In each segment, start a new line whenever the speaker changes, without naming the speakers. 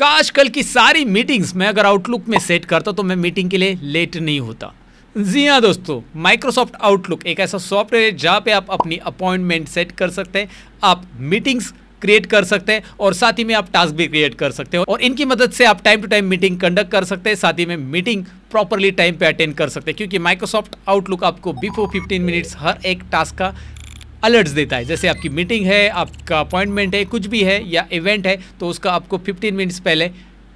काश कल की सारी मीटिंग्स मैं अगर आउटलुक में सेट करता तो मैं मीटिंग के लिए लेट नहीं होता। जी हाँ दोस्तों माइक्रोसॉफ्ट आउटलुक एक ऐसा सॉफ्टवेयर है जहाँ पे आप अपनी अपॉइंटमेंट सेट कर सकते हैं, आप मीटिंग्स क्रिएट कर सकते हैं और साथ ही में आप टास्क भी क्रिएट कर सकते हैं। और इनकी मदद से आप time to time meeting conduct कर सकते हैं, साथ ही में मीटिंग प्रॉपरली टाइम पे अटेंड कर सकते हैं, क्योंकि माइक्रोसॉफ्ट आउटलुक आपको बिफोर 15 मिनट्स हर एक टास्क का अलर्ट्स देता है। जैसे आपकी मीटिंग है, आपका अपॉइंटमेंट है, कुछ भी है या इवेंट है तो उसका आपको 15 मिनट्स पहले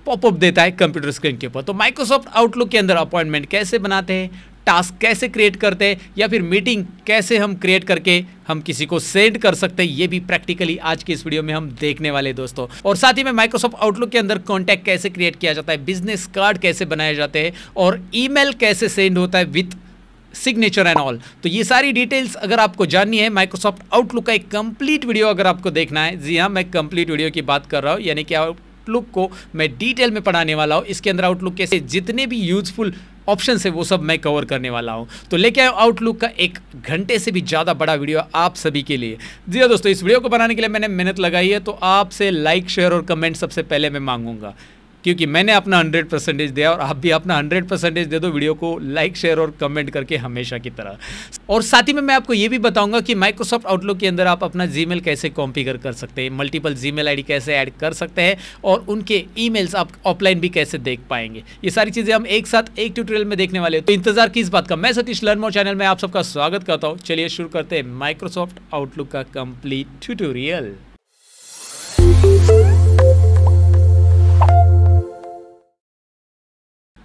पॉपअप देता है कंप्यूटर स्क्रीन के ऊपर। तो माइक्रोसॉफ्ट आउटलुक के अंदर अपॉइंटमेंट कैसे बनाते हैं टास्क कैसे क्रिएट करते हैं, या फिर मीटिंग कैसे हम क्रिएट करके हम किसी को सेंड कर सकते हैं, ये भी प्रैक्टिकली आज के इस वीडियो में हम देखने वाले दोस्तों। और साथ ही में माइक्रोसॉफ्ट आउटलुक के अंदर कॉन्टैक्ट कैसे क्रिएट किया जाता है बिज़नेस कार्ड कैसे बनाए जाते हैं, और ईमेल कैसे सेंड होता है विथ सिग्नेचर एंड ऑल तो ये सारी डिटेल्स अगर आपको जाननी है माइक्रोसॉफ्ट आउटलुक का एक कंप्लीट वीडियो अगर आपको देखना है, जी हाँ मैं कंप्लीट वीडियो की बात कर रहा हूँ, यानी कि आउटलुक को मैं डिटेल में पढ़ाने वाला हूँ। इसके अंदर आउटलुक कैसे जितने भी यूजफुल ऑप्शन है, वो सब मैं कवर करने वाला हूँ। तो लेके आए आउटलुक का एक घंटे से भी ज़्यादा बड़ा वीडियो आप सभी के लिए। जी हाँ दोस्तों, इस वीडियो को बनाने के लिए मैंने मेहनत लगाई है तो आपसे लाइक शेयर और कमेंट सबसे पहले मैं मांगूँगा। क्योंकि मैंने अपना हंड्रेड परसेंटेज दिया और आप भी अपना हंड्रेड परसेंटेज दे दो वीडियो को लाइक शेयर और कमेंट करके हमेशा की तरह। और साथ ही में मैं आपको ये भी बताऊँगा कि माइक्रोसॉफ्ट आउटलुक के अंदर आप अपना जीमेल कैसे कॉन्फ़िगर कर सकते हैं मल्टीपल जीमेल आईडी कैसे ऐड कर सकते हैं और उनके ईमेल्स आप ऑफलाइन भी कैसे देख पाएँगे। ये सारी चीज़ें हम एक साथ एक ट्यूटोरियल में देखने वाले तो इंतज़ार की इस बात का। मैं सतीश लर्नमोर चैनल में आप सबका स्वागत करता हूँ। चलिए शुरू करते हैं माइक्रोसॉफ्ट आउटलुक का कंप्लीट ट्यूटोरियल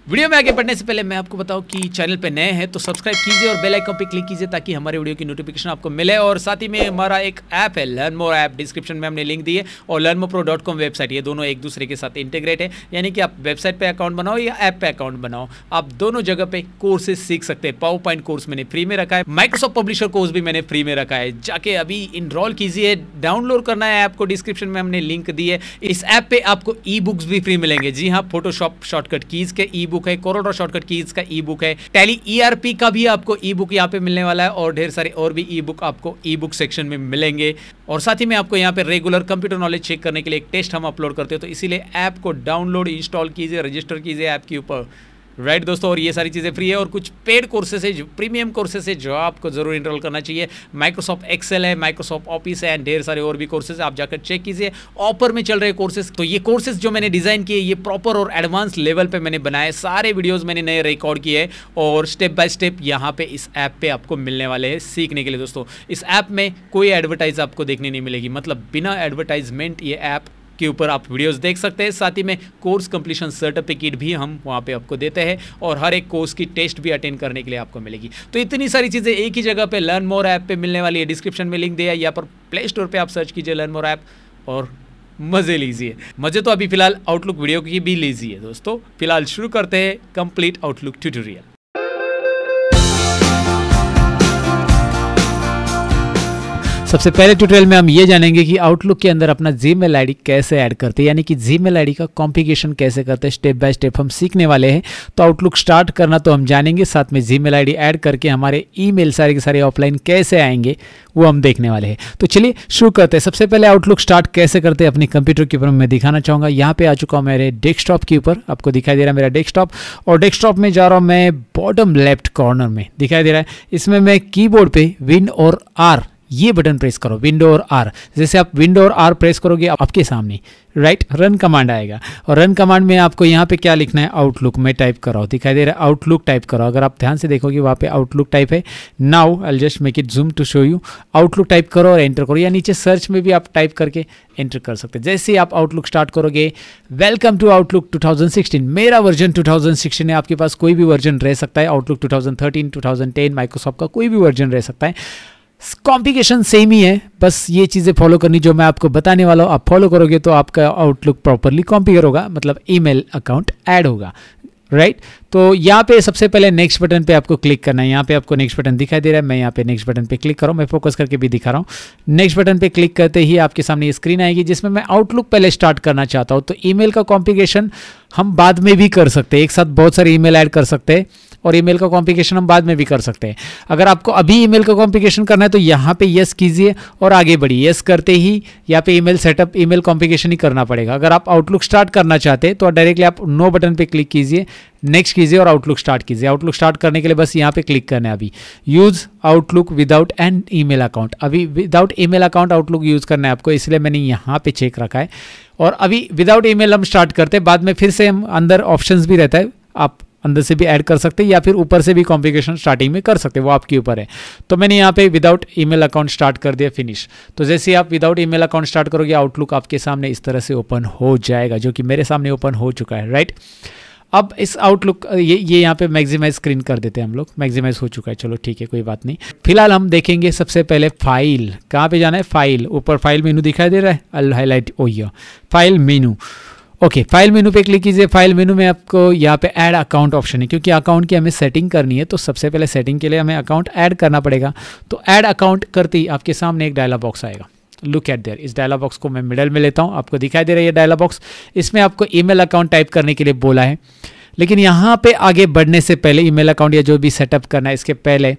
वीडियो में आगे बढ़ने से पहले मैं आपको बताऊँ कि चैनल पे नए हैं तो सब्सक्राइब कीजिए और बेल आइकन पे क्लिक कीजिए ताकि हमारे वीडियो की नोटिफिकेशन आपको मिले। और साथ ही में हमारा एक ऐप है लर्न मोर ऐप डिस्क्रिप्शन में हमने लिंक दी है। और learn more pro dot com website ये दोनों एक दूसरे के साथ इंटीग्रेट है। यानी कि आप वेबसाइट पर अकाउंट बनाओ या ऐप पे अकाउंट बनाओ, आप दोनों जगह पे कोर्सेज सीख सकते हैं। पावर पॉइंट कोर्स मैंने फ्री में रखा है माइक्रोसॉफ्ट पब्लिशर कोर्स भी मैंने फ्री में रखा है। जाके अभी इनरोल कीजिए डाउनलोड करना है ऐप को डिस्क्रिप्शन में हमने लिंक दी है। इस ऐप पे आपको ई बुक्स भी फ्री मिलेंगे। जी हाँ फोटोशॉप शॉर्टकट कीज के ई बुक है कोरोडो शॉर्टकट कीज की ई बुक है टैली ईआरपी का भी आपको ई बुक यहाँ पे मिलने वाला है और ढेर सारे और भी ई बुक आपको ई बुक सेक्शन में मिलेंगे। और साथ ही में आपको यहाँ पे रेगुलर कंप्यूटर नॉलेज चेक करने के लिए एक टेस्ट हम अपलोड करते हैं तो इसीलिए ऐप को डाउनलोड इंस्टॉल कीजिए रजिस्टर कीजिए ऐप के ऊपर। राइट दोस्तों, और ये सारी चीज़ें फ्री है और कुछ पेड कोर्सेस है प्रीमियम कोर्सेस है जो आपको ज़रूर इनरोल करना चाहिए। माइक्रोसॉफ्ट एक्सेल है माइक्रोसॉफ्ट ऑफ़िस है एंड ढेर सारे और भी कोर्सेज आप जाकर चेक कीजिए। ऑफ़र में चल रहे कोर्सेज तो ये कोर्सेज जो मैंने डिज़ाइन किए, ये प्रॉपर और एडवांस लेवल पर मैंने बनाए। सारे वीडियोज़ मैंने नए रिकॉर्ड किए और स्टेप बाय स्टेप यहाँ पे इस ऐप पर आपको मिलने वाले हैं सीखने के लिए, दोस्तों। इस ऐप में कोई एडवर्टाइज आपको देखने नहीं मिलेगी। मतलब बिना एडवर्टाइजमेंट ये ऐप के ऊपर आप वीडियोस देख सकते हैं। साथ ही में कोर्स कंप्लीशन सर्टिफिकेट भी हम वहाँ पे आपको देते हैं और हर एक कोर्स की टेस्ट भी अटेंड करने के लिए आपको मिलेगी। तो इतनी सारी चीज़ें एक ही जगह पे लर्न मोर ऐप पे मिलने वाली है। डिस्क्रिप्शन में लिंक दिया या पर प्ले स्टोर पर आप सर्च कीजिए लर्न मोर ऐप और मज़े लीजिए। मज़े तो अभी फ़िलहाल आउटलुक वीडियो की भी लीजिए दोस्तों। फ़िलहाल शुरू करते हैं कंप्लीट आउटलुक ट्यूटोरियल सबसे पहले ट्यूटोरियल में हम ये जानेंगे कि आउटलुक के अंदर अपना जी मेल कैसे ऐड करते हैं, यानी कि जी मेल का कॉम्प्लिकेशन कैसे करते हैं स्टेप बाय स्टेप हम सीखने वाले हैं। तो आउटलुक स्टार्ट करना तो हम जानेंगे, साथ में जी मेल ऐड करके हमारे ई सारे के सारे ऑफलाइन कैसे आएँगे, वो हम देखने वाले हैं। तो चलिए शुरू करते हैं। सबसे पहले आउटलुक स्टार्ट कैसे करते हैं अपनी कंप्यूटर के ऊपर मैं दिखाना चाहूँगा। यहाँ पे आ चुका हूँ मेरे डेस्कटॉप के ऊपर, आपको दिखाई दे रहा है मेरा डेस्कटॉप और डेस्कटॉप में जा रहा हूँ मैं बॉटम लेफ़्ट कॉर्नर में, दिखाई दे रहा है। इसमें मैं कीबोर्ड पे विन और आर ये बटन प्रेस करो विंडो और आर जैसे आप विंडो और आर प्रेस करोगे आपके सामने राइट रन कमांड आएगा। और रन कमांड में आपको यहाँ पे क्या लिखना है? आउटलुक में टाइप करो। दिखाई दे रहा है आउटलुक टाइप करो। अगर आप ध्यान से देखोगे, वहाँ पे आउटलुक टाइप है। Now I just make it zoom to show you Outlook type करो और एंटर करो। या नीचे सर्च में भी आप टाइप करके एंटर कर सकते हैं। जैसे ही आप आउटलुक स्टार्ट करोगे वेलकम टू आउटलुक 2016 मेरा वर्जन 2016 है। आपके पास कोई भी वर्जन रह सकता है। आउटलुक 2013 2010 माइक्रोसॉफ्ट का कोई भी वर्जन रह सकता है। कॉम्प्लिकेशन सेम ही है, बस ये चीज़ें फॉलो करनी जो मैं आपको बताने वाला हूँ। आप फॉलो करोगे तो आपका आउटलुक प्रॉपरली कॉम्पिगर होगा मतलब ईमेल अकाउंट ऐड होगा राइट right? तो यहाँ पे सबसे पहले नेक्स्ट बटन पे आपको क्लिक करना है। यहाँ पे आपको नेक्स्ट बटन दिखाई दे रहा है। मैं यहाँ पे नेक्स्ट बटन पे क्लिक कर रहा हूँ। मैं फोकस करके भी दिखा रहा हूँ। नेक्स्ट बटन पे क्लिक करते ही आपके सामने स्क्रीन आएगी, जिसमें मैं आउटलुक पहले स्टार्ट करना चाहता हूँ। तो ईमेल का कॉम्प्लिकेशन हम बाद में भी कर सकते हैं। एक साथ बहुत सारे ईमेल ऐड कर सकते हैं और ईमेल का कॉम्प्लिकेशन हम बाद में भी कर सकते हैं। अगर आपको अभी ईमेल का कॉम्प्लिकेशन करना है तो यहाँ पे यस कीजिए और आगे बढ़िए। यस करते ही यहाँ पे ईमेल सेटअप ईमेल कॉम्प्लिकेशन ही करना पड़ेगा। अगर आप आउटलुक स्टार्ट करना चाहते हैं तो डायरेक्टली आप नो बटन पे क्लिक कीजिए नेक्स्ट कीजिए और आउटलुक स्टार्ट कीजिए। आउटलुक स्टार्ट करने के लिए बस यहाँ पे क्लिक करना है अभी। Use Outlook without an email account अभी without email account Outlook use करना है आपको, इसलिए मैंने यहाँ पे चेक रखा है। और अभी विदाउट ईमेल हम स्टार्ट करते हैं। बाद में फिर से हम अंदर ऑप्शंस भी रहता है। आप अंदर से भी ऐड कर सकते हैं या फिर ऊपर से भी कॉम्प्लिकेशन स्टार्टिंग में कर सकते हैं। वो आपके ऊपर है। तो मैंने यहाँ पे विदाउट ईमेल अकाउंट स्टार्ट कर दिया फिनिश तो जैसे आप विदाउट ईमेल अकाउंट स्टार्ट करोगे आउटलुक आपके सामने इस तरह से ओपन हो जाएगा, जो कि मेरे सामने ओपन हो चुका है राइट अब इस आउटलुक ये ये यहाँ पे मैक्सिमाइज स्क्रीन कर देते हैं हम लोग। मैक्सिमाइज हो चुका है। चलो ठीक है, कोई बात नहीं। फ़िलहाल हम देखेंगे सबसे पहले फ़ाइल कहाँ पे जाना है? फ़ाइल ऊपर फ़ाइल मेनू दिखाई दे रहा है। I'll highlight oh file menu okay file menu पे क्लिक कीजिए। फ़ाइल मेनू में आपको यहाँ पे ऐड अकाउंट ऑप्शन है। क्योंकि अकाउंट की हमें सेटिंग करनी है तो सबसे पहले सेटिंग के लिए हमें अकाउंट ऐड करना पड़ेगा। तो ऐड अकाउंट करते ही आपके सामने एक डायलॉग बॉक्स आएगा। लुक एट देयर इस डायलॉग बॉक्स को मैं मिडल में लेता हूँ। आपको दिखाई दे रहा है ये डायलॉग बॉक्स इसमें आपको ईमेल अकाउंट टाइप करने के लिए बोला है। लेकिन यहाँ पे आगे बढ़ने से पहले ईमेल अकाउंट या जो भी सेटअप करना है, इसके पहले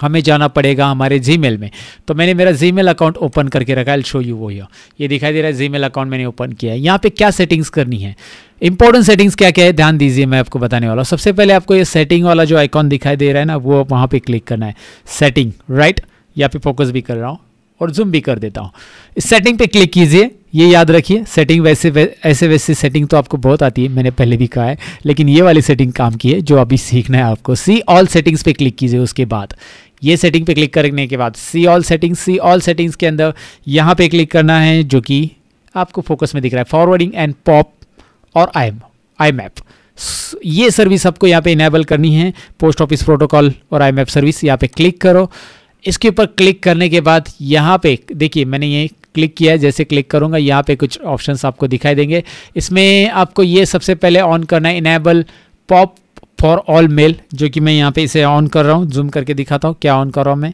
हमें जाना पड़ेगा हमारे जी में। तो मैंने मेरा जी अकाउंट ओपन करके रखा है। शो यू वो ये दिखाई दे रहा है जी अकाउंट मैंने ओपन किया है। यहाँ पे क्या सेटिंग्स करनी है? इंपॉर्टेंट सेटिंग्स क्या क्या है? ध्यान दीजिए, मैं आपको बताने वाला हूँ। सबसे पहले आपको ये सेटिंग वाला जो आइकॉन दिखाई दे रहा है ना, वो वहाँ पर क्लिक करना है। सेटिंग राइट यहाँ पे फोकस भी कर रहा हूँ। और जूम भी कर देता हूँ। इस सेटिंग पे क्लिक कीजिए ये याद रखिए सेटिंग वैसे वै, ऐसे वैसे सेटिंग तो आपको बहुत आती है मैंने पहले भी कहा है लेकिन ये वाली सेटिंग काम की है जो अभी सीखना है आपको। सी ऑल सेटिंग्स पे क्लिक कीजिए उसके बाद। ये सेटिंग पे क्लिक करने के बाद see all settings see all settings के अंदर यहाँ पे क्लिक करना है जो कि आपको फोकस में दिख रहा है। फॉरवर्डिंग एंड पॉप और आई आई मैप ये सर्विस आपको यहाँ पे इनेबल करनी है। पोस्ट ऑफ़िस प्रोटोकॉल और आई मैप सर्विस यहाँ पे क्लिक करो। इसके ऊपर क्लिक करने के बाद यहाँ पे, देखिए, मैंने ये क्लिक किया है, जैसे क्लिक करूँगा, यहाँ पे कुछ ऑप्शंस आपको दिखाई देंगे। इसमें आपको ये सबसे पहले ऑन करना है enable POP for all mail जो कि मैं यहाँ पे इसे ऑन कर रहा हूँ जूम करके दिखाता हूँ, क्या ऑन कर रहा हूँ मैं।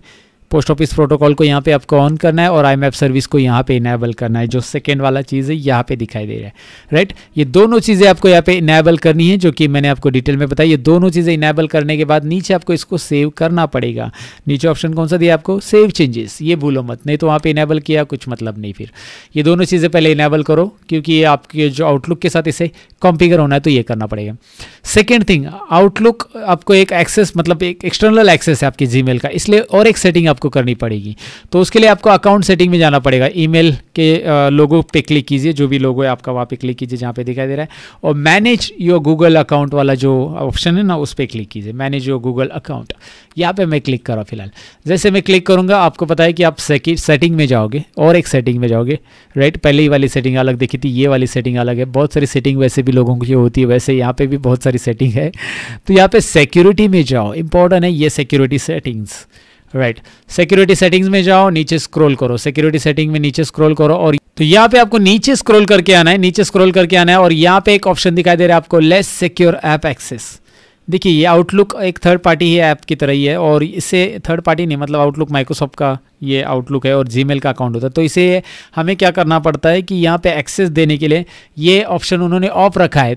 पोस्ट ऑफ़िस प्रोटोकॉल को यहाँ पे आपको ऑन करना है और आई मैप सर्विस को यहाँ पे इनेबल करना है, जो सेकेंड वाला चीज़ है, यहाँ पे दिखाई दे रहा है। राइट ये दोनों चीज़ें आपको यहाँ पे इनेबल करनी है, जो कि मैंने आपको डिटेल में बताई। ये दोनों चीज़ें इनेबल करने के बाद नीचे आपको इसको सेव करना पड़ेगा। नीचे ऑप्शन कौन सा दिया आपको? सेव चेंजेस ये भूलो मत। नहीं तो वहाँ पर इनेबल किया, कुछ मतलब नहीं फिर। ये दोनों चीज़ें पहले इनेबल करो, क्योंकि ये आपके जो आउटलुक के साथ इसे कॉम्पिगर होना है तो ये करना पड़ेगा। सेकेंड थिंग आउटलुक आपको एक एक्सेस मतलब एक एक्सटर्नल एक्सेस है आपकी जी का। इसलिए और एक सेटिंग आपको करनी पड़ेगी। तो उसके लिए आपको अकाउंट सेटिंग में जाना पड़ेगा। ईमेल के लोगो पे क्लिक कीजिए, जो भी लोगो है, आपका वहाँ पे क्लिक कीजिए, जहाँ पे दिखाई दे रहा है। और मैनेज योर गूगल अकाउंट वाला जो ऑप्शन है ना, उस पर क्लिक कीजिए। मैनेज योर गूगल अकाउंट यहाँ पे मैं क्लिक करा फ़िलहाल। जैसे मैं क्लिक करूँगा, आपको पता है कि आप सेटिंग में जाओगे, और एक सेटिंग में जाओगे राइट पहले ही वाली सेटिंग अलग देखी थी, ये वाली सेटिंग अलग है। बहुत सारी सेटिंग वैसे भी लोगों की होती है, वैसे यहाँ पे भी बहुत सारी सेटिंग है। तो यहाँ पे सिक्योरिटी में जाओ। इंपॉर्टेंट है ये security settings right security settings में जाओ, नीचे स्क्रॉल करो। सिक्योरिटी सेटिंग में नीचे स्क्रॉल करो और तो यहाँ पे आपको नीचे स्क्रॉल करके आना है, नीचे स्क्रॉल करके आना है और यहाँ पे एक ऑप्शन दिखाई दे रहा है आपको लेस सिक्योर ऐप एक्सेस देखिए, ये आउटलुक एक थर्ड पार्टी ही ऐप की तरह ही है और इसे थर्ड पार्टी नहीं मतलब आउटलुक माइक्रोसॉफ्ट का ये आउटलुक है और जीमेल का अकाउंट होता है। तो इसे हमें क्या करना पड़ता है कि यहाँ पे एक्सेस देने के लिए ये ऑप्शन उन्होंने ऑफ़ रखा है।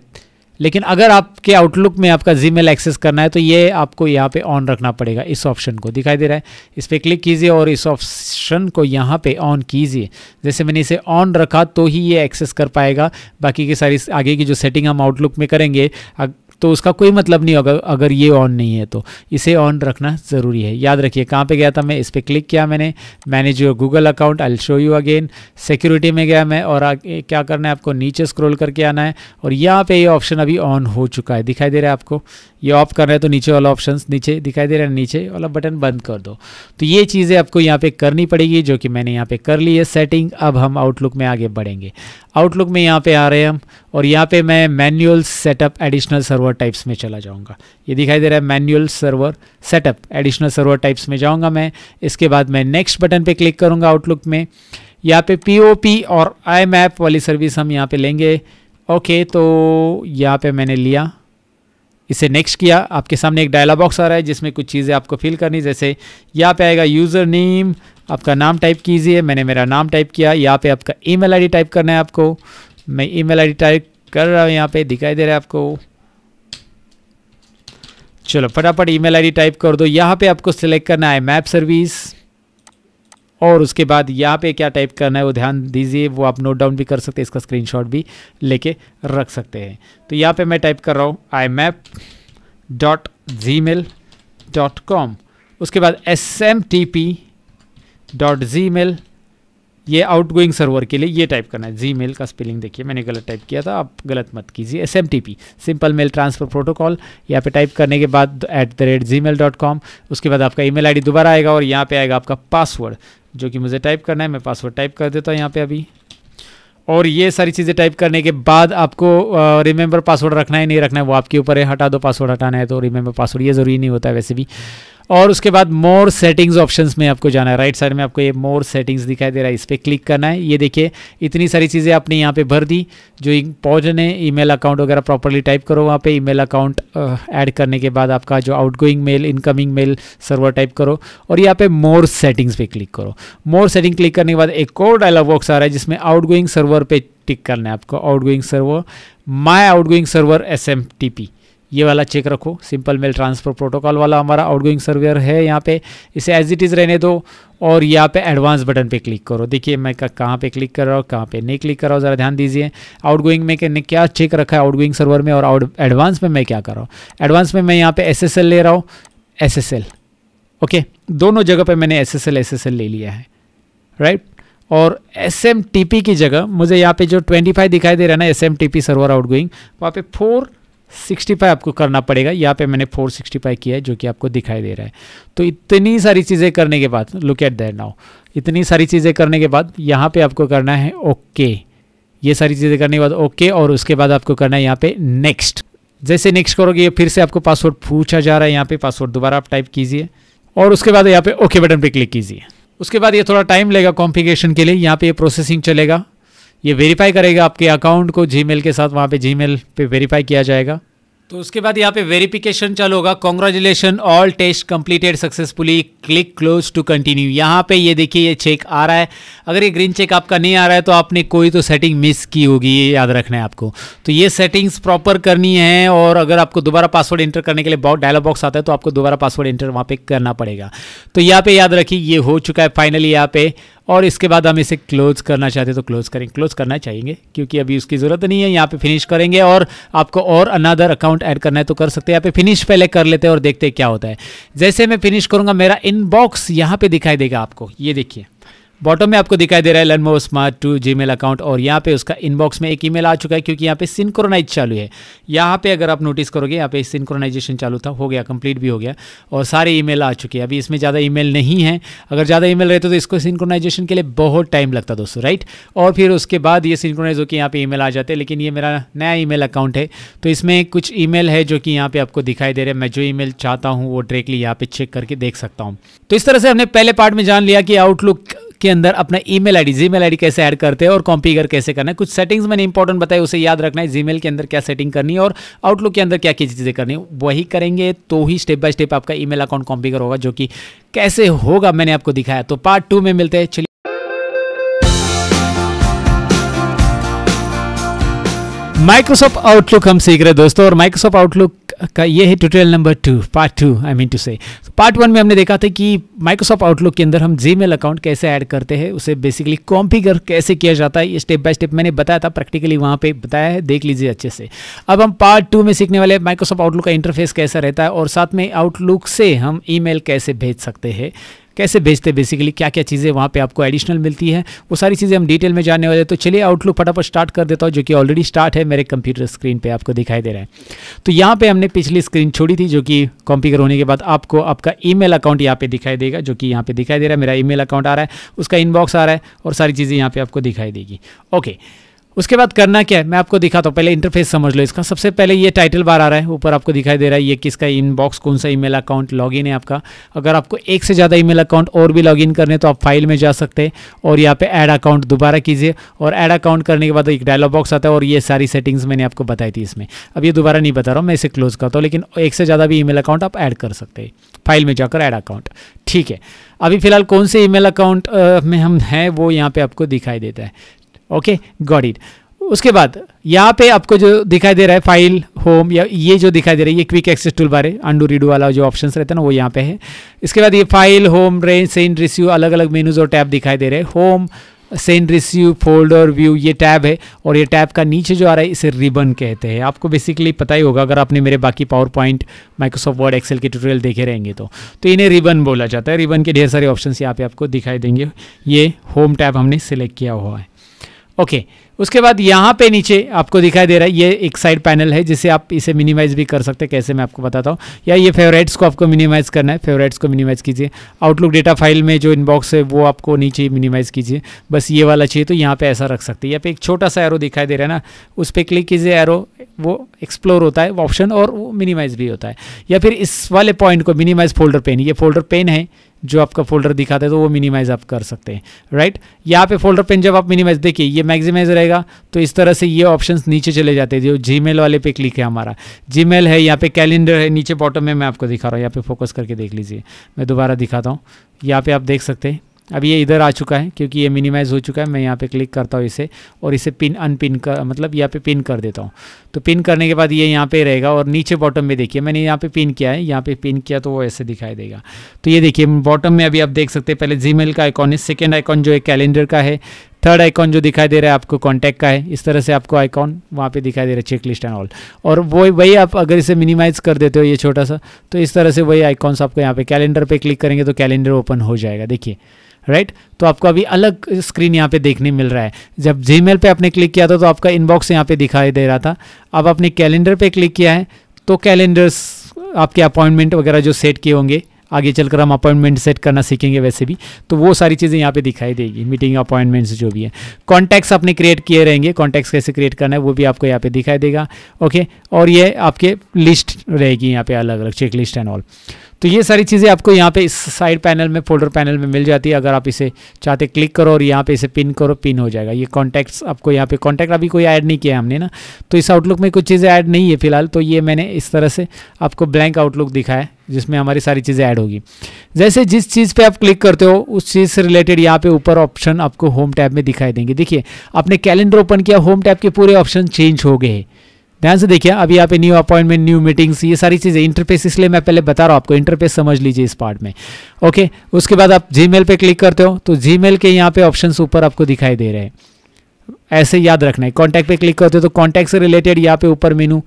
लेकिन अगर आपके आउटलुक में आपका जी एक्सेस करना है तो ये आपको यहाँ पे ऑन रखना पड़ेगा इस ऑप्शन को। दिखाई दे रहा है। इस पर क्लिक कीजिए और इस ऑप्शन को यहाँ पे ऑन कीजिए। जैसे मैंने इसे ऑन रखा तो ही ये एक्सेस कर पाएगा। बाकी की सारी आगे की जो सेटिंग हम आउटलुक में करेंगे तो उसका कोई मतलब नहीं होगा, अगर ये ऑन नहीं है तो इसे ऑन रखना ज़रूरी है। याद रखिए, कहाँ पे गया था मैं? इस पर क्लिक किया मैंने। Manage your Google account I show you again security में गया मैं और आगे क्या करना है? आपको नीचे स्क्रोल करके आना है और यहाँ पे ये ऑप्शन अभी ऑन हो चुका है। दिखाई दे रहा है आपको? ये ऑफ़ कर रहे हैं तो नीचे वाला ऑप्शन नीचे दिखाई दे रहा है, नीचे वाला बटन बंद कर दो। तो ये चीज़ें आपको यहाँ पे करनी पड़ेगी, जो कि मैंने यहाँ पे कर ली है सेटिंग अब हम आउटलुक में आगे बढ़ेंगे। आउटलुक में यहाँ पे आ रहे हैं हम। और यहाँ पे मैं manual setup additional server types में चला जाऊँगा। ये दिखाई दे रहा है manual server setup additional server types में जाऊँगा मैं। इसके बाद मैं नेक्स्ट बटन पर क्लिक करूँगा आउटलुक में। यहाँ पे पीओपी और आई मैप वाली सर्विस हम यहाँ पे लेंगे। ओके तो यहाँ पे मैंने लिया। इसे नेक्स्ट किया। आपके सामने एक डायलॉग बॉक्स आ रहा है जिसमें कुछ चीज़ें आपको फिल करनी। जैसे यहाँ पे आएगा यूज़र नेम आपका नाम टाइप कीजिए। मैंने मेरा नाम टाइप किया। यहाँ पे आपका ईमेल आईडी टाइप करना है आपको। मैं ईमेल आईडी टाइप कर रहा हूँ, यहाँ पे दिखाई दे रहा है आपको। चलो, फटाफट ईमेल आईडी टाइप कर दो। यहाँ पे आपको सिलेक्ट करना है मैप सर्विस और उसके बाद यहाँ पे क्या टाइप करना है, वो ध्यान दीजिए, वो आप नोट डाउन भी कर सकते हैं, इसका स्क्रीनशॉट भी लेके रख सकते हैं। तो यहाँ पे मैं टाइप कर रहा हूँ IMAP dot Gmail dot com उसके बाद S M T P dot Gmail ये आउटगोइंग सर्वर के लिए ये टाइप करना है। जी मेल का स्पेलिंग देखिए, मैंने गलत टाइप किया था, आप गलत मत कीजिए। S M T P simple mail transfer protocol यहाँ पे टाइप करने के बाद at the rate Gmail dot com उसके बाद आपका ईमेल आईडी दोबारा आएगा और यहाँ पे आएगा आपका पासवर्ड जो कि मुझे टाइप करना है, मैं पासवर्ड टाइप कर देता हूँ यहाँ पर अभी। और ये सारी चीज़ें टाइप करने के बाद आपको रिमेंबर पासवर्ड रखना है, नहीं रखना है, वो आपके ऊपर है, हटा दो पासवर्ड हटाना है तो रिमेंबर पासवर्ड ये ज़रूरी नहीं होता है वैसे भी। और उसके बाद मोर सेटिंग्स ऑप्शंस में आपको जाना है। राइट साइड में आपको ये मोर सेटिंग्स दिखाई दे रहा है। इस पर क्लिक करना है। ये देखिए, इतनी सारी चीज़ें आपने यहाँ पे भर दी, जो इंपॉर्टेंट है ईमेल अकाउंट वगैरह प्रॉपरली टाइप करो वहाँ पे ईमेल अकाउंट ऐड करने के बाद आपका जो outgoing mail incoming mail server type करो। और यहाँ पे मोर सेटिंग्स पे क्लिक करो। मोर सेटिंग क्लिक करने के बाद एक और डायलॉग बॉक्स आ रहा है, जिसमें आउटगोइंग सर्वर पे टिक करना है आपको। Outgoing server my outgoing server S M T P ये वाला चेक रखो। सिंपल मेल ट्रांसफ़र प्रोटोकॉल वाला हमारा आउटगोइंग सर्वर है, यहाँ पे इसे एज इट इज़ रहने दो और यहाँ पे एडवांस बटन पे क्लिक करो। देखिए मैं कहाँ पे क्लिक कर रहा हूँ, कहाँ पे नहीं क्लिक कर रहा हूँ, ज़रा ध्यान दीजिए। आउटगोइंग में ने क्या चेक रखा है आउटगोइंग सर्वर में और आउट एडवांस में मैं क्या कर रहा हूँ? एडवांस में मैं यहाँ पे एसएसएल ले रहा हूँ। एस ओके दोनों जगह पर मैंने एस एस ले लिया है राइट और एसएमटीपी की जगह मुझे यहाँ पे जो 25 दिखाई दे रहा है ना एसएमटीपी सर्वर आउटगोइंग वहाँ पे फोर सिक्सटी फाइव आपको करना पड़ेगा। यहाँ पे मैंने फोर सिक्सटी फाइव किया है जो कि आपको दिखाई दे रहा है। तो इतनी सारी चीज़ें करने के बाद लुक एट दैट नाउ इतनी सारी चीज़ें करने के बाद यहाँ पे आपको करना है ओके okay. ये सारी चीज़ें करने के बाद ओके okay, और उसके बाद आपको करना है यहाँ पे नेक्स्ट जैसे नेक्स्ट करोगे ये फिर से आपको पासवर्ड पूछा जा रहा है यहाँ पे पासवर्ड दोबारा आप टाइप कीजिए। और उसके बाद यहाँ पे ओके बटन पे क्लिक कीजिए। उसके बाद ये थोड़ा टाइम लेगा कॉम्प्लिकेशन के लिए। यहाँ पे ये प्रोसेसिंग चलेगा। ये वेरीफाई करेगा आपके अकाउंट को जीमेल के साथ, वहाँ पे जीमेल पे वेरीफाई किया जाएगा। तो उसके बाद यहाँ पे वेरिफिकेशन चालू होगा। Congratulation all test completed successfully click close to continue यहाँ पे ये देखिए, ये चेक आ रहा है। अगर ये ग्रीन चेक आपका नहीं आ रहा है तो आपने कोई तो सेटिंग मिस की होगी, ये याद रखना है आपको। तो ये सेटिंग्स प्रॉपर करनी है, और अगर आपको दोबारा पासवर्ड इंटर करने के लिए बहुत डायलॉग बॉक्स आता है तो आपको दोबारा पासवर्ड इंटर वहाँ पे करना पड़ेगा। तो यहाँ पे याद रखिए, ये हो चुका है फाइनली यहाँ पे। और इसके बाद हम इसे क्लोज करना चाहते हैं तो क्लोज करें। क्लोज करना चाहेंगे क्योंकि अभी उसकी ज़रूरत नहीं है, यहाँ पे फिनिश करेंगे और आपको और अनदर अकाउंट ऐड करना है तो कर सकते हैं। यहाँ पे फिनिश पहले कर लेते हैं और देखते हैं क्या होता है। जैसे मैं फिनिश करूँगा, मेरा इनबॉक्स यहाँ पे दिखाई देगा आपको। ये देखिए। बॉटम में आपको दिखाई दे रहा है learn more smart two G account और यहाँ पे उसका इनबॉक्स में एक ईमेल आ चुका है क्योंकि यहाँ पे सिंक्रोनाइज चालू है। यहाँ पे अगर आप नोटिस करोगे, यहाँ पे सिंक्रोनाइजेशन चालू था, हो गया कंप्लीट भी हो गया और सारे ईमेल आ चुके हैं। अभी इसमें ज़्यादा ईमेल नहीं है। अगर ज़्यादा ईमेल रहते तो इसको सिंक्रोनाइजेशन के लिए बहुत टाइम लगता दोस्तों राइट और फिर उसके बाद ये सिंक्रोनाइज होकर यहाँ पे ई आ जाते हैं, लेकिन ये मेरा नया ई अकाउंट है। तो इसमें कुछ ई है जो कि यहाँ पे आपको दिखाई दे रहा है। मैं जो ई चाहता हूँ वो डायरेक्टली यहाँ पे चेक करके देख सकता हूँ। तो इस तरह से हमने पहले पार्ट में जान लिया कि आउटलुक के अंदर अपना ईमेल आईडी जीमेल आईडी कैसे ऐड करते हैं और कॉम्पिगर कैसे करना है। कुछ सेटिंग्स मैंने इंपॉर्टेंट बताया उसे याद रखना है। जीमेल के अंदर क्या सेटिंग करनी है और आउटलुक के अंदर क्या क्या चीज़ें करनी है, वही करेंगे तो ही स्टेप बाय स्टेप आपका ईमेल अकाउंट कॉम्पिगर होगा, जो कि कैसे होगा मैंने आपको दिखाया। तो पार्ट टू में मिलते हैं। चलिए। माइक्रोसॉफ्ट आउटलुक हम सीख रहे दोस्तों, और माइक्रोसॉफ्ट आउटलुक का ये है tutorial number two part two I mean two से पार्ट वन में हमने देखा था कि माइक्रोसॉफ्ट आउटलुक के अंदर हम जी अकाउंट कैसे ऐड करते हैं, उसे बेसिकली कॉम्पिगर कैसे किया जाता है, ये स्टेप बाय स्टेप मैंने बताया था प्रैक्टिकली वहाँ पे बताया है, देख लीजिए अच्छे से। अब हम पार्ट टू में सीखने वाले माइक्रोसॉफ्ट आउटलुक का इंटरफेस कैसा रहता है और साथ में आउटलुक से हम ई कैसे भेज सकते हैं। कैसे भेजते बेसिकली क्या क्या चीज़ें वहाँ पे आपको एडिशनल मिलती है, वो सारी चीज़ें हम डिटेल में जानने वाले तो चलिए आउटलुक फटाफट स्टार्ट कर देता हूँ, जो कि ऑलरेडी स्टार्ट है मेरे कंप्यूटर स्क्रीन पर आपको दिखाई दे रहा है। तो यहाँ पर हमने पिछली स्क्रीन छोड़ी थी, जो कि कॉम्पिगर होने के बाद आपको आपका ईमेल अकाउंट यहाँ पे दिखाई देगा, जो कि यहाँ पे दिखाई दे रहा है, मेरा ईमेल अकाउंट आ रहा है, उसका इनबॉक्स आ रहा है और सारी चीज़ें यहाँ पे आपको दिखाई देगी। ओके उसके बाद करना क्या है? मैं आपको दिखाता हूँ। पहले इंटरफेस समझ लो इसका। सबसे पहले ये टाइटल बार आ रहा है। ऊपर आपको दिखाई दे रहा है ये किसका इनबॉक्स कौन सा ईमेल अकाउंट लॉगिन है आपका। अगर आपको एक से ज़्यादा ईमेल अकाउंट और भी लॉगिन करने तो आप फ़ाइल में जा सकते हैं और यहाँ पे ऐड अकाउंट दोबारा कीजिए। और ऐड अकाउंट करने के बाद एक डायलॉग बॉक्स आता है और ये सारी सेटिंग्स मैंने आपको बताई थी इसमें। अब ये दोबारा नहीं बता रहा हूँ, मैं इसे क्लोज करता हूँ, लेकिन एक से ज़्यादा भी ई अकाउंट आप ऐड कर सकते हैं। फ़ाइल में जाकर ऐड अकाउंट ठीक है। अभी फ़िलहाल कौन से ईमेल अकाउंट में हम हैं, वो यहाँ पे आपको दिखाई देता है। ओके गॉड इट उसके बाद, यहाँ पे आपको जो दिखाई दे रहा है फ़ाइल होम या ये जो दिखाई दे रहा है, ये quick access tool bar undo redo वाला जो ऑप्शन रहता है ना, वो यहाँ पे है। इसके बाद ये file home range send receive अलग अलग मेनूज और टैब दिखाई दे रहे हैं। Home send receive folder view ये टैब है, और ये टैब का नीचे जो आ रहा है, इसे रिबन कहते हैं। आपको बेसिकली पता ही होगा, अगर आपने मेरे बाकी PowerPoint Microsoft Word Excel के ट्यूटोरियल देखे रहेंगे तो। तो इन्हें रिबन बोला जाता है। रिबन के ढेर सारे ऑप्शन यहाँ पे आपको दिखाई देंगे। ये होम टैब हमने सेलेक्ट किया हुआ है। ओके उसके बाद यहाँ पे नीचे आपको दिखाई दे रहा है, ये एक साइड पैनल है जिसे आप इसे मिनिमाइज भी कर सकते हैं। कैसे मैं आपको बताता हूँ। या ये फेवरेट्स को आपको मिनिमाइज करना है। फेवरेट्स को मिनिमाइज कीजिए। आउटलुक डेटा फ़ाइल में जो इनबॉक्स है, वो आपको नीचे मिनिमाइज कीजिए। बस ये वाला चाहिए तो यहाँ पे ऐसा रख सकते हैं। यहाँ पे एक छोटा सा एरो दिखाई दे रहा है ना, उस पर क्लिक कीजिए एरो वो एक्सप्लोर होता है ऑप्शन और वो मिनिमाइज भी होता है। या फिर इस वाले पॉइंट को मिनिमाइज फोल्डर पेन ये फोल्डर पेन है। जो आपका फोल्डर दिखाते हैं तो वो मिनिमाइज आप कर सकते हैं राइट यहाँ पे फोल्डर पेन जब आप मिनिमाइज देखिए, ये मैक्सिमाइज रहेगा तो इस तरह से ये ऑप्शंस नीचे चले जाते हैं। जो जी वाले पे क्लिक है हमारा। जी है, यहाँ पे कैलेंडर है, नीचे बॉटम में मैं आपको दिखा रहा हूँ। यहाँ पे फोकस करके देख लीजिए। मैं दोबारा दिखाता हूँ। यहाँ पे आप देख सकते हैं अभी ये इधर आ चुका है, क्योंकि ये मिनिमाइज़ हो चुका है, मैं यहाँ पे क्लिक करता हूँ इसे और इसे पिन अनपिन कर मतलब यहाँ पे पिन कर देता हूँ। तो पिन करने के बाद ये यहाँ पे रहेगा और नीचे बॉटम में देखिए, मैंने यहाँ पे पिन किया है, यहाँ पे पिन किया तो वो ऐसे दिखाई देगा। तो ये देखिए बॉटम में अभी आप देख सकते हैं, पहले जी का आइकॉन है सेकेंड आइकॉन जो है कैलेंडर का है थर्ड आइकॉन जो दिखाई दे रहा है आपको कॉन्टैक्ट का है, इस तरह से आपको आइकॉन वहाँ पे दिखाई दे रहा है चेक लिस्ट एंड ऑल और वो, वही आप अगर इसे मिनिमाइज कर देते हो ये छोटा सा तो इस तरह से वही आइकॉन्स आपको यहाँ पे कैलेंडर पे क्लिक करेंगे तो कैलेंडर ओपन हो जाएगा। देखिए राइट right? तो आपको अभी अलग स्क्रीन यहाँ पे देखने मिल रहा है। जब जी पे आपने क्लिक किया था तो आपका इनबॉक्स यहाँ पे दिखाई दे रहा था। अब आपने कैलेंडर पे क्लिक किया है तो कैलेंडर्स आपके अपॉइंटमेंट वगैरह जो सेट किए होंगे, आगे चलकर हम अपॉइंटमेंट सेट करना सीखेंगे वैसे भी तो वो सारी चीज़ें यहाँ पे दिखाई देगी मीटिंग अपॉइंटमेंट्स जो भी है। कॉन्टैक्ट्स आपने क्रिएट किए रहेंगे। कॉन्टैक्ट्स कैसे क्रिएट करना है, वो भी आपको यहाँ पे दिखाई देगा। ओके और ये आपके लिस्ट रहेगी यहाँ पे अलग अलग चेक लिस्ट एंड ऑल तो ये सारी चीज़ें आपको यहाँ पे इस साइड पैनल में फोल्डर पैनल में मिल जाती है। अगर आप इसे चाहते क्लिक करो और यहाँ पे इसे पिन करो पिन हो जाएगा। ये कॉन्टैक्ट्स आपको यहाँ पे कॉन्टैक्ट अभी कोई ऐड नहीं किया हमने ना। तो इस आउटलुक में कुछ चीज़ें ऐड नहीं है फ़िलहाल। तो ये मैंने इस तरह से आपको ब्लैंक आउटलुक दिखाया जिसमें हमारी सारी चीज़ें ऐड होगी। जैसे जिस चीज़ पे आप क्लिक करते हो, उस चीज़ से रिलेटेड यहाँ पे ऊपर ऑप्शन आपको होम टैब में दिखाई देंगे। देखिए, आपने कैलेंडर ओपन किया होम टैब के पूरे ऑप्शन चेंज हो गए ध्यान से देखिए, अभी यहाँ पे न्यू अपॉइंटमेंट न्यू मीटिंग्स ये सारी चीज़ें इंटरफेस इसलिए मैं पहले बता रहा हूँ आपको इंटरफेस समझ लीजिए इस पार्ट में। ओके उसके बाद आप जी पे क्लिक करते हो तो जी के यहाँ पे ऑप्शन ऊपर आपको दिखाई दे रहे हैं। ऐसे याद रखना है कॉन्टैक्ट पे क्लिक करते हो तो कॉन्टैक्ट से रिलेटेड यहाँ पे ऊपर मेनू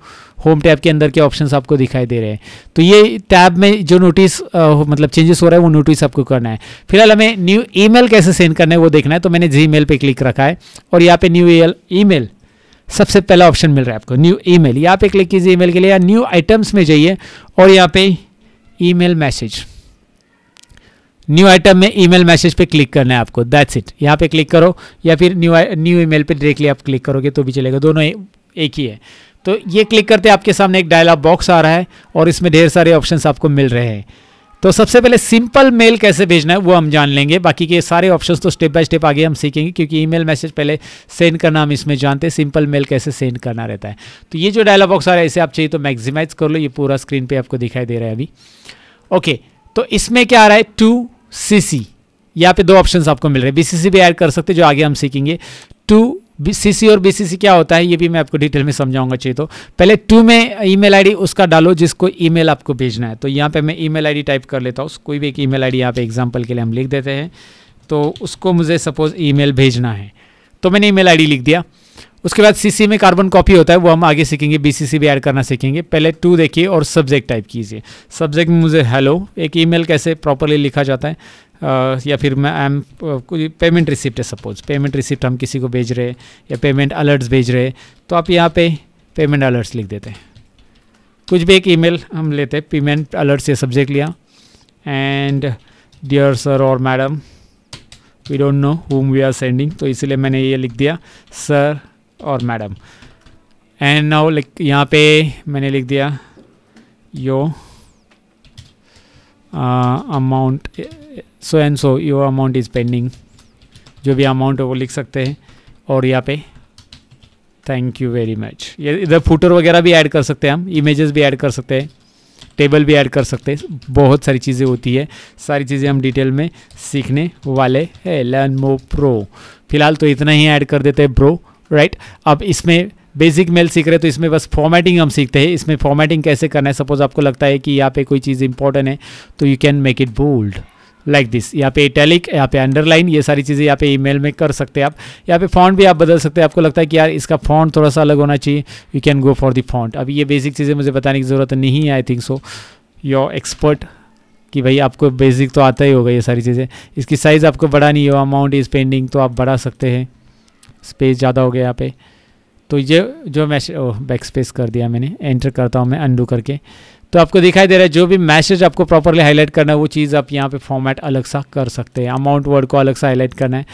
होम टैब के अंदर के ऑप्शंस आपको दिखाई दे रहे हैं। तो ये टैब में जो नोटिस मतलब चेंजेस हो रहा है, वो नोटिस आपको करना है। फ़िलहाल हमें न्यू ईमेल कैसे सेंड करना है वो देखना है तो मैंने जी पे क्लिक रखा है और यहाँ पे न्यू ईमेल सबसे पहला ऑप्शन मिल रहा है आपको न्यू ईमेल यहाँ पे क्लिक कीजिए ईमेल के लिए या न्यू आइटम्स में जाइए और यहाँ पे ईमेल मैसेज न्यू आइटम में ईमेल मैसेज पे क्लिक करना है आपको दैट्स इट यहाँ पे क्लिक करो या फिर न्यू न्यू ईमेल पे डायरेक्टली आप क्लिक करोगे तो भी चलेगा, दोनों एक ही है। तो ये क्लिक करते आपके सामने एक डायलॉग बॉक्स आ रहा है और इसमें ढेर सारे ऑप्शंस आपको मिल रहे हैं। तो सबसे पहले सिंपल मेल कैसे भेजना है, वो हम जान लेंगे। बाकी के सारे ऑप्शंस तो स्टेप बाय स्टेप आगे हम सीखेंगे, क्योंकि ईमेल मैसेज पहले सेंड करना हम इसमें जानते हैं सिंपल मेल कैसे सेंड करना रहता है। तो ये जो डायलॉग बॉक्स आ रहा है, इसे आप चाहिए तो मैक्सिमाइज कर लो, ये पूरा स्क्रीन पर आपको दिखाई दे रहा है अभी। ओके तो इसमें क्या आ रहा है? टू सी सी यहाँ पे दो ऑप्शंस आपको मिल रहे हैं। बीसीसी भी ऐड कर सकते जो आगे हम सीखेंगे। टू सी और बीसीसी क्या होता है, ये भी मैं आपको डिटेल में समझाऊँगा चाहिए तो। पहले टू में ईमेल आईडी उसका डालो जिसको ईमेल आपको भेजना है। तो यहाँ पे मैं ईमेल आईडी टाइप कर लेता हूँ। कोई भी एक ईमेल आईडी यहाँ पे एग्ज़ाम्पल के लिए हम लिख देते हैं। तो उसको मुझे सपोज़ ईमेल भेजना है। तो मैंने ईमेल आईडी लिख दिया। उसके बाद सीसी में कार्बन कॉपी होता है, वो हम आगे सीखेंगे बीसीसी भी ऐड करना सीखेंगे। पहले टू देखिए और सब्जेक्ट टाइप कीजिए। सब्जेक्ट में मुझे हेलो एक ईमेल कैसे प्रॉपरली लिखा जाता है या फिर मैं आई एम कोई पेमेंट रिसिप्ट है सपोज़ पेमेंट रिसिप्ट हम किसी को भेज रहे हैं, या पेमेंट अलर्ट्स भेज रहे तो आप यहाँ पे पेमेंट अलर्ट्स लिख देते हैं। कुछ भी एक ईमेल हम लेते हैं पेमेंट अलर्ट्स से सब्जेक्ट लिया। एंड डियर सर और madam we don't know whom we are sending तो इसलिए मैंने ये लिख दिया। सर और मैडम। एंड नाउ लाइक यहाँ पे मैंने लिख दिया, your amount so and so your amount is pending जो भी अमाउंट है वो लिख सकते हैं। और यहाँ पे थैंक यू वेरी मच ये इधर फूटर वगैरह भी ऐड कर सकते हैं हम। इमेजेस भी ऐड कर सकते हैं। टेबल भी ऐड कर सकते हैं। बहुत सारी चीज़ें होती है। सारी चीज़ें हम डिटेल में सीखने वाले हैं। लर्न मो प्रो फ़िलहाल तो इतना ही ऐड कर देते हैं ब्रो राइट अब इसमें बेसिक मेल सीख रहे तो इसमें बस फॉर्मेटिंग हम सीखते हैं। इसमें फॉर्मेटिंग कैसे करना है? सपोज़ आपको लगता है कि यहाँ पे कोई चीज़ इंपॉर्टेंट है तो you can make it bold like this यहाँ पे इटैलिक यहाँ पे अंडरलाइन ये सारी चीज़ें यहाँ पे ईमेल में कर सकते हैं आप। यहाँ पे फॉन्ट भी आप बदल सकते हैं। आपको लगता है कि यार, इसका फॉन्ट थोड़ा सा अलग होना चाहिए। You can go for the font अभी ये बेसिक चीज़ें मुझे बताने की ज़रूरत नहीं है I think so your expert कि भाई आपको बेसिक तो आता ही होगा ये सारी चीज़ें। इसकी साइज़ आपको बढ़ानी हो अमाउंट इज़ पेंडिंग तो आप बढ़ा सकते हैं। स्पेस ज़्यादा हो गया यहाँ पे। तो ये जो मैसेज बैक स्पेस कर दिया मैंने एंटर करता हूँ मैं अंडू करके। तो आपको दिखाई दे रहा है, जो भी मैसेज आपको प्रॉपरली हाईलाइट करना है, वो चीज़ आप यहाँ पे फॉर्मेट अलग सा कर सकते हैं। अमाउंट वर्ड को अलग सा हाईलाइट करना है।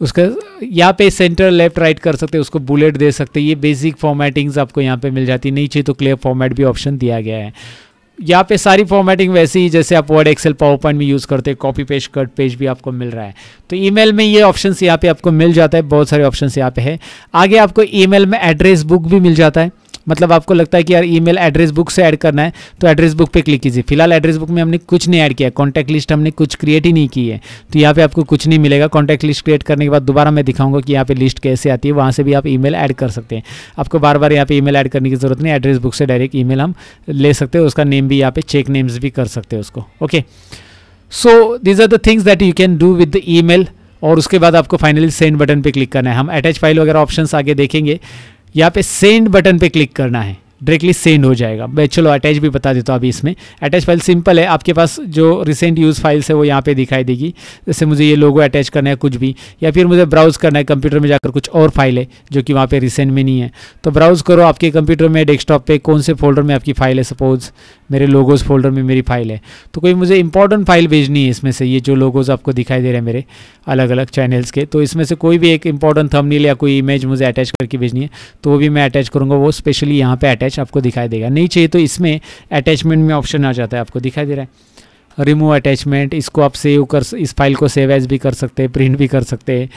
उसका, यहाँ पे सेंटर लेफ़्ट राइट कर सकते हैं, उसको बुलेट दे सकते हैं। ये बेसिक फॉर्मेटिंग्स आपको यहाँ पे मिल जाती है। नहीं चाहिए तो क्लियर फॉर्मेट भी ऑप्शन दिया गया है। यहाँ पे सारी फॉर्मेटिंग वैसी ही, जैसे आप वर्ड एक्सेल पावर पॉइंट में यूज़ करते हैं कॉपी पेज कट पेज भी आपको मिल रहा है। तो ईमेल में ये ऑप्शन यहाँ पे आपको मिल जाता है, बहुत सारे ऑप्शन यहाँ पे है। आगे आपको ईमेल में एड्रेस बुक भी मिल जाता है। मतलब आपको लगता है कि यार ईमेल एड्रेस बुक से ऐड करना है तो एड्रेस बुक पे क्लिक कीजिए। फ़िलहाल एड्रेस बुक में हमने कुछ नहीं ऐड किया कॉन्टैक्ट लिस्ट हमने कुछ क्रिएट ही नहीं की है। तो यहाँ पे आपको कुछ नहीं मिलेगा। कॉन्टैक्ट लिस्ट क्रिएट करने के बाद दोबारा मैं दिखाऊँगा कि यहाँ पे लिस्ट कैसे आती है। वहाँ से भी आप ईमेल ऐड कर सकते हैं। आपको बार बार यहाँ पे ईमेल ऐड करने की ज़रूरत नहीं एड्रेस बुक से डायरेक्ट ई हम ले सकते हैं। उसका नेम भी यहाँ पे चेक नेम्स भी कर सकते हैं उसको। Okay so these are the things that you can do with the e और उसके बाद आपको फाइनली सेंड बटन पे क्लिक करना है। हम अटैच फ़ाइल वगैरह ऑप्शंस आगे देखेंगे। यहाँ पे सेंड बटन पे क्लिक करना है। डायरेक्टली सेंड हो जाएगा। मैं चलो अटैच भी बता देता हूँ अभी इसमें। अटैच फ़ाइल सिंपल है। आपके पास जो रिसेंट यूज़ फाइल्स है वो यहाँ पे दिखाई देगी। जैसे मुझे ये लोगो अटैच करना है कुछ भी, या फिर मुझे ब्राउज़ करना है कंप्यूटर में जाकर कुछ और फ़ाइल है जो कि वहाँ पे रिसेंट में नहीं है। तो ब्राउज़ करो आपके कंप्यूटर में डेस्कटॉप पर कौन से फोल्डर में आपकी फ़ाइल है सपोज़ मेरे लोगोज़ फोल्डर में मेरी फ़ाइल है। तो कोई मुझे इंपॉर्टेंट फ़ाइल भेजनी है इसमें से, ये जो लोगोज़ आपको दिखाई दे रहे हैं मेरे अलग अलग चैनल्स के तो इसमें से कोई भी एक इंपॉर्टेंट थंबनेल या कोई इमेज मुझे अटैच करके भेजनी है तो वो भी मैं अटैच करूँगा। वो स्पेशली यहाँ पर अटैच आपको दिखाई देगा। नहीं चाहिए तो इसमें अटैचमेंट में ऑप्शन आ जाता है, आपको दिखाई दे रहा है। रिमूव अटैचमेंट इसको आप सेव कर इस फ़ाइल को सेव एज भी कर सकते हैं प्रिंट भी कर सकते हैं।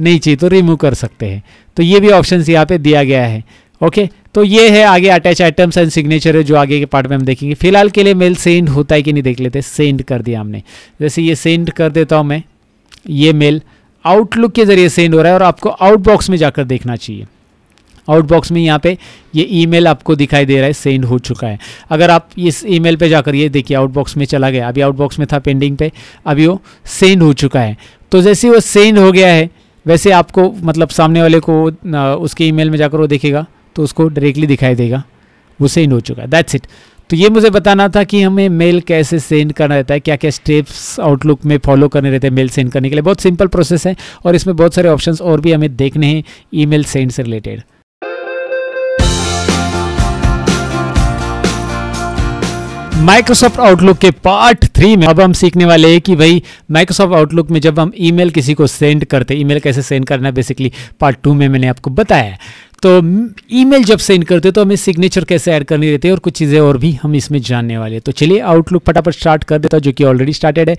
नहीं चाहिए तो रिमूव कर सकते हैं। तो ये भी ऑप्शन यहाँ पे दिया गया है। ओके तो ये है आगे अटैच आइटम्स एंड सिग्नेचर है, जो आगे के पार्ट में हम देखेंगे। फ़िलहाल के लिए मेल सेंड होता है कि नहीं देख लेते सेंड कर दिया हमने। जैसे ये सेंड कर देता हूँ मैं, ये मेल आउटलुक के ज़रिए सेंड हो रहा है और आपको आउटबॉक्स में जाकर देखना चाहिए। आउटबॉक्स में यहाँ पे ये ईमेल आपको दिखाई दे रहा है सेंड हो चुका है। अगर आप इस ईमेल पे जाकर ये देखिए आउटबॉक्स में चला गया। अभी आउटबॉक्स में था पेंडिंग पे, अभी वो सेंड हो चुका है। तो जैसे वो सेंड हो गया है, वैसे आपको मतलब सामने वाले को उसके ईमेल में जाकर वो देखेगा तो उसको डायरेक्टली दिखाई देगा। वो सेंड हो चुका है। दैट्स इट तो ये मुझे बताना था कि हमें मेल कैसे सेंड करना रहता है क्या क्या स्टेप्स आउटलुक में फॉलो करने रहते हैं मेल सेंड करने के लिए। बहुत सिंपल प्रोसेस है और इसमें बहुत सारे ऑप्शंस और भी हमें देखने हैं ईमेल सेंड से रिलेटेड माइक्रोसॉफ्ट आउटलुक के पार्ट थ्री में अब हम सीखने वाले हैं कि भाई माइक्रोसॉफ्ट आउटलुक में जब हम ईमेल किसी को सेंड करते ईमेल कैसे सेंड करना है बेसिकली पार्ट टू में मैंने आपको बताया। तो ईमेल जब सेंड करते हो तो हमें सिग्नेचर कैसे ऐड करनी रहती है और कुछ चीज़ें और भी हम इसमें जानने वाले हैं। तो चलिए आउटलुक फटाफट स्टार्ट कर देता हूँ, जो कि ऑलरेडी स्टार्टेड है।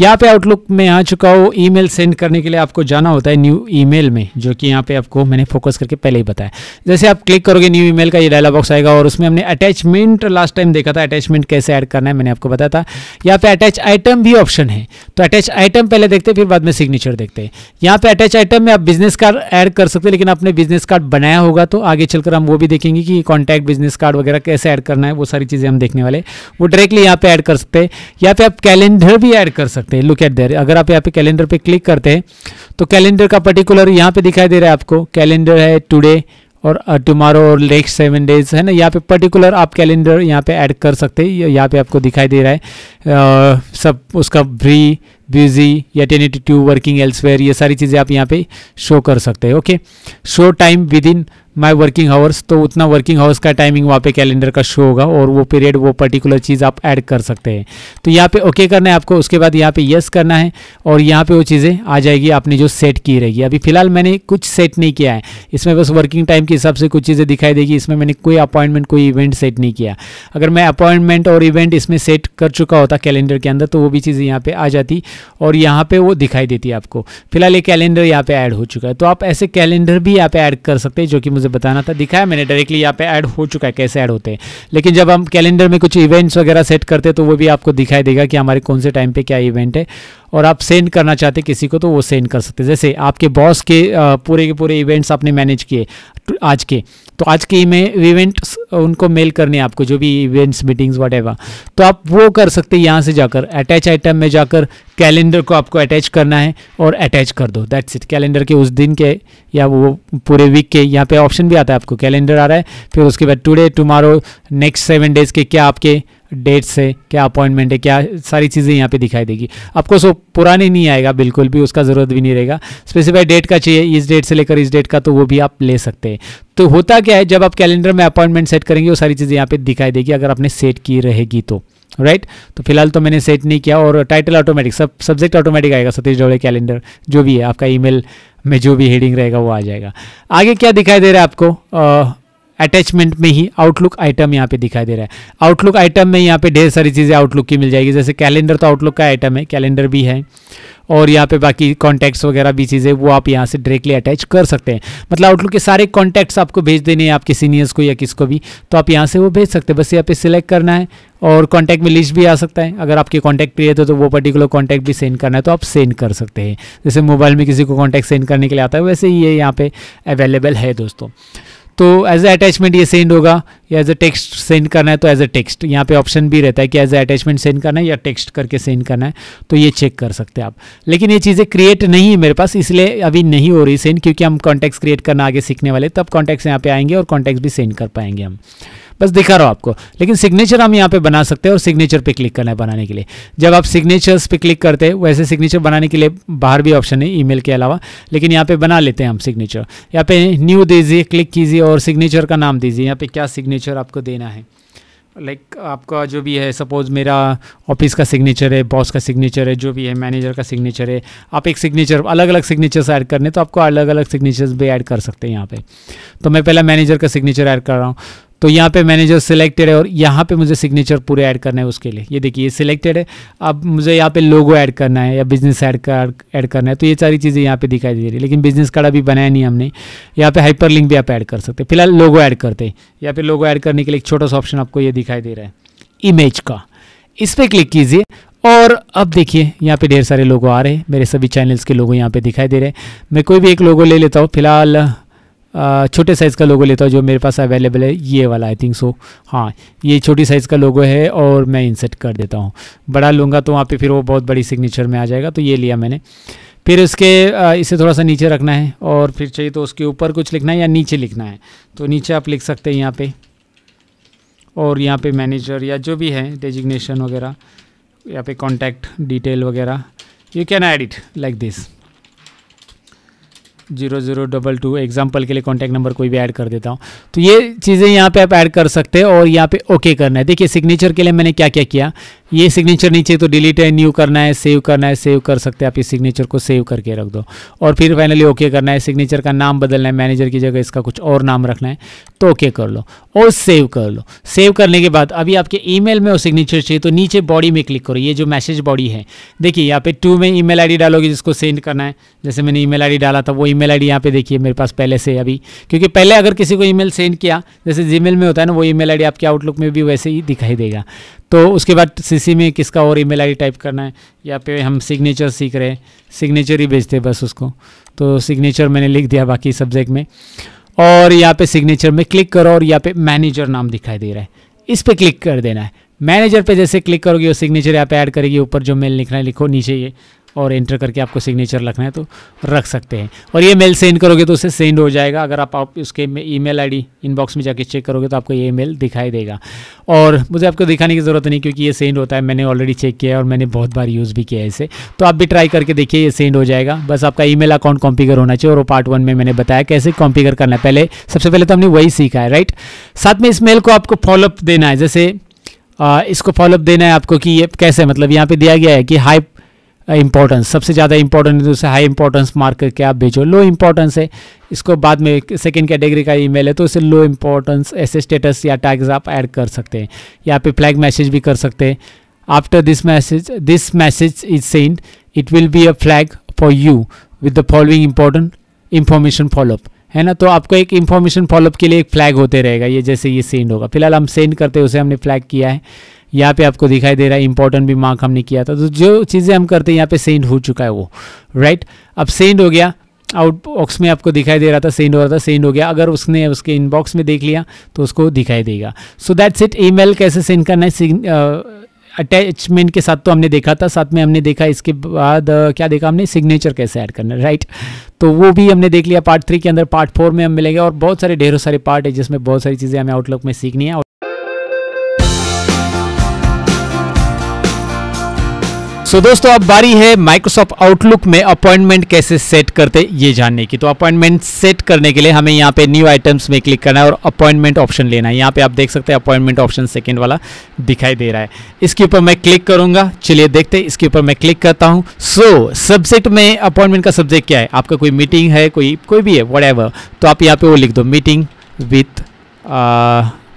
यहाँ पे आउटलुक में आ चुका हूँ ईमेल सेंड करने के लिए आपको जाना होता है न्यू ईमेल में, जो कि यहाँ पे आपको मैंने फोकस करके पहले ही बताया। जैसे आप क्लिक करोगे न्यू ईमेल का, ये डायलॉग बॉक्स आएगा और उसमें हमने अटैचमेंट लास्ट टाइम देखा था अटैचमेंट कैसे ऐड करना है, मैंने आपको बताया था। यहाँ पे अटैच आइटम भी ऑप्शन है। तो अटैच आइटम पहले देखते फिर बाद में सिग्नेचर देखते हैं। यहाँ पे अटैच आइटम में आप बिज़नेस कार्ड ऐड कर सकते हैं, लेकिन आपने बिज़नेस कार्ड बनाया होगा तो आगे चलकर हम वो भी देखेंगे कि कॉन्टैक्ट बिज़नेस कार्ड वगैरह कैसे ऐड करना है, वो सारी चीज़ें हम देखने वाले वो डायरेक्टली यहाँ पे ऐड कर सकते हैं, या पे आप कैलेंडर भी ऐड कर सकते हैं। लुक एट देर अगर आप यहाँ पे कैलेंडर पे क्लिक करते हैं तो कैलेंडर का पर्टिकुलर यहाँ पे दिखाई दे रहा है आपको। कैलेंडर है टुडे और टुमारो और नेक्स्ट सेवन डेज़ है ना यहाँ पे पर्टिकुलर आप कैलेंडर यहाँ पे ऐड कर सकते हैं यहाँ पे आपको दिखाई दे रहा है। आ, सब उसका ब्री बिज़ी या tentative working elsewhere ये सारी चीज़ें आप यहाँ पे शो कर सकते हैं okay show time within my working hours तो उतना वर्किंग हावर्स का टाइमिंग वहाँ पे कैलेंडर का शो होगा और वो पीरियड वो पर्टिकुलर चीज़ आप ऐड कर सकते हैं। तो यहाँ पे ओके okay करना है आपको, उसके बाद यहाँ पे यस करना है और यहाँ पे वो चीज़ें आ जाएगी, आपने जो सेट की रहेगी। अभी फ़िलहाल मैंने कुछ सेट नहीं किया है। इसमें बस वर्किंग टाइम के हिसाब से कुछ चीज़ें दिखाई देगी। इसमें मैंने कोई अपॉइंटमेंट कोई इवेंट सेट नहीं किया। अगर मैं अपॉइंटमेंट और इवेंट इसमें सेट कर चुका होता कैलेंडर के अंदर तो वो भी चीज़ें यहाँ पर आ जाती और यहाँ पर वो दिखाई देती आपको। फ़िलहाल ये कैलेंडर यहाँ पर ऐड हो चुका है। तो आप ऐसे कैलेंडर भी यहाँ पे ऐड कर सकते हैं, जो कि मुझे बताना था। दिखाया मैंने डायरेक्टली यहाँ पे ऐड हो चुका है, कैसे ऐड होते हैं। लेकिन जब हम कैलेंडर में कुछ इवेंट्स वगैरह सेट करते हैं तो वो भी आपको दिखाई देगा कि हमारे कौन से टाइम पे क्या इवेंट है। और आप सेंड करना चाहते किसी को तो वो सेंड कर सकते जैसे आपके बॉस के पूरे के पूरे इवेंट्स आपने मैनेज किए, आज के। तो आज के इवेंट्स उनको मेल करने हैं आपको, जो भी इवेंट्स मीटिंग्स वट तो आप वो कर सकते हैं यहाँ से जाकर। अटैच आइटम में जाकर कैलेंडर को आपको अटैच करना है और अटैच कर दो। दैट्स इट कैलेंडर के उस दिन के या वो पूरे वीक के यहाँ पे ऑप्शन भी आता है आपको। कैलेंडर आ रहा है, फिर उसके बाद today tomorrow next seven days के क्या आपके डेट है क्या अपॉइंटमेंट है, क्या सारी चीज़ें यहाँ पे दिखाई देगी। आपको सो पुराने नहीं आएगा, बिल्कुल भी उसका ज़रूरत भी नहीं रहेगा। स्पेसिफाइड डेट का चाहिए, इस डेट से लेकर इस डेट का तो वो भी आप ले सकते हैं। तो होता क्या है, जब आप कैलेंडर में अपॉइंटमेंट सेट करेंगे, वो सारी चीज़ें यहाँ पे दिखाई देगी, अगर आपने सेट की रहेगी तो। Right right? तो फ़िलहाल तो मैंने सेट नहीं किया और टाइटल ऑटोमेटिक सब सब्जेक्ट ऑटोमेटिक आएगा, सतीश डोले कैलेंडर जो भी है, आपका ईमेल में जो भी हेडिंग रहेगा, वो आ जाएगा। आगे क्या दिखाई दे रहा है आपको? अटैचमेंट में ही आउटलुक आइटम यहाँ पे दिखाई दे रहा है। आउटलुक आइटम में यहाँ पे ढेर सारी चीज़ें आउटलुक की मिल जाएगी। जैसे कैलेंडर तो आउटलुक का आइटम है कैलेंडर भी है। और यहाँ पे बाकी कॉन्टैक्ट्स वगैरह भी चीज़ें, वो आप यहाँ से डायरेक्टली अटैच कर सकते हैं। मतलब आउटलुक के सारे कॉन्टैक्ट्स आपको भेज देने हैं, आपके सीनियर्स को या किसको भी तो आप यहाँ से वो भेज सकते हैं। बस यहाँ पे सिलेक्ट करना है और कॉन्टैक्ट में लिस्ट भी आ सकता है। अगर आपके कॉन्टैक्ट क्रिएट हो तो वो पर्टिकुलर कॉन्टैक्ट भी सेंड करना है तो आप सेंड कर सकते हैं। जैसे मोबाइल में किसी को कॉन्टैक्ट सेंड करने के लिए आता है, वैसे ही ये यहाँ पे अवेलेबल है दोस्तों। तो एज ए अटैचमेंट ये सेंड होगा, या एज अ टेक्स्ट सेंड करना है तो एज अ टेक्स्ट यहाँ पे ऑप्शन भी रहता है कि एज ए अटैचमेंट सेंड करना है या टेक्स्ट करके सेंड करना है तो ये चेक कर सकते हैं आप. लेकिन ये चीज़ें क्रिएट नहीं है मेरे पास, इसलिए अभी नहीं हो रही सेंड क्योंकि हम कॉन्टैक्ट्स क्रिएट करना आगे सीखने वाले तब कॉन्टैक्ट्स यहाँ पे आएँगे और कॉन्टैक्ट्स भी सेंड कर पाएँगे हम. बस दिखा रहा हूँ आपको। लेकिन सिग्नेचर हम यहाँ पे बना सकते हैं और सिग्नेचर पे क्लिक करना है बनाने के लिए। जब आप सिग्नेचर्स पे क्लिक करते हैं वैसे सिग्नेचर बनाने के लिए बाहर भी ऑप्शन है ईमेल के अलावा। लेकिन यहाँ पे बना लेते हैं हम सिग्नेचर यहाँ पे न्यू दीजिए क्लिक कीजिए और सिग्नेचर का नाम दीजिए। यहाँ पे क्या सिग्नेचर आपको देना है? लाइक like, आपका जो भी है सपोज़ मेरा ऑफ़िस का सिग्नेचर है बॉस का सिग्नेचर है जो भी है मैनेजर का सिग्नेचर है। आप एक सिग्नेचर अलग अलग सिग्नेचर्स ऐड करने तो आपको अलग अलग सिग्नेचर्स भी ऐड कर सकते हैं यहाँ पे। तो मैं पहला मैनेजर का सिग्नेचर ऐड कर रहा हूँ। तो यहाँ पे मैनेजर सिलेक्टेड है और यहाँ पे मुझे सिग्नेचर पूरे ऐड करना है उसके लिए। ये देखिए, ये सिलेक्टेड है। अब मुझे यहाँ पे लोगो ऐड करना है या बिज़नेस ऐड कर ऐड करना है तो ये सारी चीज़ें यहाँ पे दिखाई दे रही है। लेकिन बिज़नेस कार्ड अभी बनाया नहीं हमने। यहाँ पे हाइपर लिंक भी आप ऐड कर सकते फ़िलहाल लोगो ऐड करते हैं। यहाँ पे लोगो ऐड करने के लिए एक छोटा सा ऑप्शन आपको ये दिखाई दे रहा है। इमेज का। इस पर क्लिक कीजिए और अब देखिए, यहाँ पे ढेर सारे लोगो आ रहे हैं। मेरे सभी चैनल्स के लोगो यहाँ पे दिखाई दे रहे हैं। मैं कोई भी एक लोगो ले लेता हूँ। फ़िलहाल छोटे साइज़ का लोगो लेता हूँ, जो मेरे पास अवेलेबल है, ये वाला आई थिंक सो हाँ ये छोटी साइज़ का लोगो है और मैं इंसर्ट कर देता हूँ। बड़ा लूँगा तो वहाँ पे फिर वो बहुत बड़ी सिग्नेचर में आ जाएगा तो ये लिया मैंने। फिर उसके इसे थोड़ा सा नीचे रखना है और फिर चाहिए तो उसके ऊपर कुछ लिखना है या नीचे लिखना है। तो नीचे आप लिख सकते हैं यहाँ पर और यहाँ पर मैनेजर या जो भी है डेजिग्नेशन वगैरह, यहाँ पे कॉन्टैक्ट डिटेल वगैरह you can add it like this zero zero double two example के लिए कॉन्टैक्ट नंबर कोई भी ऐड कर देता हूँ। तो ये चीज़ें यहाँ पे आप ऐड कर सकते हैं और यहाँ पे ओके करना है। देखिए सिग्नेचर के लिए मैंने क्या क्या? किया ये सिग्नेचर नीचे तो डिलीट है न्यू करना है सेव करना है सेव कर सकते हैं आप। इस सिग्नेचर को सेव करके रख दो। और फिर फाइनली ओके करना है सिग्नेचर का नाम बदलना है मैनेजर की जगह इसका कुछ और नाम रखना है तो ओके कर लो और सेव कर लो। सेव करने के बाद अभी आपके ईमेल में वो सिग्नेचर चाहिए तो नीचे बॉडी में क्लिक करो। ये जो मैसेज बॉडी है, देखिए यहाँ पे टू में ईमेल आईडी डालोगे जिसको सेंड करना है, जैसे मैंने ईमेल आईडी डाला था, वो ईमेल आईडी यहाँ पे देखिए, मेरे पास पहले से अभी। क्योंकि पहले अगर किसी को ईमेल सेंड किया, जैसे जीमेल में होता है ना, वो ईमेल आईडी आपके आउटलुक में भी वैसे ही दिखाई देगा। तो उसके बाद सीसी में किसका और ईमेल आईडी टाइप करना है, या पे हम सिग्नेचर सीख रहे हैं सिग्नेचर ही भेजते बस उसको। तो सिग्नेचर मैंने लिख दिया बाकी सब्जेक्ट में। और यहाँ पे सिग्नेचर में क्लिक करो और यहाँ पे मैनेजर नाम दिखाई दे रहा है। इस पर क्लिक कर देना है। मैनेजर पे जैसे क्लिक करोगे, वो सिग्नेचर यहाँ पे ऐड करेगी, ऊपर जो मेल लिखना है लिखो नीचे ये। और एंटर करके आपको सिग्नेचर रखना है तो रख सकते हैं। और ये मेल सेंड करोगे तो उसे सेंड हो जाएगा। अगर आप, आप उसके ईमेल आईडी इनबॉक्स में जाके चेक करोगे तो आपको ये मेल दिखाई देगा। और मुझे आपको दिखाने की ज़रूरत नहीं क्योंकि ये सेंड होता है। मैंने ऑलरेडी चेक किया है और मैंने बहुत बार यूज़ भी किया है इसे। तो आप भी ट्राई करके देखिए ये सेंड हो जाएगा। बस आपका ई अकाउंट कॉम्पिगर होना चाहिए और वो पार्ट वन में मैंने बताया कैसे कॉम्पिगर करना है। पहले सबसे पहले तो हमने वही सीखा है राइट साथ में इस मेल को आपको फॉलोअप देना है। जैसे इसको फॉलोअप देना है आपको कि ये कैसे मतलब यहाँ पे दिया गया है कि हाई इंपॉर्टेंस सबसे ज़्यादा इंपॉर्टेंट है तो उसे हाई इंपॉर्टेंस मार्क करके आप भेजो। लो इंपॉर्टेंस है। इसको बाद में सेकेंड कैटेगरी का ईमेल है तो उसे लो इंपॉर्टेंस ऐसे स्टेटस या टैग्स आप ऐड कर सकते हैं। या पे फ्लैग मैसेज भी कर सकते हैं। After this message this message is send it will be a flag for you with the following important information followup है ना? तो आपको एक इन्फॉर्मेशन फॉलोअप के लिए एक फ्लैग होते रहेगा। ये जैसे ये सेंड होगा। फ़िलहाल हम सेंड करते हैं उसे हमने फ्लैग किया है। यहाँ पे आपको दिखाई दे रहा है इंपॉर्टेंट भी मार्क हमने किया था। तो जो चीज़ें हम करते हैं, यहाँ पे सेंड हो चुका है वो राइट अब सेंड हो गया आउट बॉक्स में आपको दिखाई दे रहा था सेंड हो रहा था सेंड हो गया। अगर उसने उसके इनबॉक्स में देख लिया तो उसको दिखाई देगा। सो दैट्स इट ईमेल कैसे सेंड करना है अटैचमेंट के साथ तो हमने देखा था, साथ में हमने देखा इसके बाद क्या देखा हमने? सिग्नेचर कैसे ऐड करना राइट तो वो भी हमने देख लिया पार्ट थ्री के अंदर पार्ट फोर में हम मिलेंगे और बहुत सारे, ढेरों सारे पार्ट है जिसमें बहुत सारी चीज़ें हमें आउटलुक में सीखनी है। सो so, दोस्तों अब बारी है माइक्रोसॉफ्ट आउटलुक में अपॉइंटमेंट कैसे सेट करते ये जानने की। तो अपॉइंटमेंट सेट करने के लिए हमें यहाँ पे न्यू आइटम्स में क्लिक करना है और अपॉइंटमेंट ऑप्शन लेना है। यहाँ पे आप देख सकते हैं अपॉइंटमेंट ऑप्शन सेकंड वाला दिखाई दे रहा है। इसके ऊपर मैं क्लिक करूँगा। चलिए देखते हैं इसके ऊपर मैं क्लिक करता हूँ। सो so, सब्जेक्ट में अपॉइंटमेंट का सब्जेक्ट क्या है? आपका कोई मीटिंग है कोई कोई भी है वट तो आप यहाँ पे वो लिख दो meeting with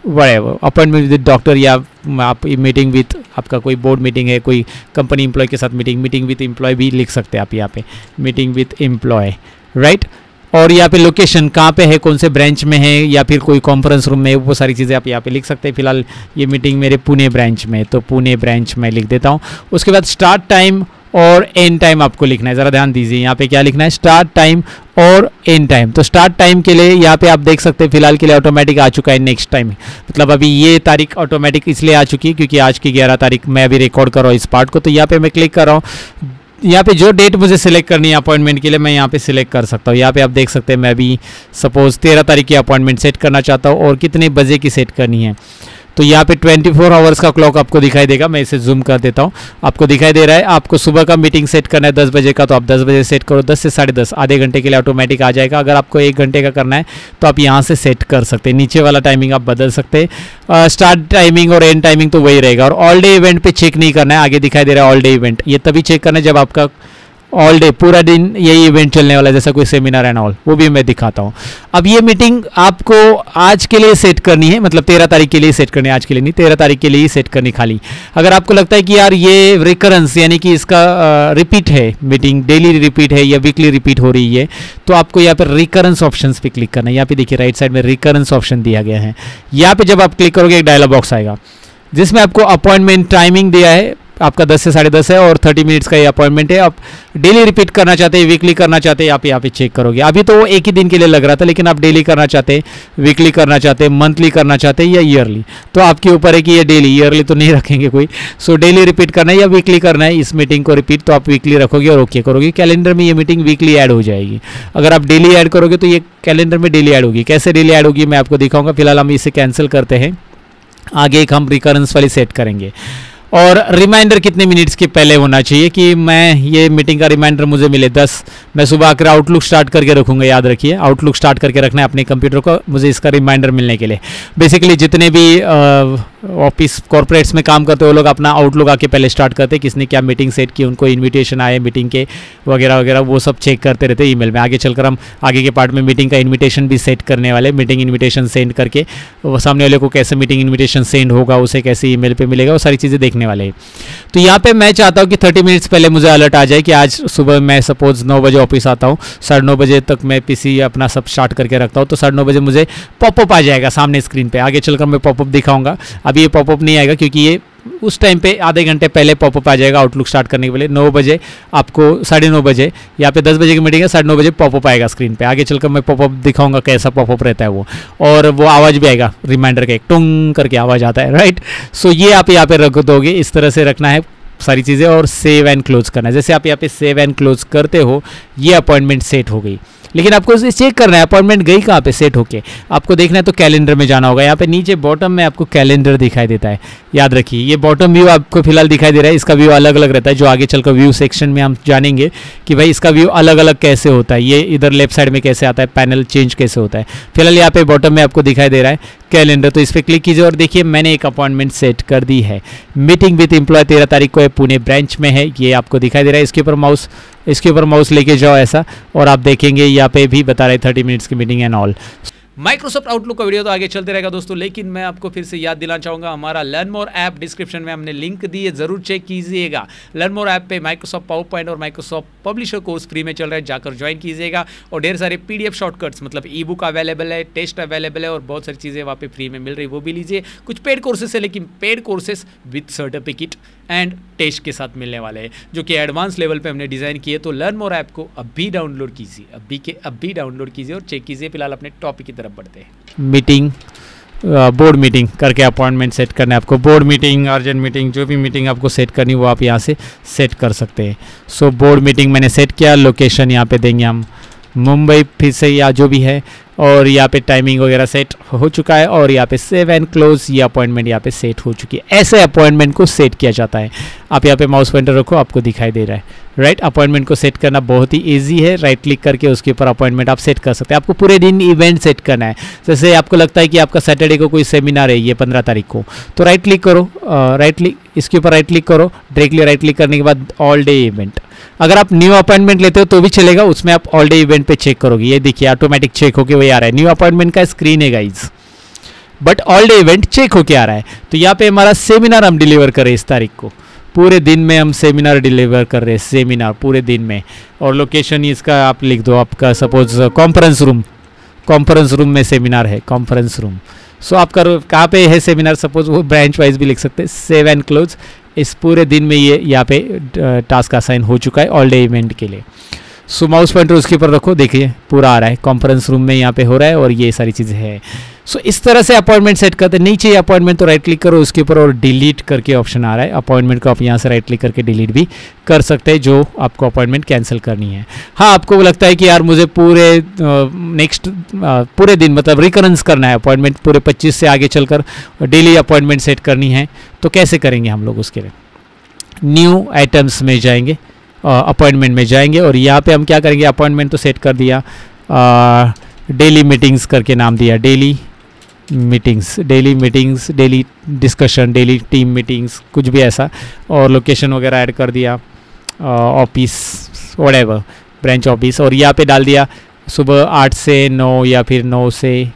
what appointment with doctor या आप मीटिंग विथ आपका कोई बोर्ड मीटिंग है, कोई कंपनी एम्प्लॉय के साथ मीटिंग मीटिंग विथ एम्प्लॉय भी लिख सकते हैं आप यहाँ पे। मीटिंग विथ एम्प्लॉय राइट और यहाँ पे लोकेशन कहाँ पे है, कौन से ब्रांच में है, या फिर कोई कॉन्फ्रेंस रूम में वो सारी चीज़ें आप यहाँ पे लिख सकते हैं। फ़िलहाल ये मीटिंग मेरे पुणे ब्रांच में है तो पुणे ब्रांच में लिख देता हूँ। उसके बाद स्टार्ट टाइम और एंड टाइम आपको लिखना है। ज़रा ध्यान दीजिए, यहाँ पे क्या लिखना है? स्टार्ट टाइम और एंड टाइम तो स्टार्ट टाइम के लिए यहाँ पे आप देख सकते हैं, फ़िलहाल के लिए ऑटोमेटिक आ चुका है नेक्स्ट टाइम मतलब अभी ये तारीख ऑटोमेटिक इसलिए आ चुकी है क्योंकि आज की ग्यारह तारीख मैं अभी रिकॉर्ड कर रहा हूँ इस पार्ट को। तो यहाँ पे मैं क्लिक कर रहा हूँ। यहाँ पे जो डेट मुझे सिलेक्ट करनी है अपॉइंटमेंट के लिए, मैं यहाँ पे सिलेक्ट कर सकता हूँ। यहाँ पे आप देख सकते हैं, मैं अभी सपोज़ तेरह तारीख की अपॉइंटमेंट सेट करना चाहता हूँ और कितने बजे की सेट करनी है। तो यहाँ पे 24 फोर आवर्स का क्लॉक आपको दिखाई देगा। मैं इसे जूम कर देता हूँ। आपको दिखाई दे रहा है, आपको सुबह का मीटिंग सेट करना है 10 बजे का तो आप 10 बजे सेट करो 10 से साढ़े दस, आधे घंटे के लिए ऑटोमेटिक आ जाएगा। अगर आपको एक घंटे का करना है तो आप यहाँ से सेट कर सकते हैं। नीचे वाला टाइमिंग आप बदल सकते हैं। स्टार्ट टाइमिंग और एंड टाइमिंग तो वही रहेगा। और ऑल डे इवेंट पर चेक नहीं करना है, आगे दिखाई दे रहा है ऑल डे इवेंट ये तभी चेक करना है जब आपका ऑल डे पूरा दिन यही इवेंट चलने वाला है, जैसा कोई सेमिनार एंड ऑल वो भी मैं दिखाता हूँ। अब ये मीटिंग आपको आज के लिए सेट करनी है मतलब तेरह तारीख के लिए सेट करनी है, आज के लिए नहीं, तेरह तारीख के लिए ही सेट करनी खाली। अगर आपको लगता है कि यार ये रिकरेंस यानी कि इसका रिपीट है मीटिंग डेली रिपीट है या वीकली रिपीट हो रही है तो आपको यहाँ पर रिकरेंस ऑप्शन पर क्लिक करना है। यहाँ पे देखिए राइट साइड में रिकरेंस ऑप्शन दिया गया है। यहाँ पे जब आप क्लिक करोगे, एक डायलॉग बॉक्स आएगा, जिसमें आपको अपॉइंटमेंट टाइमिंग दिया है आपका 10 से साढ़े दस है और 30 मिनट्स का ये अपॉइंटमेंट है। आप डेली रिपीट करना चाहते हैं वीकली करना चाहते हैं, आप यहाँ पे चेक करोगे। अभी तो वो एक ही दिन के लिए लग रहा था, लेकिन आप डेली करना चाहते हैं वीकली करना चाहते हैं मंथली करना चाहते हैं या ईयरली तो आपके ऊपर है कि ये डेली ईयरली तो नहीं रखेंगे कोई। सो डेली रिपीट करना है या वीकली करना है, इस मीटिंग को रिपीट तो आप वीकली रखोगे और ओके करोगे। कैलेंडर में ये मीटिंग वीकली ऐड हो जाएगी। अगर आप डेली ऐड करोगे तो ये कैलेंडर में डेली ऐड होगी। कैसे डेली ऐड होगी मैं आपको दिखाऊँगा। फ़िलहाल हम इसे कैंसिल करते हैं। आगे एक हम रिकरेंस वाली सेट करेंगे। और रिमाइंडर कितने मिनट्स के पहले होना चाहिए कि मैं ये मीटिंग का रिमाइंडर मुझे मिले? दस। मैं सुबह आकर आउटलुक स्टार्ट करके रखूँगा, याद रखिए। आउटलुक स्टार्ट करके रखना है अपने कंप्यूटर को, मुझे इसका रिमाइंडर मिलने के लिए। बेसिकली जितने भी ऑफ़िस कॉरपोरेट्स में काम करते हो लोग अपना आउटलुक आके पहले स्टार्ट करते, किसने क्या मीटिंग सेट की, उनको इन्विटेशन आए मीटिंग के, वगैरह वगैरह, वो सब चेक करते रहते ईमेल में। आगे चलकर हम, आगे के पार्ट में मीटिंग का इन्विटेशन भी सेट करने वाले मीटिंग इन्विटेशन सेंड करके, वो सामने वाले को कैसे मीटिंग इन्विटेशन सेंड होगा, उसे कैसे ई पे मिलेगा, वो सारी चीज़ें देखने वाले हैं। तो यहाँ पे मैं चाहता हूँ कि 30 मिनट्स पहले मुझे अलर्ट आ जाए कि आज सुबह मैं सपोज़ नौ बजे ऑफ़िस आता हूँ, साढ़े नौ बजे तक मैं पीसी अपना सब स्टार्ट करके रखता हूँ तो साढ़े नौ बजे मुझे पॉपअप आ जाएगा सामने स्क्रीन पर आगे चलकर मैं पॉपअप दिखाऊँगा। अभी ये पॉपअप नहीं आएगा क्योंकि ये उस टाइम पे आधे घंटे पहले पॉपअप आ जाएगा आउटलुक स्टार्ट करने के लिए। नौ बजे आपको साढ़े नौ बजे, यहाँ पे दस बजे की मीटिंग है, साढ़े नौ बजे पॉपअप आएगा स्क्रीन पे। आगे चलकर मैं पॉपअप दिखाऊँगा कैसा पॉपअप रहता है वो। और वो आवाज़ भी आएगा रिमाइंडर का एक टुंग करके आवाज़ आता है राइट सो ये आप यहाँ पे रख दोगे, इस तरह से रखना है सारी चीज़ें और सेव एंड क्लोज करना है। जैसे आप यहाँ पे सेव एंड क्लोज करते हो, ये अपॉइंटमेंट सेट हो गई। लेकिन आपको इसे चेक करना है। अपॉइंटमेंट गई कहाँ पे? सेट होके। आपको देखना है तो कैलेंडर में जाना होगा। यहाँ पे नीचे बॉटम में आपको कैलेंडर दिखाई देता है। याद रखिए, ये बॉटम व्यू आपको फ़िलहाल दिखाई दे रहा है, इसका व्यू अलग अलग रहता है, जो आगे चलकर व्यू सेक्शन में हम जानेंगे कि भाई इसका व्यू अलग अलग कैसे होता है, ये इधर लेफ़्ट साइड में कैसे आता है पैनल चेंज कैसे होता है। फ़िलहाल यहाँ पे बॉटम में आपको दिखाई दे रहा है कैलेंडर तो इस पर क्लिक कीजिए और देखिए, मैंने एक अपॉइंटमेंट सेट कर दी है। मीटिंग विथ एम्प्लॉय तेरह तारीख को है पुणे ब्रांच में है, ये आपको दिखाई दे रहा है, इसके ऊपर माउस इसके ऊपर माउस लेके जाओ ऐसा, और आप देखेंगे, यहाँ पे भी बता रहे थर्टी मिनट्स की meeting and all Microsoft Outlook का वीडियो तो आगे चलते रहेगा दोस्तों, लेकिन मैं आपको फिर से याद दिलाना चाहूँगा, हमारा लर्न मोर ऐप डिस्क्रिप्शन में हमने लिंक दी है, ज़रूर चेक कीजिएगा। लर्न मोर ऐप पे माइक्रोसॉफ्ट पावर पॉइंट और माइक्रोसॉफ्ट पब्लिशर कोर्स फ्री में चल रहा है, जाकर ज्वाइन कीजिएगा और ढेर सारे पीडीएफ शॉर्टकट्स मतलब ई बुक अवेलेबल है टेस्ट अवेलेबल है और बहुत सारी चीज़ें वहाँ पर फ्री में मिल रही वो भी लीजिए। कुछ पेड कोर्सेस है, लेकिन paid courses with certificate and test के साथ मिलने वाले हैं, जो कि एडवांस लेवल पे हमने डिज़ाइन किए तो लर्न मोर ऐप को अभी डाउनलोड कीजिए, अभी के, अभी डाउनलोड कीजिए और चेक कीजिए, फ़िलहाल अपने टॉपिक की तरफ़ बढ़ते हैं। मीटिंग बोर्ड मीटिंग करके अपॉइंटमेंट सेट करना है आपको। बोर्ड मीटिंग अर्जेंट मीटिंग जो भी मीटिंग आपको सेट करनी वो आप यहाँ से सेट कर सकते हैं। सो बोर्ड मीटिंग मैंने सेट किया लोकेशन यहाँ पे देंगे हम। मुंबई फिर से या जो भी है, और यहाँ पे टाइमिंग वगैरह सेट हो चुका है, और यहाँ पे सेव एंड क्लोज ये अपॉइंटमेंट यहाँ पे सेट हो चुकी है। ऐसे अपॉइंटमेंट को सेट किया जाता है। आप यहाँ पे माउस पॉइंटर रखो, आपको दिखाई दे रहा है। राइट अपॉइंटमेंट को सेट करना बहुत ही ईजी है। राइट क्लिक करके उसके ऊपर अपॉइंटमेंट आप सेट कर सकते हैं। आपको पूरे दिन इवेंट सेट करना है। जैसे आपको लगता है कि आपका सैटरडे को कोई सेमिनार है, ये पंद्रह तारीख को। तो राइट क्लिक करो राइट क्लिक इसके ऊपर राइट क्लिक करो। डायरेक्टली राइट क्लिक करने के बाद ऑल डे इवेंट अगर आप न्यू अपॉइंटमेंट लेते हो तो भी चलेगा, उसमें आप ऑल डे इवेंट पे चेक करोगे। ये देखिए ऑटोमेटिक चेक होके वही आ रहा है। न्यू अपॉइंटमेंट का स्क्रीन है guys but all day event check होके आ रहा है। तो यहाँ पे हमारा सेमिनार हम डिलीवर कर रहे हैं इस तारीख को। पूरे दिन में हम सेमिनार डिलीवर कर रहे हैं सेमिनार पूरे दिन में। और लोकेशन इसका आप लिख दो, आपका suppose conference room conference room में सेमिनार है कॉन्फ्रेंस रूम सो आपका कहाँ पे है सेमिनार सपोज़ वो ब्रांच वाइज भी लिख सकते हैं। सेव एंड क्लोज इस पूरे दिन में ये यहाँ पे टास्क असाइन हो चुका है ऑल डे इवेंट के लिए। सो माउस पॉइंटर उसके ऊपर रखो, देखिए, पूरा आ रहा है। कॉन्फ्रेंस रूम में यहाँ पे हो रहा है और ये सारी चीज़ें हैं। सो so, इस तरह से अपॉइंटमेंट सेट करते हैं। नीचे अपॉइंटमेंट तो राइट क्लिक करो उसके ऊपर और डिलीट करके ऑप्शन आ रहा है। अपॉइंटमेंट को आप यहाँ से राइट क्लिक करके डिलीट भी कर सकते हैं जो आपको अपॉइंटमेंट कैंसिल करनी है। हाँ आपको लगता है कि यार मुझे पूरे नेक्स्ट पूरे दिन मतलब रिकरेंस करना है अपॉइंटमेंट पूरे पच्चीस से आगे चलकर डेली अपॉइंटमेंट सेट करनी है तो कैसे करेंगे हम लोग उसके लिए? न्यू आइटम्स में जाएँगे अपॉइंटमेंट में जाएँगे और यहाँ पे हम क्या करेंगे? अपॉइंटमेंट तो सेट कर दिया डेली मीटिंग्स करके नाम दिया daily meetings daily meetings daily discussion daily team meetings कुछ भी ऐसा, और लोकेशन वगैरह ऐड कर दिया ऑफ़िस वडेवर ब्रांच ऑफ़िस और यहाँ पे डाल दिया, सुबह आठ से नौ या फिर नौ से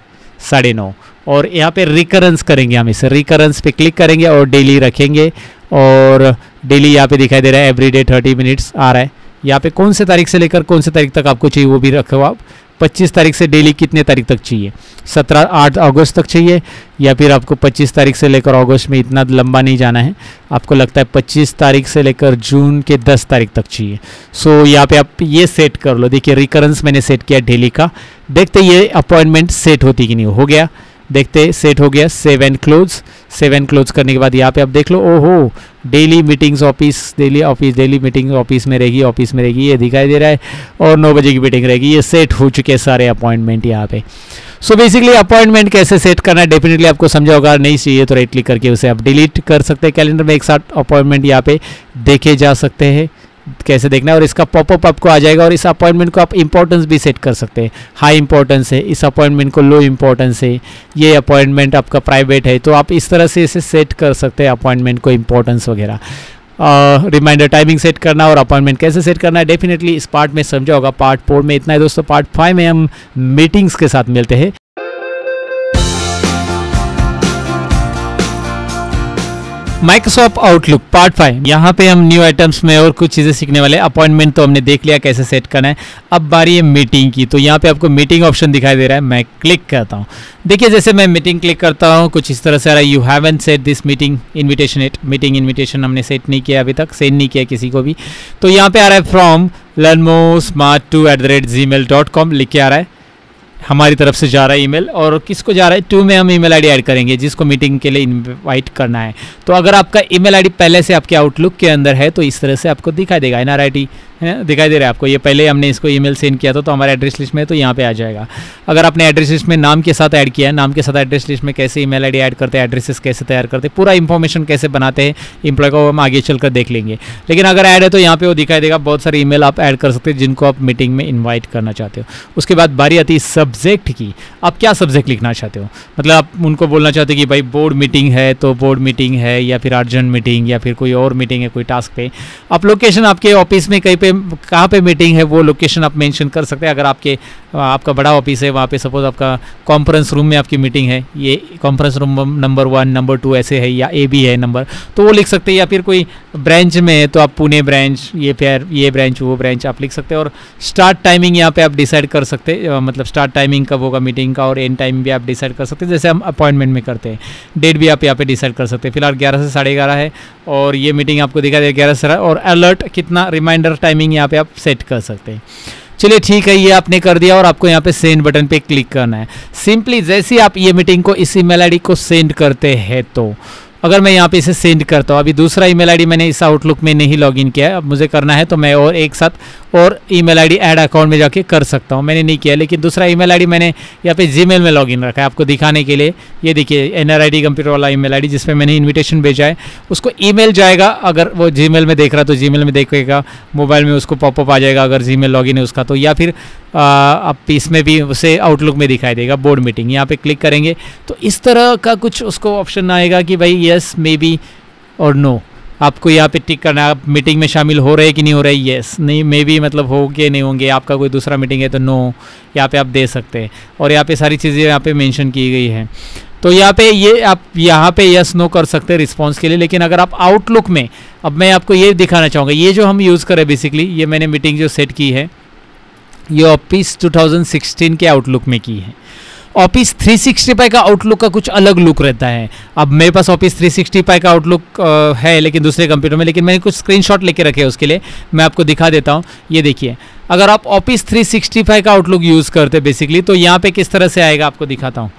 साढ़े नौ, और यहाँ पे रिकरेंस करेंगे हम इसे रिकरेंस पे क्लिक करेंगे और डेली रखेंगे, और डेली यहाँ पे दिखाई दे रहा है एवरी डे थर्टी मिनट्स आ रहा है, यहाँ पे कौन से तारीख से लेकर कौन से तारीख तक आपको चाहिए वो भी रखो आप 25 तारीख से डेली कितने तारीख तक चाहिए? 17 8 अगस्त तक चाहिए? या फिर आपको 25 तारीख से लेकर अगस्त में इतना लंबा नहीं जाना है? आपको लगता है 25 तारीख से लेकर जून के 10 तारीख तक चाहिए। सो so, यहाँ पे आप ये सेट कर लो। देखिए रिकरेंस मैंने सेट किया डेली का। देखते ये अपॉइंटमेंट सेट होती कि नहीं हो गया। देखते सेट हो गया save and close save and close करने के बाद यहाँ पे आप देख लो, ओहो daily meetings office daily office daily meeting office में रहेगी ऑफ़िस में रहेगी, ये दिखाई दे रहा है, और नौ बजे की मीटिंग रहेगी, ये सेट हो चुके हैं सारे अपॉइंटमेंट यहाँ पे। सो बेसिकली अपॉइंटमेंट कैसे सेट करना है डेफिनेटली आपको समझा होगा नहीं चाहिए तो राइट क्लिक करके उसे आप डिलीट कर सकते हैं। कैलेंडर में एक साथ अपॉइंटमेंट यहाँ पे देखे जा सकते हैं। कैसे देखना है और इसका पॉपअप आपको आ जाएगा और इस अपॉइंटमेंट को आप इंपॉर्टेंस भी सेट कर सकते हैं। हाई इंपॉर्टेंस है, इस अपॉइंटमेंट को लो इंपॉर्टेंस है, ये अपॉइंटमेंट आपका प्राइवेट है तो आप इस तरह से इसे सेट कर सकते हैं अपॉइंटमेंट को इंपॉर्टेंस वगैरह। रिमाइंडर टाइमिंग सेट करना और अपॉइंटमेंट कैसे सेट करना है डेफिनेटली इस पार्ट में समझा होगा। पार्ट फोर में इतना है दोस्तों पार्ट फाइव में हम मीटिंग्स के साथ मिलते हैं। माइक्रोसॉफ्ट आउटलुक पार्ट फाइव यहाँ पे हम न्यू आइटम्स में और कुछ चीज़ें सीखने वाले अपॉइंटमेंट तो हमने देख लिया कैसे सेट करना है। अब बारी है मीटिंग की। तो यहाँ पे आपको मीटिंग ऑप्शन दिखाई दे रहा है। मैं क्लिक करता हूँ। देखिए, जैसे मैं मीटिंग क्लिक करता हूँ, कुछ इस तरह से आ रहा है। You haven't set this meeting invitation at meeting invitation हमने सेट नहीं किया अभी तक। सेंड नहीं किया किसी को भी। तो यहाँ पे आ रहा है from learnmo smart two at the rate Gmail dot com लिख के आ रहा है। हमारी तरफ़ से जा रहा है ईमेल और किसको जा रहा है? टू में हम ईमेल आईडी ऐड करेंगे, जिसको मीटिंग के लिए इनवाइट करना है। तो अगर आपका ईमेल आईडी पहले से आपके आउटलुक के अंदर है तो इस तरह से आपको दिखाई देगा। एनआरआईटी दिखाई दे रहा है आपको। ये पहले हमने इसको ईमेल सेंड किया था तो हमारे एड्रेस लिस्ट में तो यहाँ पे आ जाएगा। अगर आपने एड्रेस लिस्ट में नाम के साथ ऐड किया है, नाम के साथ एड्रेस लिस्ट में कैसे ईमेल आईडी ऐड करते हैं एड्रेसेस कैसे तैयार करते हैं, पूरा इन्फॉर्मेशन कैसे बनाते हैं इंप्लॉय को हम आगे चलकर देख लेंगे। लेकिन अगर ऐड है तो यहाँ पर वो दिखाई देगा, बहुत सारे ईमेल आप ऐड कर सकते हैं, जिनको आप मीटिंग में इन्वाइट करना चाहते हो। उसके बाद बारी आती है सब्जेक्ट की। आप क्या सब्जेक्ट लिखना चाहते हो? मतलब आप उनको बोलना चाहते हो कि भाई बोर्ड मीटिंग है तो बोर्ड मीटिंग है, या फिर अर्जेंट मीटिंग या फिर कोई और मीटिंग है, कोई टास्क पे। आप लोकेशन आपके ऑफ़िस में कहीं कहाँ पे मीटिंग है वो लोकेशन आप मेंशन कर सकते हैं अगर आपके आपका बड़ा ऑफ़िस है, वहाँ पे सपोज़ आपका कॉन्फ्रेंस रूम में आपकी मीटिंग है, ये conference room number one number two ऐसे है या ए बी है नंबर तो वो लिख सकते हैं या फिर कोई ब्रांच में है तो आप पुणे ब्रांच ये फिर ये ब्रांच वो ब्रांच आप लिख सकते हैं और स्टार्ट टाइमिंग यहाँ पे आप डिसाइड कर सकते हैं मतलब स्टार्ट टाइमिंग कब होगा मीटिंग का और एंड टाइम भी आप डिसाइड कर सकते हैं, जैसे हम अपॉइंटमेंट में करते हैं डेट भी आप यहाँ पर डिसाइड कर सकते हैं। फ़िलहाल ग्यारह से साढ़े ग्यारह है और ये मीटिंग आपको दिखा दे ग्यारह से और अलर्ट कितना रिमाइंडर टाइमिंग यहाँ पे आप सेट कर सकते हैं। चलिए ठीक है, ये आपने कर दिया और आपको यहाँ पे सेंड बटन पे क्लिक करना है। सिंपली जैसे आप ये मीटिंग को इस ईमेल आईडी को सेंड करते हैं तो। अगर मैं यहाँ पे इसे सेंड करता हूँ, अभी दूसरा ईमेल आईडी मैंने इस आउटलुक में नहीं लॉगिन किया है, अब मुझे करना है तो मैं और एक साथ और ईमेल आईडी ऐड अकाउंट में जाके कर सकता हूँ। मैंने नहीं किया, लेकिन दूसरा ईमेल आईडी मैंने यहाँ पे जीमेल में लॉगिन रखा है। आपको दिखाने के लिए, ये देखिए एन आर कंप्यूटर वाला ईमेल आईडी जिसमें मैंने इन्विटेशन भेजा है, उसको ईमेल जाएगा, अगर वो जी में देख रहा तो जी में देखेगा मोबाइल में उसको पॉपअप आ जाएगा अगर जी लॉगिन है उसका तो या फिर आप इसमें भी उसे आउटलुक में दिखाई देगा बोर्ड मीटिंग यहाँ पे क्लिक करेंगे तो इस तरह का कुछ उसको ऑप्शन आएगा कि भाई यस मे बी और नो आपको यहाँ पे टिक करना है, आप मीटिंग में शामिल हो रहे कि नहीं हो रहे? येस नहीं मे बी मतलब हो के नहीं होंगे, आपका कोई दूसरा मीटिंग है तो नो यहाँ पे आप दे सकते हैं। और यहाँ पे सारी चीज़ें यहाँ पे मेंशन की गई हैं। तो यहाँ पे ये आप यहाँ पे यस नो कर सकते हैं रिस्पॉन्स के लिए, लेकिन अगर आप आउटलुक में, अब मैं आपको ये दिखाना चाहूँगा, ये जो हम यूज़ करें बेसिकली ये मैंने मीटिंग जो सेट की है, ये ऑफ़िस 2016 के आउटलुक में की है। ऑफ़िस 365 का आउटलुक का कुछ अलग लुक रहता है। अब मेरे पास ऑफ़िस 365 का आउटलुक है, लेकिन दूसरे कंप्यूटर में, लेकिन मैंने कुछ स्क्रीनशॉट लेके रखे हैं उसके लिए। मैं आपको दिखा देता हूँ। ये देखिए, अगर आप ऑफ़िस 365 का आउटलुक यूज़ करते बेसिकली तो यहाँ पे किस तरह से आएगा आपको दिखाता हूँ।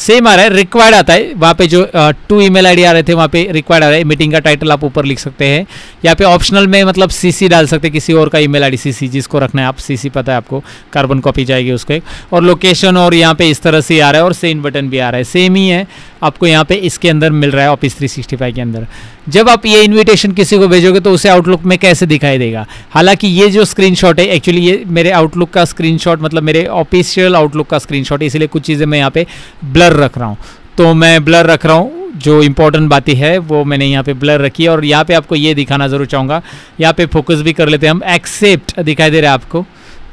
सेम आ रहा है रिक्वायर्ड आता है। वहाँ पे जो टू ईमेल आईडी आ रहे थे, वहाँ पे रिक्वायर्ड आ रहा है। मीटिंग का टाइटल आप ऊपर लिख सकते हैं। यहाँ पे ऑप्शनल में मतलब सीसी डाल सकते हैं, किसी और का ईमेल आईडी सीसी जिसको रखना है आप सीसी पता है आपको। कार्बन कॉपी जाएगी उसको एक। और लोकेशन और यहाँ पे इस तरह से आ रहा है और सेम बटन भी आ रहा है। सेम ही है, आपको यहाँ पे इसके अंदर मिल रहा है ऑफ़िस थ्री के अंदर। जब आप ये इनविटेशन किसी को भेजोगे तो उसे आउटलुक में कैसे दिखाई देगा? हालाँकि ये जो स्क्रीनशॉट है एक्चुअली ये मेरे आउटलुक का स्क्रीनशॉट मतलब मेरे ऑफिशियल आउटलुक का स्क्रीनशॉट है, इसलिए कुछ चीज़ें मैं यहाँ पे ब्लर रख रहा हूँ। तो मैं ब्लर रख रहा हूँ, जो इंपॉर्टेंट बातें है, वो मैंने यहाँ पे ब्लर रखी है, और यहाँ पे आपको ये दिखाना ज़रूर चाहूँगा। यहाँ पे फोकस भी कर लेते हैं हम। एक्सेप्ट दिखाई दे रहा है आपको।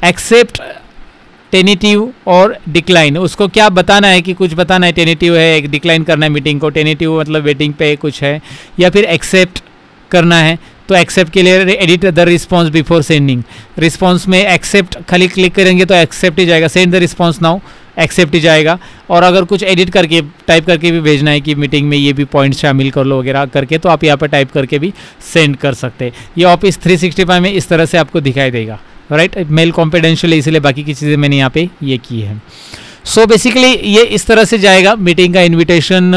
एक्सेप्ट टेनेटिव और डिक्लाइन उसको क्या बताना है कि कुछ बताना है? टेनेटिव है, एक डिक्लाइन करना है मीटिंग को. टेनेटिव मतलब वेटिंग पे कुछ है, या फिर एक्सेप्ट करना है तो एक्सेप्ट के लिए edit the response before sending response में एक्सेप्ट खाली क्लिक करेंगे तो एक्सेप्ट ही जाएगा. Send the response now accept ही जाएगा. और अगर कुछ एडिट करके टाइप करके भी भेजना है कि मीटिंग में ये भी पॉइंट शामिल कर लो वगैरह करके तो आप यहाँ पर टाइप करके भी सेंड कर सकते हैं. ये ऑफ़िस 365 में इस तरह से आपको दिखाई देगा. राइट मेल कॉन्फिडेंशियल है इसलिए बाकी की चीज़ें मैंने यहाँ पे ये की है। सो so बेसिकली ये इस तरह से जाएगा। मीटिंग का इनविटेशन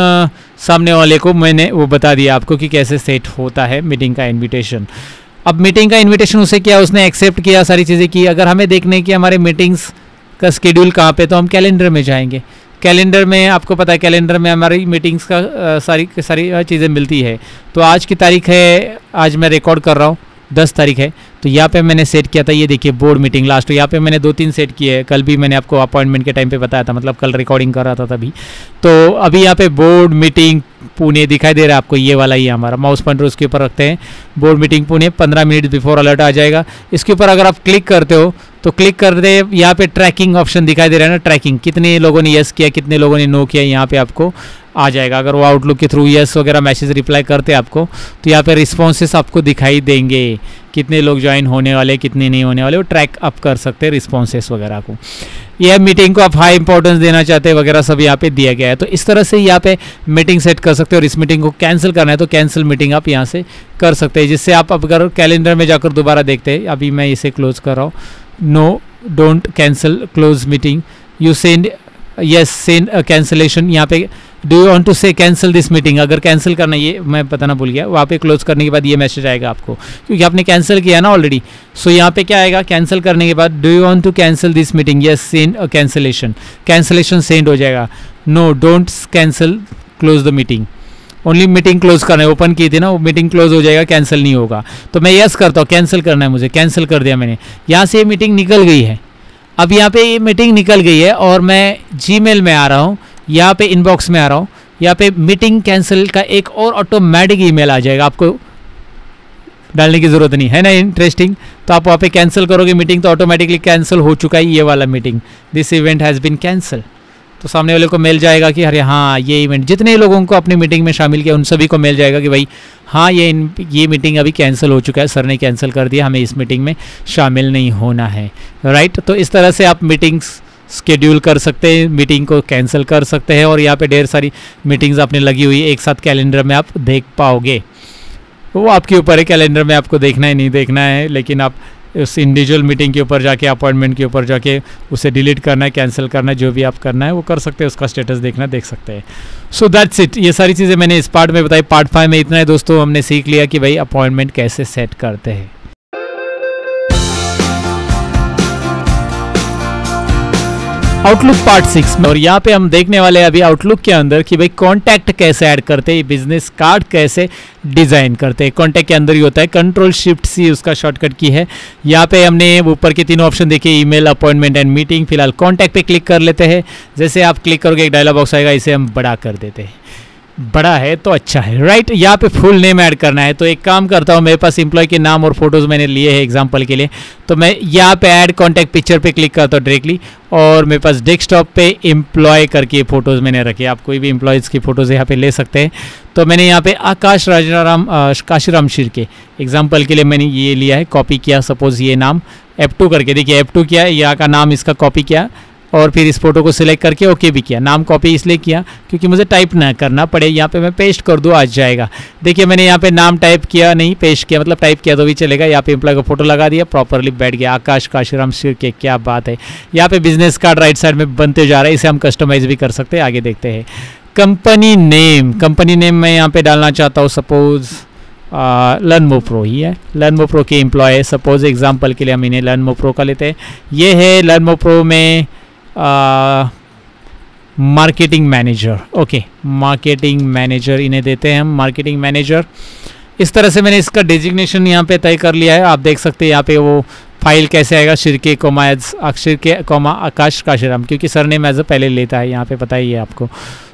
सामने वाले को मैंने वो बता दिया आपको कि कैसे सेट होता है मीटिंग का इनविटेशन अब मीटिंग का इनविटेशन उसे किया उसने एक्सेप्ट किया सारी चीज़ें की? अगर हमें देखने की हमारे मीटिंग्स का स्केड्यूल कहाँ पे तो हम कैलेंडर में जाएँगे। कैलेंडर में आपको पता है कैलेंडर में हमारी मीटिंग्स का आ, सारी सारी चीज़ें मिलती है। तो आज की तारीख है आज मैं रिकॉर्ड कर रहा हूँ। दस तारीख है। तो यहाँ पे मैंने सेट किया था, ये देखिए बोर्ड मीटिंग लास्ट यहाँ पे मैंने दो तीन सेट किए हैं। कल भी मैंने आपको अपॉइंटमेंट के टाइम पे बताया था मतलब कल रिकॉर्डिंग कर रहा था तभी। तो अभी यहाँ पे बोर्ड मीटिंग पुणे दिखाई दे रहा है आपको, ये वाला ही हमारा। माउस पॉइंटर उसके ऊपर रखते हैं। बोर्ड मीटिंग पुणे, पंद्रह मिनट बिफोर अलर्ट आ जाएगा। इसके ऊपर अगर आप क्लिक करते हो तो क्लिक कर दे, यहाँ पे ट्रैकिंग ऑप्शन दिखाई दे रहा है ना, ट्रैकिंग। कितने लोगों ने यस किया, कितने लोगों ने नो किया, यहाँ पे आपको आ जाएगा। अगर वो आउटलुक के थ्रू यस वगैरह मैसेज रिप्लाई करते आपको तो यहाँ पे रिस्पॉन्सेस आपको दिखाई देंगे। कितने लोग ज्वाइन होने वाले, कितने नहीं होने वाले, वो ट्रैक अप कर सकते हैं रिस्पॉन्सेस वगैरह को। यह मीटिंग को आप हाई इंपॉर्टेंस देना चाहते हैं वगैरह सब यहाँ पे दिया गया है। तो इस तरह से यहाँ पे मीटिंग सेट कर सकते हैं और इस मीटिंग को कैंसिल करना है तो कैंसिल मीटिंग आप यहाँ से कर सकते हैं, जिससे आप अगर कैलेंडर में जाकर दोबारा देखते हैं, अभी मैं इसे क्लोज कर रहा हूँ। No don't cancel close meeting you send yes send cancellation यहाँ पे do you want to say cancel this meeting अगर कैंसिल करना ये मैं बताना भूल गया। वहाँ पे क्लोज करने के बाद ये मैसेज आएगा आपको। क्योंकि आपने कैंसिल किया ना ऑलरेडी सो so, यहाँ पे क्या आएगा? कैंसिल करने के बाद do you want to cancel this meeting yes send cancellation cancellation send हो जाएगा। No don't cancel close the meeting only meeting close करना है। ओपन की थी ना वो मीटिंग क्लोज हो जाएगा कैंसिल नहीं होगा। तो मैं यस करता हूँ। कैंसिल करना है मुझे। कैंसिल कर दिया मैंने। यहाँ से ये मीटिंग निकल गई है। अब यहाँ पे ये मीटिंग निकल गई है और मैं जी में आ रहा हूँ। यहाँ पे इनबॉक्स में आ रहा हूँ। यहाँ पे मीटिंग कैंसिल का एक और ऑटोमेटिक ईमेल आ जाएगा। आपको डालने की ज़रूरत नहीं है ना इंटरेस्टिंग तो आप वहाँ पे कैंसिल करोगे मीटिंग तो ऑटोमेटिकली कैंसिल हो चुका है ये वाला meeting this event has been cancel तो सामने वाले को मिल जाएगा कि, अरे हाँ ये इवेंट जितने लोगों को अपनी मीटिंग में शामिल किया, उन सभी को मिल जाएगा कि, भाई हाँ ये ये मीटिंग अभी कैंसिल हो चुका है। सर ने कैंसिल कर दिया, हमें इस मीटिंग में शामिल नहीं होना है। राइट तो इस तरह से आप मीटिंग्स स्केड्यूल कर सकते हैं मीटिंग को कैंसिल कर सकते हैं और यहाँ पे ढेर सारी मीटिंग्स आपने लगी हुई, एक साथ कैलेंडर में आप देख पाओगे। वो आपके ऊपर है कैलेंडर में आपको देखना है, नहीं देखना है, लेकिन आप उस इंडिविजुअल मीटिंग के ऊपर जाके अपॉइंटमेंट के ऊपर जाके उसे डिलीट करना है कैंसिल करना है, जो भी आप करना है, वो कर सकते हैं, उसका स्टेटस देखना, देख सकते हैं। सो दैट्स इट ये सारी चीज़ें मैंने इस पार्ट में बताई। पार्ट फाइव में इतना है, दोस्तों, हमने सीख लिया कि भाई अपॉइंटमेंट कैसे सेट करते हैं। आउटलुक पार्ट सिक्स में। और यहाँ पे हम देखने वाले हैं अभी आउटलुक के अंदर कि भाई कॉन्टैक्ट कैसे ऐड करते हैं बिज़नेस कार्ड कैसे डिज़ाइन करते हैं। कॉन्टैक्ट के अंदर ही होता है कंट्रोल शिफ्ट सी उसका शॉर्टकट की है। यहाँ पे हमने ऊपर के तीनों ऑप्शन देखे ईमेल अपॉइंटमेंट एंड मीटिंग फ़िलहाल कॉन्टैक्ट पे क्लिक कर लेते हैं। जैसे आप क्लिक करोगे, एक डायलॉग बॉक्स आएगा, इसे हम बड़ा कर देते हैं। बड़ा है तो अच्छा है राइट यहाँ पे फुल नेम ऐड करना है। तो एक काम करता हूँ, मेरे पास इंप्लॉय के नाम और फ़ोटोज़ मैंने लिए हैं एग्जांपल के लिए। तो मैं यहाँ पे ऐड कॉन्टैक्ट पिक्चर पे क्लिक करता हूँ डायरेक्टली और मेरे पास डेस्कटॉप पे एम्प्लॉय करके फ़ोटोज़ मैंने रखे। आप कोई भी एम्प्लॉयज़ की फ़ोटोज़ यहाँ पे ले सकते हैं। तो मैंने यहाँ पे आकाश राजाराम काशीराम शिर के एग्ज़ाम्पल के लिए मैंने ये लिया है कॉपी किया सपोज़ ये नाम एप करके। देखिए एप किया यहाँ का नाम इसका कॉपी किया। और फिर इस फ़ोटो को सिलेक्ट करके ओके भी किया। नाम कॉपी इसलिए किया क्योंकि मुझे टाइप ना करना पड़े, यहाँ पे मैं पेस्ट कर दूँ आ जाएगा। देखिए, मैंने यहाँ पे नाम टाइप किया नहीं पेस्ट किया मतलब टाइप किया तो भी चलेगा। यहाँ पे एम्प्लॉय का फ़ोटो लगा दिया प्रॉपरली बैठ गया। आकाश काशीराम शिव के क्या बात है। यहाँ पे बिज़नेस कार्ड राइट साइड में बनते जा रहा है, इसे हम कस्टमाइज भी कर सकते हैं, आगे देखते हैं। कंपनी नेम कंपनी नेम मैं यहाँ पे डालना चाहता हूँ सपोज़ लर्न प्रो ही है। लर्न प्रो के एम्प्लॉय सपोज़ एग्जांपल के लिए हम इन्हें लर्न प्रो का लेते हैं। ये है लर्न प्रो में marketing manager okay marketing manager इन्हें देते हैं हम मार्केटिंग मैनेजर इस तरह से मैंने इसका डेजिग्नेशन यहाँ पे तय कर लिया है। आप देख सकते हैं यहाँ पे वो फ़ाइल कैसे आएगा शिरके कोमा एज अक्षर के कोमा आकाश काशीराम क्योंकि सर नेम एज पहले लेता है यहाँ पे पता ही है आपको।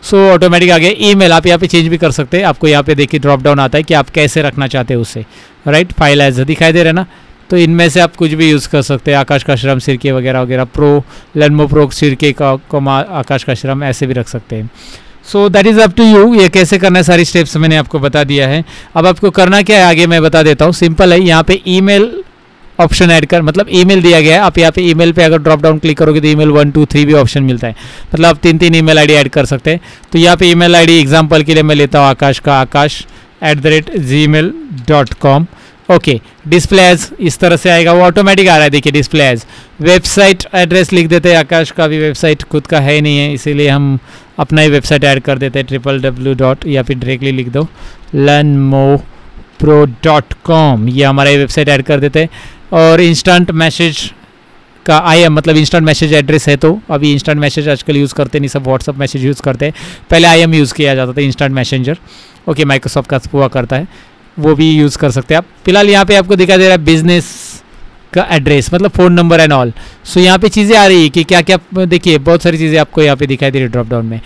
सो so, ऑटोमेटिक आ गया ईमेल आप यहाँ पे चेंज भी कर सकते हैं। आपको यहाँ पे देखिए ड्रॉप डाउन आता है कि आप कैसे रखना चाहते हैं उसे। राइट फ़ाइल एज दिखाई दे रहा ना? तो इनमें से आप कुछ भी यूज़ कर सकते हैं। आकाश काश्रम सिरके वगैरह वगैरह प्रो लेनमो प्रो सिरके का कोमा आकाश काश्रम ऐसे भी रख सकते हैं। So that is up to you ये कैसे करना है, सारी स्टेप्स मैंने आपको बता दिया है। अब आपको करना क्या है, आगे मैं बता देता हूँ। सिंपल है, यहाँ पे ईमेल ऑप्शन ऐड कर मतलब ईमेल दिया गया है। आप यहाँ पे ईमेल पे अगर ड्रॉप डाउन क्लिक करोगे तो ईमेल वन टू थ्री भी ऑप्शन मिलता है। मतलब आप तीन तीन ईमेल आईडी ऐड कर सकते हैं। तो यहाँ पे ईमेल आईडी एग्जांपल के लिए मैं लेता हूँ, आकाश का Akash at the rate Gmail dot com okay display as इस तरह से आएगा, वो ऑटोमेटिक आ रहा है। देखिए डिस्प्ले एज वेबसाइट एड्रेस लिख देते हैं, आकाश का भी वेबसाइट खुद का है ही नहीं है, इसीलिए हम अपना ही वेबसाइट ऐड कर देते हैं ट्रिपल डब्ल्यू डॉट या फिर डायरेक्टली लिख दो लर्न मो प्रो डॉट कॉम ये हमारा वेबसाइट ऐड कर देते हैं। और इंस्टेंट मैसेज का आई एम मतलब इंस्टेंट मैसेज एड्रेस है तो अभी इंस्टेंट मैसेज आजकल यूज़ करते नहीं, सब व्हाट्सअप मैसेज यूज़ करते हैं। पहले आई एम यूज़ किया जाता था इंस्टेंट मैसेंजर ओके माइक्रोसॉफ्ट का हुआ करता है। वो भी यूज़ कर सकते हैं। आप फ़िलहाल यहाँ पे आपको दिखाई दे रहा है बिज़नेस का एड्रेस मतलब phone number and all so यहाँ पे चीज़ें आ रही है कि क्या क्या देखिए, बहुत सारी चीज़ें आपको यहाँ पे दिखाई दे रही है ड्रॉप डाउन में।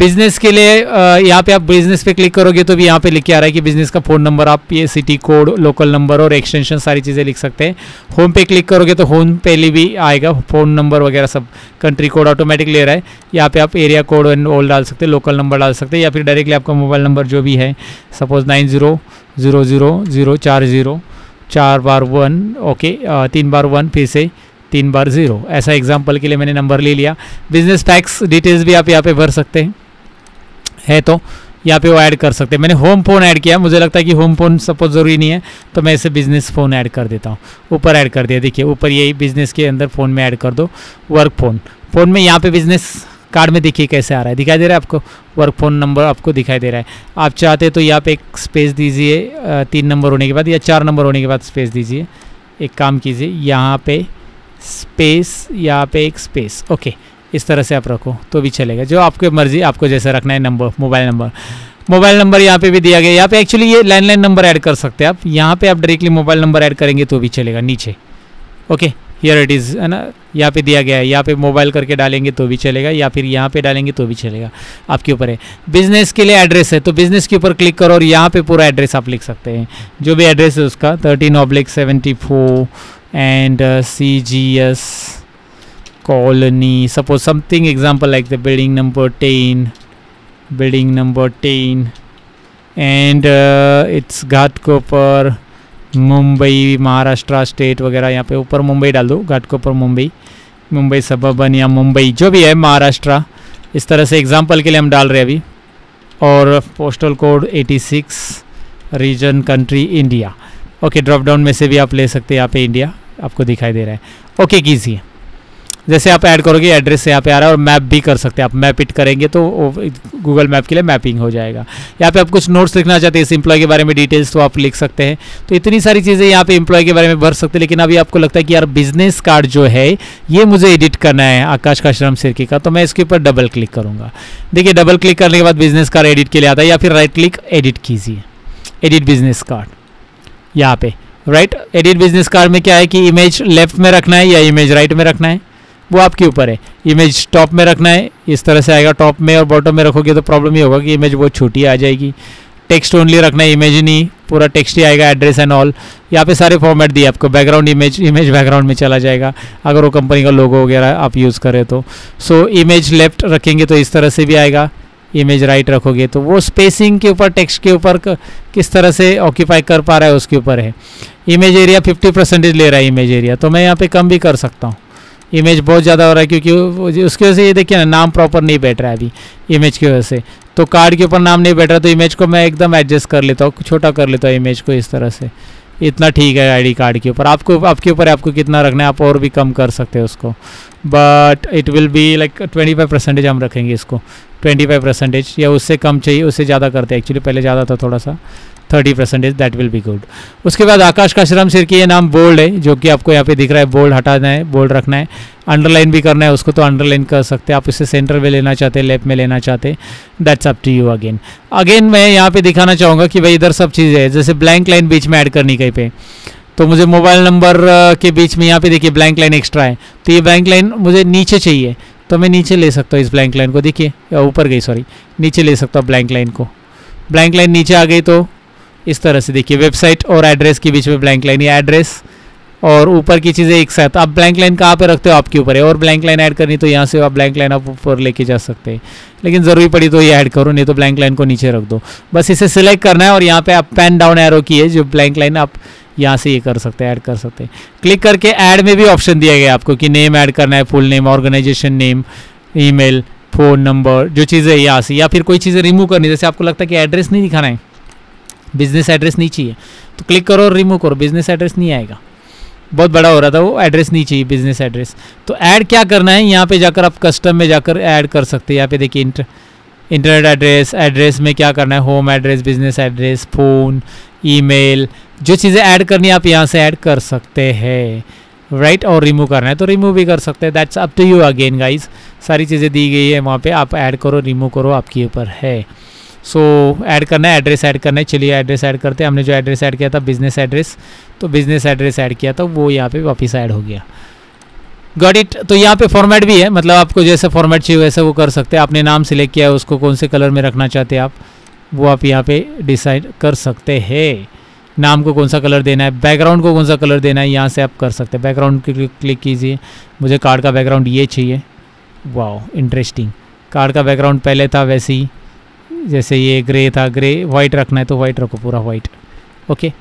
बिज़नेस के लिए यहाँ पे आप बिज़नेस पे क्लिक करोगे तो भी यहाँ पे लिख के आ रहा है कि बिज़नेस का फ़ोन नंबर आप ये सिटी कोड लोकल नंबर और एक्सटेंशन सारी चीज़ें लिख सकते हैं। होम पे क्लिक करोगे तो होम पे लिए भी आएगा फ़ोन नंबर वगैरह सब। कंट्री कोड ऑटोमेटिक ले रहा है। यहाँ पे आप एरिया कोड एंड ऑल डाल सकते हैं लोकल नंबर डाल सकते हैं या फिर डायरेक्टली आपका मोबाइल नंबर जो भी है। Suppose nine zero zero zero zero चार ज़ीरो चार बार वन ओके तीन बार वन फिर से तीन बार ज़ीरो ऐसा एग्ज़ाम्पल के लिए मैंने नंबर ले लिया। बिज़नेस टैक्स डिटेल्स भी आप यहाँ पे भर सकते हैं। है तो यहाँ पे वो ऐड कर सकते हैं। मैंने होम फ़ोन ऐड किया, मुझे लगता है कि होम फ़ोन सपोज़ ज़रूरी नहीं है तो मैं इसे बिज़नेस फ़ोन ऐड कर देता हूँ। ऊपर ऐड कर दिया, देखिए, ऊपर यही बिज़नेस के अंदर फ़ोन में ऐड कर दो वर्क फ़ोन फ़ोन में यहाँ पे बिज़नेस कार्ड में देखिए कैसे आ रहा है। दिखाई दे रहा है आपको? वर्क फ़ोन नंबर आपको दिखाई दे रहा है। आप चाहते तो यहाँ पे एक स्पेस दीजिए तीन नंबर होने के बाद या चार नंबर होने के बाद स्पेस दीजिए। एक काम कीजिए, यहाँ पे स्पेस यहाँ पे एक स्पेस ओके इस तरह से आप रखो तो भी चलेगा। जो आपकी मर्ज़ी, आपको जैसे रखना है number, mobile number. Mobile number यहाँ पे भी दिया गया यहाँ पे एक्चुअली ये लैंडलाइन नंबर ऐड कर सकते हैं आप। यहाँ पे आप डायरेक्टली मोबाइल नंबर ऐड करेंगे तो भी चलेगा, नीचे। ओके हियर इट इज़ है ना? यहाँ पे दिया गया है। यहाँ पे मोबाइल करके डालेंगे तो भी चलेगा, या फिर यहाँ पे डालेंगे तो भी चलेगा। आपके ऊपर है। बिज़नेस के लिए एड्रेस है तो बिज़नेस के ऊपर क्लिक करो और यहाँ पे पूरा एड्रेस आप लिख सकते हैं। जो भी एड्रेस है उसका thirteen oblique seventy four and C G S colony. Suppose something example like the building number 10 building number 10 and uh, it's Ghatkopar Mumbai Maharashtra state वगैरह यहाँ पे ऊपर मुंबई डाल दो घाटकोपर मुंबई मुंबई सबन या मुंबई जो भी है महाराष्ट्र इस तरह से एग्जांपल के लिए हम डाल रहे हैं अभी। और postal code 86 region country India okay drop down में से भी आप ले सकते हैं यहाँ पे इंडिया आपको दिखाई दे रहा है। ओके कीजिए जैसे आप ऐड करोगे, एड्रेस यहाँ पे आ रहा है और मैप भी कर सकते हैं आप। मैप इट करेंगे तो गूगल मैप के लिए मैपिंग हो जाएगा। यहाँ पे आप कुछ नोट्स लिखना चाहते हैं, इस एम्प्लॉय के बारे में डिटेल्स तो आप लिख सकते हैं। तो इतनी सारी चीज़ें यहाँ पे एम्प्लॉय के बारे में भर सकते हैं, लेकिन अभी आपको लगता है कि यार बिज़नेस कार्ड जो है, ये मुझे एडिट करना है आकाश का श्रम सिरकी का तो मैं इसके ऊपर डबल क्लिक करूँगा। देखिए डबल क्लिक करने के बाद बिज़नेस कार्ड एडिट के लिए आता है या फिर राइट क्लिक एडिट कीजिए। एडिट बिज़नेस कार्ड यहाँ पे। राइट एडिट बिज़नेस कार्ड में क्या है कि इमेज लेफ़्ट में रखना है या इमेज राइट में रखना है? वो आपके ऊपर है। इमेज टॉप में रखना है, इस तरह से आएगा टॉप में और बॉटम में रखोगे तो प्रॉब्लम ये होगा कि इमेज बहुत छोटी आ जाएगी। टेक्स्ट ओनली रखना है इमेज नहीं, पूरा टेक्स्ट ही आएगा एड्रेस एंड ऑल यहाँ पे सारे फॉर्मेट दिए आपको बैकग्राउंड इमेज इमेज बैकग्राउंड में चला जाएगा। अगर वो कंपनी का लोगो वगैरह आप यूज़ करें तो। सो इमेज लेफ़्ट रखेंगे तो इस तरह से भी आएगा। इमेज राइट रखोगे तो वो स्पेसिंग के ऊपर टेक्स्ट के ऊपर किस तरह से ऑक्यूपाई कर पा रहा है, उसके ऊपर है। इमेज एरिया 50 परसेंटेज ले रहा है इमेज एरिया तो मैं यहाँ पे कम भी कर सकता हूँ। इमेज बहुत ज़्यादा हो रहा है क्योंकि उसकी वजह से ये देखिए ना, नाम प्रॉपर नहीं बैठ रहा है अभी इमेज की वजह से। तो कार्ड के ऊपर नाम नहीं बैठ रहा तो इमेज को मैं एकदम एडजस्ट कर लेता हूँ, छोटा कर लेता हूँ इमेज को इस तरह से। इतना ठीक है आईडी कार्ड के ऊपर। आपको, आपके ऊपर आपको कितना रखना है, आप और भी कम कर सकते हैं उसको। But it will be like twenty five percentage हम रखेंगे इसको। ट्वेंटी फाइव परसेंटेज या उससे कम चाहिए, उससे ज़्यादा करते हैं। एक्चुअली पहले ज़्यादा था थोड़ा सा। Thirty percentage that will be good उसके बाद आकाश काशराम सिर की ये नाम बोल्ड है, जो कि आपको यहाँ पे दिख रहा है, बोल्ड हटाना है, बोल्ड रखना है। अंडरलाइन भी करना है, उसको तो अंडरलाइन कर सकते हैं। आप इसे सेंटर में लेना चाहते हैं लेफ़्ट में लेना चाहते हैं। That's up to you again again मैं यहाँ पे दिखाना चाहूँगा कि भाई इधर सब चीज़ें है। जैसे ब्लैंक लाइन बीच में ऐड करनी कहीं पे। तो मुझे मोबाइल नंबर के बीच में यहाँ पे देखिए ब्लैंक लाइन एक्स्ट्रा है। तो ये ब्लैंक लाइन मुझे नीचे चाहिए। तो मैं नीचे ले सकता हूँ इस ब्लैंक लाइन को। देखिए ऊपर गई सॉरी नीचे ले सकता हूँ ब्लैंक लाइन को। ब्लैंक लाइन नीचे आ गई तो इस तरह से देखिए वेबसाइट और एड्रेस के बीच में ब्लैंक लाइन या एड्रेस और ऊपर की चीज़ें एक साथ। आप ब्लैंक लाइन कहाँ पे रखते हो? आपके ऊपर है। और ब्लैंक लाइन ऐड करनी तो यहाँ से आप ब्लैंक लाइन आप ऊपर लेके जा सकते हैं। लेकिन ज़रूरी पड़ी तो ये ऐड करो, नहीं तो ब्लैंक लाइन को नीचे रख दो। बस इसे सिलेक्ट करना है और यहाँ पे आप पेन डाउन एरो की है, जो ब्लैंक लाइन आप यहाँ से ये कर सकते हैं ऐड कर सकते हैं। क्लिक करके ऐड में भी ऑप्शन दिया गया आपको कि नेम ऐड करना है full name organisation name email phone number जो चीज़ें यहाँ से। या फिर कोई चीज़ें रिमूव करनी, जैसे आपको लगता है कि एड्रेस नहीं दिखाना है। बिज़नेस एड्रेस नहीं चाहिए। तो क्लिक करो और रिमूव करो। बिज़नेस एड्रेस नहीं आएगा। बहुत बड़ा हो रहा था वो एड्रेस नहीं चाहिए बिज़नेस एड्रेस तो ऐड क्या करना है? यहाँ पे जाकर आप कस्टम में जाकर ऐड कर सकते हैं। यहाँ पे देखिए इंटर इंटरनेट एड्रेस एड्रेस में क्या करना है? Home address business address phone email जो चीज़ें ऐड करनी है, आप यहाँ से ऐड कर सकते हैं। राइट और रिमूव करना है। तो रिमूव भी कर सकते हैं। That's up to you again guys सारी चीज़ें दी गई है वहाँ पे। आप ऐड करो रिमूव करो, आपके ऊपर है। सो so, ऐड करना है एड्रेस ऐड करना है। चलिए एड्रेस ऐड करते हैं। हमने जो एड्रेस ऐड किया था बिज़नेस एड्रेस तो बिज़नेस एड्रेस ऐड किया था वो यहाँ पे वापस ऐड हो गया। गॉट इट तो यहाँ पे फॉर्मेट भी है मतलब आपको जैसे फॉर्मेट चाहिए वैसे वो कर सकते हैं। आपने नाम सिलेक्ट किया है उसको कौन से कलर में रखना चाहते हैं आप वो आप यहाँ पे डिसाइड कर सकते हैं। नाम को कौन सा कलर देना है बैकग्राउंड को कौन सा कलर देना है यहाँ से आप कर सकते हैं। बैकग्राउंड क्लिक कीजिए। मुझे कार्ड का बैकग्राउंड ये चाहिए। वाह इंटरेस्टिंग कार्ड का बैकग्राउंड पहले था वैसे ही। जैसे ये ग्रे था, ग्रे वाइट रखना है तो वाइट रखो पूरा वाइट ओके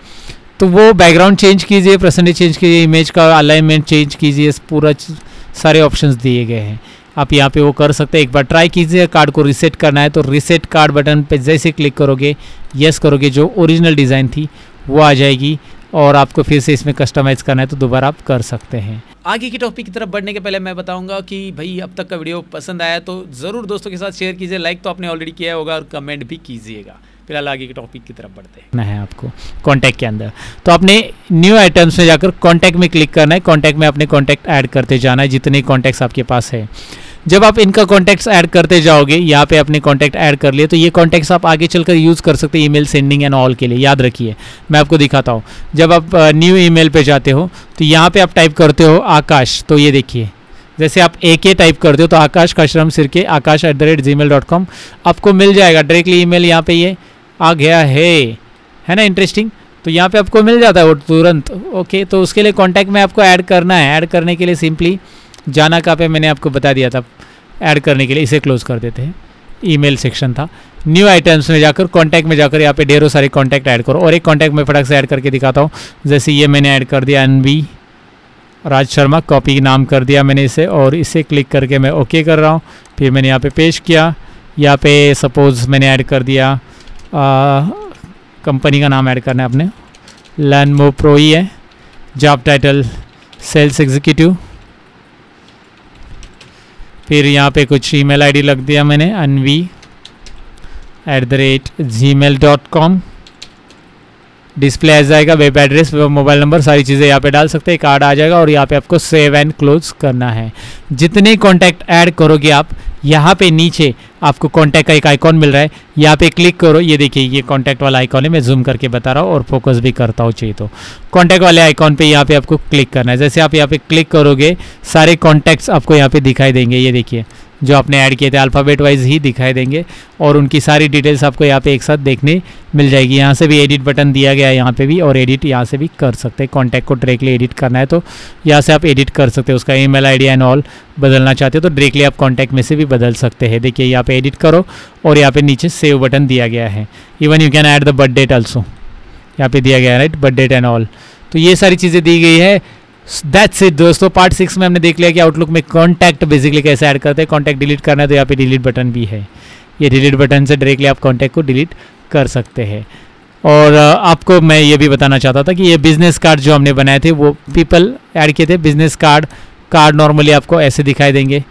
तो वो बैकग्राउंड चेंज कीजिए परसेंटेज चेंज कीजिए इमेज का अलाइनमेंट चेंज कीजिए, पूरा सारे ऑप्शंस दिए गए हैं। आप यहाँ पे वो कर सकते हैं। एक बार ट्राई कीजिए कार्ड को रिसेट करना है तो रिसेट कार्ड बटन पे जैसे क्लिक करोगे यस करोगे, जो ओरिजिनल डिज़ाइन थी, वो आ जाएगी। और आपको फिर से इसमें कस्टमाइज़ करना है तो दोबारा आप कर सकते हैं। आगे की टॉपिक की तरफ़ बढ़ने के पहले मैं बताऊँगा कि भाई अब तक का वीडियो पसंद आया तो ज़रूर दोस्तों के साथ शेयर कीजिए लाइक तो आपने ऑलरेडी किया होगा और कमेंट भी कीजिएगा। फ़िलहाल आगे के टॉपिक की तरफ़ बढ़ते हैं। है आपको कॉन्टैक्ट के अंदर। तो आपने न्यू आइटम्स में जाकर कॉन्टैक्ट में क्लिक करना है। कॉन्टैक्ट में अपने कॉन्टैक्ट ऐड करते जाना है जितने कॉन्टैक्ट्स आपके पास है। जब आप इनका कॉन्टैक्ट्स ऐड करते जाओगे, यहाँ पे अपने कॉन्टैक्ट ऐड कर लिए तो ये कॉन्टैक्ट्स आप आगे चलकर यूज़ कर सकते हैं ईमेल सेंडिंग एंड ऑल के लिए। याद रखिए, मैं आपको दिखाता हूँ। जब आप न्यू ईमेल पे जाते हो तो यहाँ पे आप टाइप करते हो आकाश तो ये देखिए। जैसे आप ए के टाइप करते हो तो आकाश काश्रम सिरके, Akash at the rate Gmail dot com आपको मिल जाएगा डायरेक्टली ईमेल यहाँ पे, ये आ गया है। है ना इंटरेस्टिंग तो यहाँ पे आपको मिल जाता है वो तुरंत। ओके तो उसके लिए कॉन्टैक्ट में आपको ऐड करना है। ऐड करने के लिए सिंपली जाना कहाँ पे मैंने आपको बता दिया था। ऐड करने के लिए इसे क्लोज कर देते हैं। ईमेल सेक्शन था। न्यू आइटम्स में जाकर कॉन्टैक्ट में जाकर यहाँ पे ढेरों सारे कॉन्टैक्ट ऐड करो। और एक कॉन्टैक्ट में फटक से ऐड करके दिखाता हूँ। जैसे ये मैंने ऐड कर दिया एन राज शर्मा कॉपी नाम कर दिया मैंने इसे और इसे क्लिक करके मैं ओके कर रहा हूँ। फिर मैंने यहाँ पे पेश किया। यहाँ पे सपोज़ मैंने ऐड कर दिया कंपनी का नाम ऐड करना है अपने। लैंड प्रो ही है। जॉब टाइटल सेल्स एग्जीक्यूटिव फिर यहाँ पे कुछ ईमेल आईडी लग दिया मैंने, Anvi at the rate Gmail dot com display आ जाएगा वेब एड्रेस मोबाइल नंबर सारी चीज़ें यहाँ पे डाल सकते हैं कार्ड आ जाएगा और यहाँ पे आपको सेव एंड क्लोज करना है। जितने कॉन्टैक्ट ऐड करोगे आप, यहाँ पे नीचे आपको कॉन्टैक्ट का एक आइकॉन मिल रहा है। यहाँ पे क्लिक करो, ये देखिए, ये कॉन्टैक्ट वाला आइकॉन है, मैं जूम करके बता रहा हूँ और फोकस भी करता हूँ, चाहिए तो। कॉन्टैक्ट वाले आइकॉन पे यहाँ पे आपको क्लिक करना है। जैसे आप यहाँ पे क्लिक करोगे, सारे कॉन्टैक्ट्स आपको यहाँ पे दिखाई देंगे, ये देखिए। जो आपने ऐड किए थे अल्फ़ाबेट वाइज ही दिखाई देंगे। और उनकी सारी डिटेल्स आपको यहाँ पे एक साथ देखने मिल जाएगी। यहाँ से भी एडिट बटन दिया गया है यहाँ पे भी, और एडिट यहाँ से भी कर सकते हैं। कॉन्टैक्ट को डायरेक्टली एडिट करना है तो यहाँ से आप एडिट कर सकते हैं उसका ई मेल एंड ऑल बदलना चाहते हो तो डायरेक्टली आप कॉन्टैक्ट में से भी बदल सकते हैं। देखिए, यहाँ पे एडिट करो और यहाँ पे नीचे सेव बटन दिया गया है। Even you can add the birth date also यहाँ पे दिया गया है right birth date and all तो ये सारी चीज़ें दी गई है। दैट्स इट दोस्तों. पार्ट सिक्स में हमने देख लिया कि आउटलुक में कॉन्टैक्ट बेसिकली कैसे ऐड करते हैं. कॉन्टैक्ट डिलीट करना है तो यहाँ पे डिलीट बटन भी है. ये डिलीट बटन से डायरेक्टली आप कॉन्टैक्ट को डिलीट कर सकते हैं. और आपको मैं ये भी बताना चाहता था कि ये बिज़नेस कार्ड जो हमने बनाए थे, वो पीपल ऐड किए थे. बिज़नेस कार्ड कार्ड नॉर्मली आपको ऐसे दिखाई देंगे.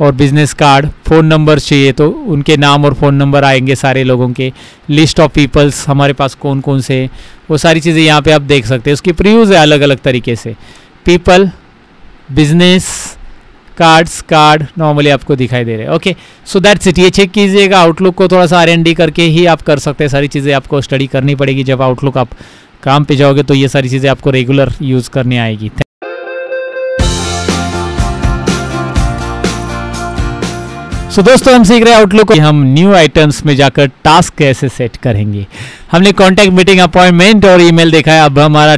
और बिज़नेस कार्ड फ़ोन नंबर चाहिए तो उनके नाम और फ़ोन नंबर आएँगे सारे लोगों के. लिस्ट ऑफ़ पीपल्स हमारे पास कौन कौन से वो सारी चीज़ें यहाँ पे आप देख सकते हैं. उसकी प्रीव्यूज़ है अलग अलग तरीके से. People business cards card normally आपको दिखाई दे रहे ओके सो दैट्स इट ये चेक कीजिएगा आउटलुक को थोड़ा सा आर करके ही आप कर सकते हैं। सारी चीज़ें आपको स्टडी करनी पड़ेगी। जब आउटलुक आप काम पे जाओगे तो ये सारी चीज़ें आपको रेगुलर यूज़ करनी आएगी। सो so, दोस्तों हम सीख रहे हैं आउटलुक हम न्यू आइटम्स में जाकर टास्क कैसे सेट करेंगे। हमने कॉन्टैक्ट मीटिंग अपॉइंटमेंट और ईमेल देखा है। अब हमारा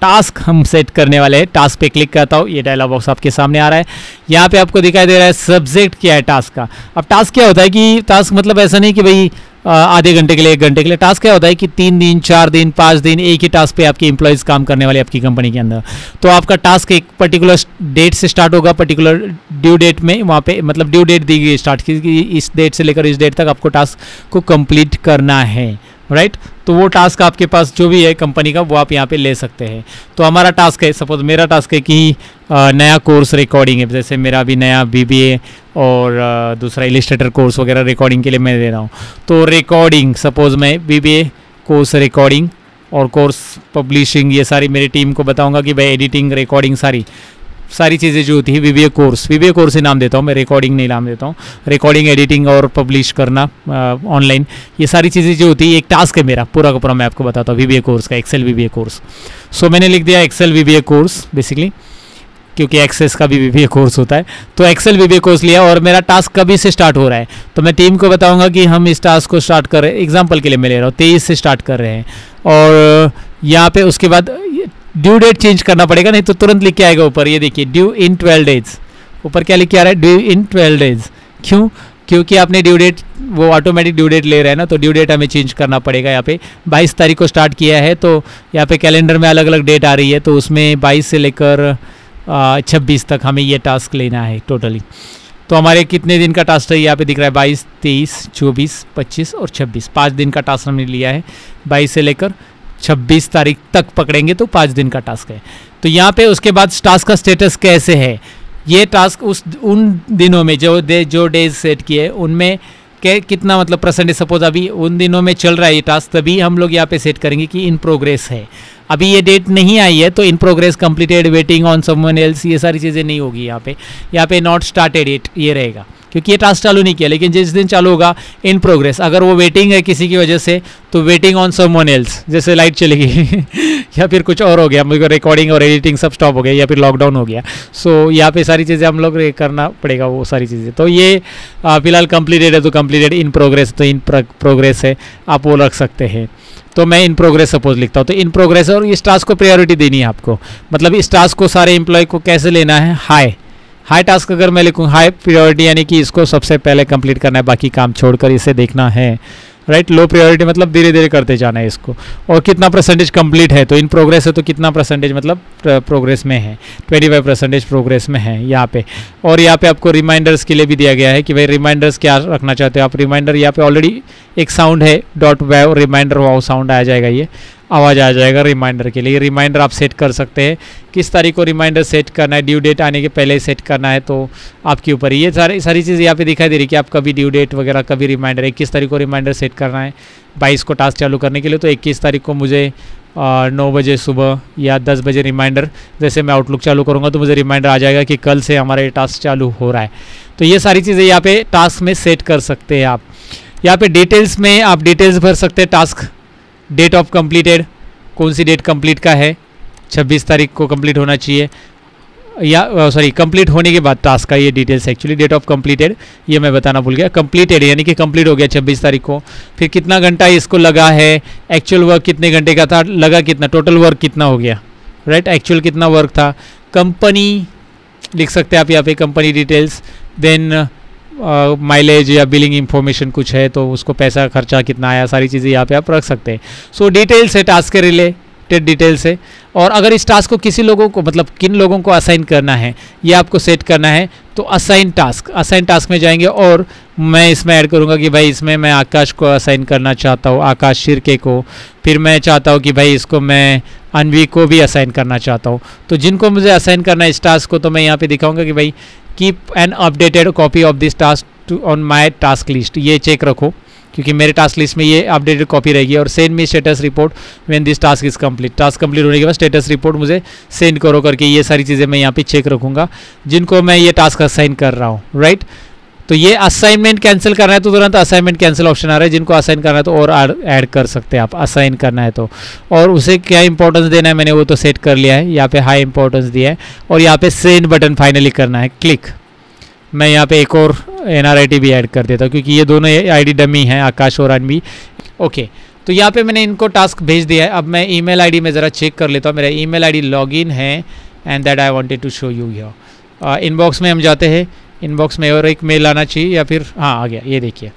टास्क हम सेट करने वाले हैं। टास्क पे क्लिक करता हूँ, ये डायलॉग बॉक्स आपके सामने आ रहा है। यहाँ पे आपको दिखाई दे रहा है सब्जेक्ट क्या है टास्क का। अब टास्क क्या होता है कि टास्क मतलब ऐसा नहीं कि भाई आधे घंटे के लिए, एक घंटे के लिए। टास्क क्या होता है कि तीन दिन, चार दिन, पाँच दिन एक ही टास्क पे आपके इंप्लॉयज़ काम करने वाले आपकी कंपनी के अंदर। तो आपका टास्क एक पर्टिकुलर डेट से स्टार्ट होगा पर्टिकुलर ड्यू डेट में वहाँ पे मतलब ड्यू डेट दी गई स्टार्ट की इस डेट से लेकर इस डेट तक आपको टास्क को कंप्लीट करना है। राइट तो वो टास्क आपके पास जो भी है कंपनी का, वो आप यहाँ पे ले सकते हैं। तो हमारा टास्क है सपोज़ मेरा टास्क है कि नया कोर्स रिकॉर्डिंग है। जैसे मेरा अभी नया बीबीए और दूसरा इलिस्ट्रेटर कोर्स वगैरह रिकॉर्डिंग के लिए मैं दे रहा हूँ। तो रिकॉर्डिंग सपोज़ मैं बीबीए कोर्स रिकॉर्डिंग और कोर्स पब्लिशिंग ये सारी मेरी टीम को बताऊँगा कि भाई एडिटिंग रिकॉर्डिंग सारी। सारी चीज़ें जो होती है वी कोर्स वी कोर्स ही नाम देता हूँ, मैं रिकॉर्डिंग नहीं नाम देता हूँ। रिकॉर्डिंग एडिटिंग और पब्लिश करना ऑनलाइन ये सारी चीज़ें जो होती है, एक टास्क है मेरा, पूरा का पूरा मैं आपको बताता हूँ वी कोर्स का एक्सेल वी कोर्स सो मैंने लिख दिया एक्सेल वी कोर्स बेसिकली क्योंकि एक्सेस का भी वी कोर्स होता है। तो एक्सेल वी कोर्स लिया और मेरा टास्क कभी से स्टार्ट हो रहा है। तो मैं टीम को बताऊँगा कि हम इस टास्क को स्टार्ट कर रहे हैं। एग्ज़ाम्पल के लिए मैं ले रहा हूँ, तेईस से स्टार्ट कर रहे हैं। और यहाँ पे उसके बाद ड्यू डेट चेंज करना पड़ेगा, नहीं तो तुरंत लिख के आएगा ऊपर। ये देखिए ड्यू इन ट्वेल्व डेज़ ऊपर क्या लिख के आ रहा है? ड्यू इन ट्वेल्व डेज़ क्यों? क्योंकि आपने ड्यू डेट वो ऑटोमेटिक ड्यू डेट ले रहे हैं ना तो ड्यू डेट हमें चेंज करना पड़ेगा यहाँ पे। 22 तारीख को स्टार्ट किया है तो यहाँ पे कैलेंडर में अलग अलग डेट आ रही है तो उसमें 22 से लेकर छब्बीस तक हमें ये टास्क लेना है टोटली तो हमारे कितने दिन का टास्क है यहाँ पे दिख रहा है? बाईस, तेईस, चौबीस, पच्चीस और छब्बीस। पाँच दिन का टास्क हमने लिया है, बाईस से लेकर 26 तारीख तक पकड़ेंगे तो पाँच दिन का टास्क है। तो यहाँ पे उसके बाद टास्क का स्टेटस कैसे है? ये टास्क उस, उन दिनों में जो दे, जो डेज़ सेट किए, उनमें के, कितना मतलब परसेंटेज सपोज़ अभी उन दिनों में चल रहा है ये टास्क तभी हम लोग यहाँ पे सेट करेंगे कि इन प्रोग्रेस है। अभी ये डेट नहीं आई है तो in progress completed waiting on someone else ये सारी चीज़ें नहीं होगी यहाँ पे। यहाँ पे नॉट स्टार्टेड डेट ये रहेगा। क्योंकि ये टास्क चालू नहीं किया लेकिन जिस दिन चालू होगा इन प्रोग्रेस अगर वो वेटिंग है किसी की वजह से तो वेटिंग ऑन समवन एल्स जैसे लाइट चली गई या फिर कुछ और हो गया मुझे रिकॉर्डिंग और एडिटिंग सब स्टॉप हो गया या फिर लॉकडाउन हो गया। सो so, यहाँ पे सारी चीज़ें हम लोग करना पड़ेगा वो सारी चीज़ें। तो ये फ़िलहाल कंप्लीटेड है तो कंप्लीटेड इन प्रोग्रेस तो इन प्रोग्रेस है आप वो रख सकते हैं। तो मैं इन प्रोग्रेस सपोज़ लिखता हूँ तो इन प्रोग्रेस और इस टास्क को प्रायोरिटी देनी है आपको। मतलब इस टास्क को सारे एम्प्लॉय को कैसे लेना है? हाई हाई टास्क अगर मैं लिखूँ हाई प्रियोरिटी यानी कि इसको सबसे पहले कंप्लीट करना है, बाकी काम छोड़कर इसे देखना है। राइट लो प्रायोरिटी मतलब धीरे धीरे करते जाना है इसको। और कितना परसेंटेज कंप्लीट है? तो इन प्रोग्रेस है तो कितना परसेंटेज मतलब प्रोग्रेस में है? 25 परसेंटेज प्रोग्रेस में है यहाँ पे। और यहाँ पे आपको रिमाइंडर्स के लिए भी दिया गया है कि भाई रिमाइंडर्स क्या रखना चाहते हो? आप रिमाइंडर यहाँ पे ऑलरेडी एक साउंड है dot wav reminder wow sound आ जाएगा ये। आवाज़ आ जाएगा रिमाइंडर के लिए। रिमाइंडर आप सेट कर सकते हैं। किस तारीख को रिमाइंडर सेट करना है? ड्यू डेट आने के पहले सेट करना है तो आपके ऊपर ये सारी सारी चीज़ यहाँ पे दिखाई दे रही है कि आप कभी ड्यू डेट वगैरह, कभी रिमाइंडर इक्कीस तारीख को रिमाइंडर सेट करना है। बाईस को टास्क चालू करने के लिए तो इक्कीस तारीख को मुझे नौ बजे सुबह या दस बजे रिमाइंडर जैसे मैं आउटलुक चालू करूँगा तो मुझे रिमाइंडर आ जाएगा कि कल से हमारा ये टास्क चालू हो रहा है। तो ये सारी चीज़ें यहाँ पे टास्क में सेट कर सकते हैं आप। यहाँ पे डिटेल्स में आप डिटेल्स भर सकते हैं टास्क डेट ऑफ़ कंप्लीटेड कौन सी डेट कंप्लीट का है? 26 तारीख को कंप्लीट होना चाहिए। या सॉरी कंप्लीट होने के बाद टास्क का ये details actually date of completed ये मैं बताना भूल गया। कंप्लीटेड यानी कि कंप्लीट हो गया 26 तारीख को। फिर कितना घंटा इसको लगा है? एक्चुअल वर्क कितने घंटे का था? लगा कितना? टोटल वर्क कितना हो गया? Right right? एक्चुअल कितना वर्क था? कंपनी लिख सकते हैं आप यहाँ पे कंपनी डिटेल्स देन माइलेज या बिलिंग इंफॉर्मेशन कुछ है तो उसको पैसा खर्चा कितना आया, सारी चीज़ें यहाँ पे आप रख सकते हैं। सो डिटेल्स है टास्क के रिलेटेड डिटेल्स है। और अगर इस टास्क को किसी लोगों को मतलब किन लोगों को असाइन करना है, ये आपको सेट करना है तो असाइन टास्क असाइन टास्क में जाएँगे और मैं इसमें ऐड करूँगा कि भाई इसमें मैं आकाश को असाइन करना चाहता हूँ, आकाश शिरके को। फिर मैं चाहता हूँ कि भाई इसको मैं अनवी को भी असाइन करना चाहता हूँ। तो जिनको मुझे असाइन करना है इस टास्क को तो मैं यहाँ पे दिखाऊँगा कि भाई keep an updated copy of this task on my task list ये चेक रखो, क्योंकि मेरे टास्क लिस्ट में ये अपडेटेड कॉपी रहेगी और send me status report when this task is complete task complete होने के बाद स्टेटस रिपोर्ट मुझे सेंड करो करके ये सारी चीज़ें मैं यहाँ पे चेक रखूँगा, जिनको मैं ये टास्क असाइन कर रहा हूँ राइट तो ये असाइनमेंट कैंसिल करना है तो तुरंत असाइनमेंट कैंसिल ऑप्शन आ रहा है। जिनको असाइन करना है तो और ऐड कर सकते हैं आप। असाइन करना है तो। और उसे क्या इंपॉर्टेंस देना है? मैंने वो तो सेट कर लिया है। यहाँ पे हाई इंपॉर्टेंस दिया है। और यहाँ पे सेंड बटन फाइनली करना है। क्लिक मैं यहाँ पे एक और एनआरआईटी भी ऐड कर देता हूँ, क्योंकि ये दोनों आईडी डमी हैं, आकाश और अनवी ओके तो यहाँ पे मैंने इनको टास्क भेज दिया है। अब मैं ईमेल आईडी में ज़रा चेक कर लेता हूँ। मेरा ईमेल आईडी लॉगिन है and that I wanted to show you here inbox में हम जाते हैं। इनबॉक्स में और एक मेल आना चाहिए या फिर हाँ आ गया, ये देखिए।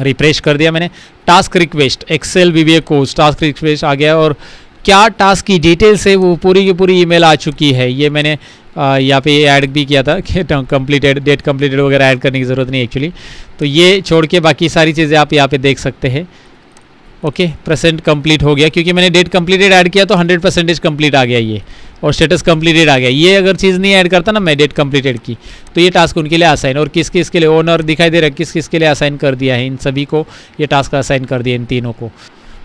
रिफ्रेश कर दिया मैंने। Task request Excel V course task request आ गया और क्या टास्क की डिटेल्स है वो पूरी की पूरी ईमेल आ चुकी है। ये मैंने यहाँ पे ऐड भी किया था, कि कंप्लीटेड डेट कंप्लीटेड वगैरह ऐड करने की ज़रूरत नहीं एक्चुअली तो ये छोड़ के बाकी सारी चीज़ें आप यहाँ पे देख सकते हैं। ओके परसेंट कंप्लीट हो गया, क्योंकि मैंने डेट कंप्लीटेड ऐड किया तो हंड्रेड परसेंटेज कंप्लीट आ गया ये। और स्टेटस कंप्लीटेड आ गया। ये अगर चीज़ नहीं ऐड करता ना, मैं डेट कम्प्लीटेड की। तो ये टास्क उनके लिए असाइन और किस किस के लिए ओनर दिखाई दे रहा है किस किस के लिए असाइन कर दिया है इन सभी को, ये टास्क असाइन कर दिया इन तीनों को।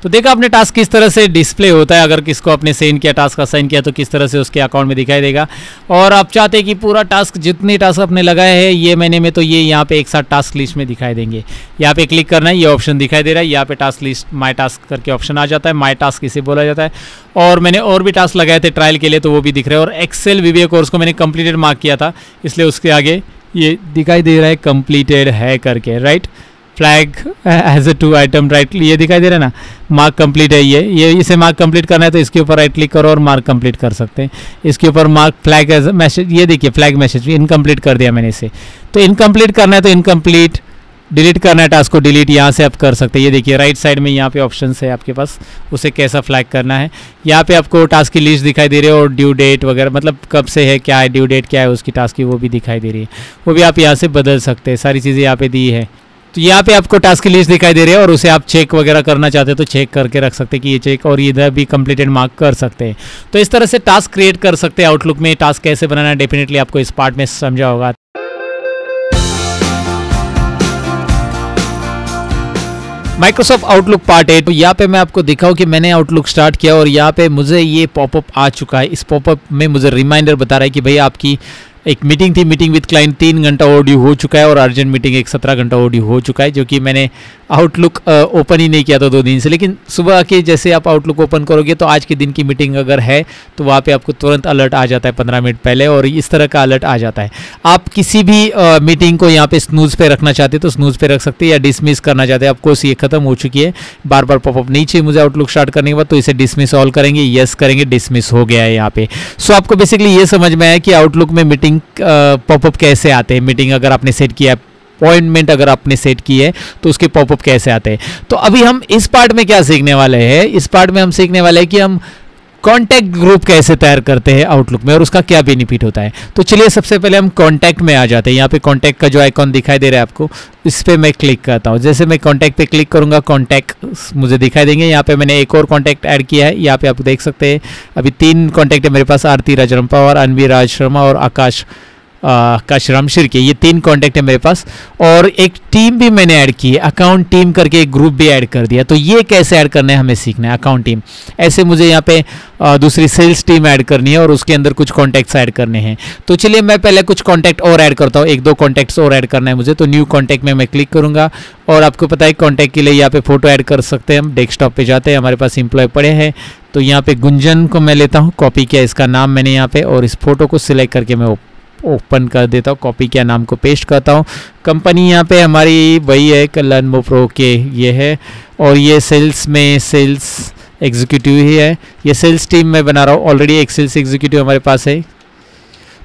तो देखा आपने टास्क किस तरह से डिस्प्ले होता है, अगर किसको आपने सेंड किया टास्क असाइन किया तो किस तरह से उसके अकाउंट में दिखाई देगा। और आप चाहते हैं कि पूरा टास्क जितने टास्क आपने लगाए हैं, ये महीने में तो ये यहाँ पे एक साथ टास्क लिस्ट में दिखाई देंगे। यहाँ पे क्लिक करना है, ये ऑप्शन दिखाई दे रहा है, यहाँ पे टास्क लिस्ट माई टास्क करके ऑप्शन आ जाता है माई टास्क इसे बोला जाता है। और मैंने और भी टास्क लगाए थे ट्रायल के लिए तो वो भी दिख रहे हैं। और एक्सेल वीवीए कोर्स को मैंने कंप्लीटेड मार्क किया था, इसलिए उसके आगे ये दिखाई दे रहा है कंप्लीटेड है करके right flag as a to item right ये दिखाई दे रहा है ना? मार्क कंप्लीट है ये। ये इसे मार्क कंप्लीट करना है तो इसके ऊपर राइट क्लिक करो और मार्क कंप्लीट कर सकते हैं। इसके ऊपर मार्क फ्लैग एज मैसेज ये देखिए फ्लैग मैसेज इनकम्प्लीट कर दिया मैंने इसे। तो इनकम्प्लीट करना है तो इनकम्प्लीट डिलीट करना है टास्क को डिलीट यहाँ से आप कर सकते हैं। ये देखिए राइट साइड में यहाँ पे ऑप्शन है आपके पास, उसे कैसा फ्लैग करना है। यहाँ पे आपको टास्क की लिस्ट दिखाई दे रही है और ड्यू डेट वगैरह मतलब कब से है, क्या है ड्यू डेट क्या है, उसकी टास्क की वो भी दिखाई दे रही है। वो भी आप यहाँ से बदल सकते हैं। सारी चीज़ें यहाँ पे दी है। तो यहाँ पे आपको टास्क की लिस्ट दिखाई दे रही है और उसे आप चेक वगैरह करना चाहते हैं तो चेक करके रख सकते हैं कि ये चेक और इधर भी कंप्लीटेड मार्क कर सकते हैं। तो इस तरह से टास्क क्रिएट कर सकते हैं आउटलुक में टास्क कैसे बनाना डेफिनेटली आपको इस पार्ट में समझा होगा। माइक्रोसॉफ्ट आउटलुक पार्ट एट तो यहाँ पे मैं आपको दिखाऊँ कि मैंने आउटलुक स्टार्ट किया और यहाँ पे मुझे ये पॉपअप आ चुका है। इस पॉपअप में मुझे रिमाइंडर बता रहा है कि भाई आपकी एक मीटिंग थी मीटिंग विद क्लाइंट तीन घंटा ऑडियो हो चुका है और अर्जेंट मीटिंग एक सत्रह घंटा ऑडियो हो चुका है जो कि मैंने आउटलुक ओपन ही नहीं किया था दो दिन से। लेकिन सुबह के जैसे आप आउटलुक ओपन करोगे तो आज के दिन की मीटिंग अगर है तो वहाँ पे आपको तुरंत अलर्ट आ जाता है पंद्रह मिनट पहले और इस तरह का अलर्ट आ जाता है। आप किसी भी आ, मीटिंग को यहाँ पे स्नूज पे रखना चाहते तो स्नूज पे रख सकते हैं या डिसमिस करना चाहते हैं। आपको ये खत्म हो चुकी है बार बार पॉपअप नहीं चाहिए मुझे आउटलुक स्टार्ट करने के बाद तो इसे डिसमिस ऑल करेंगे यस करेंगे डिसमिस हो गया है यहाँ पे। सो आपको बेसिकली ये समझ में आया कि आउटलुक में मीटिंग पॉपअप कैसे आते हैं? मीटिंग अगर आपने सेट किया अपॉइंटमेंट अगर आपने सेट की है तो उसके पॉपअप कैसे आते हैं? तो अभी हम इस पार्ट में क्या सीखने वाले हैं? इस पार्ट में हम सीखने वाले हैं कि हम कॉन्टैक्ट ग्रुप कैसे तैयार करते हैं आउटलुक में और उसका क्या बेनिफिट होता है? तो चलिए सबसे पहले हम कॉन्टैक्ट में आ जाते हैं। यहाँ पे कॉन्टैक्ट का जो आइकॉन दिखाई दे रहा है आपको, इस पर मैं क्लिक करता हूँ। जैसे मैं कॉन्टैक्ट पे क्लिक करूँगा कॉन्टैक्ट मुझे दिखाई देंगे। यहाँ पे मैंने एक और कॉन्टैक्ट ऐड किया है। यहाँ पे आप देख सकते हैं, अभी तीन कॉन्टैक्ट है मेरे पास, आरती राजरम्पा और अनवी राज शर्मा और आकाश का श्रमशिर के, ये तीन कॉन्टैक्ट है मेरे पास। और एक टीम भी मैंने ऐड की है अकाउंट टीम करके एक ग्रुप भी ऐड कर दिया। तो ये कैसे ऐड करना है हमें सीखना है अकाउंट टीम ऐसे मुझे यहाँ पे दूसरी सेल्स टीम ऐड करनी है और उसके अंदर कुछ कॉन्टैक्ट्स ऐड करने हैं। तो चलिए मैं पहले कुछ कॉन्टैक्ट और ऐड करता हूँ। एक दो कॉन्टैक्ट्स और ऐड करना है मुझे तो न्यू कॉन्टैक्ट में मैं क्लिक करूँगा। और आपको पता है कॉन्टैक्ट के लिए यहाँ पे फ़ोटो ऐड कर सकते हैं। हम डेस्कटॉप पे जाते हैं, हमारे पास इंप्लॉय पड़े हैं। तो यहाँ पे गुंजन को मैं लेता हूँ कॉपी किया इसका नाम मैंने यहाँ पे, और इस फ़ोटो को सिलेक्ट करके मैं ओपन कर देता हूँ, कॉपी क्या, नाम को पेस्ट करता हूँ। कंपनी यहाँ पे हमारी वही है कल्याण प्रो के ये है। और ये सेल्स में सेल्स एग्जीक्यूटिव ही है। ये सेल्स टीम में बना रहा हूँ ऑलरेडी एक सेल्स एग्जीक्यूटिव हमारे पास है।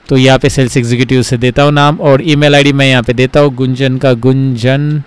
तो यहाँ पे सेल्स एग्जीक्यूटिव से देता हूँ नाम और ईमेल आईडी मैं यहाँ पे देता हूँ, गुंजन का Gunjan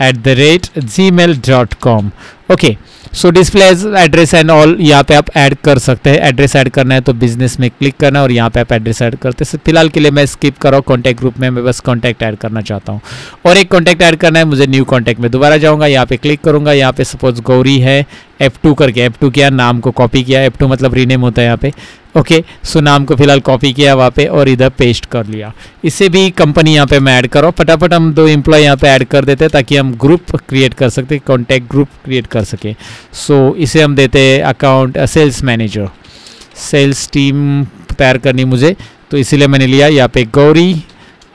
at the rate Gmail dot com okay so display address and all यहाँ पे आप ऐड कर सकते हैं। एड्रेस ऐड करना है तो बिज़नेस में क्लिक करना है और यहाँ पे आप एड्रेस ऐड करते हैं। फ़िलहाल के लिए मैं स्किप कर रहा हूँ। कॉन्टैक्ट ग्रुप में मैं बस कॉन्टैक्ट ऐड करना चाहता हूँ। और एक कॉन्टैक्ट ऐड करना है, मुझे न्यू कॉन्टैक्ट में दोबारा जाऊँगा। यहाँ पे क्लिक करूँगा। यहाँ पे सपोज़ गौरी है F2 करके F2 किया, नाम को कॉपी किया। F2 मतलब रीनेम होता है यहाँ पे। ओके सो नाम को फ़िलहाल कॉपी किया वहाँ पे और इधर पेस्ट कर लिया। इससे भी कंपनी यहाँ पे मैं ऐड करो फटाफट हम दो एम्प्लॉय यहाँ पे ऐड कर देते हैं ताकि हम ग्रुप क्रिएट कर सकते कॉन्टैक्ट ग्रुप क्रिएट कर सके। सो so, इसे हम देते हैं account sales manager sales team तैयार करनी मुझे तो इसीलिए मैंने लिया यहाँ पे Gauri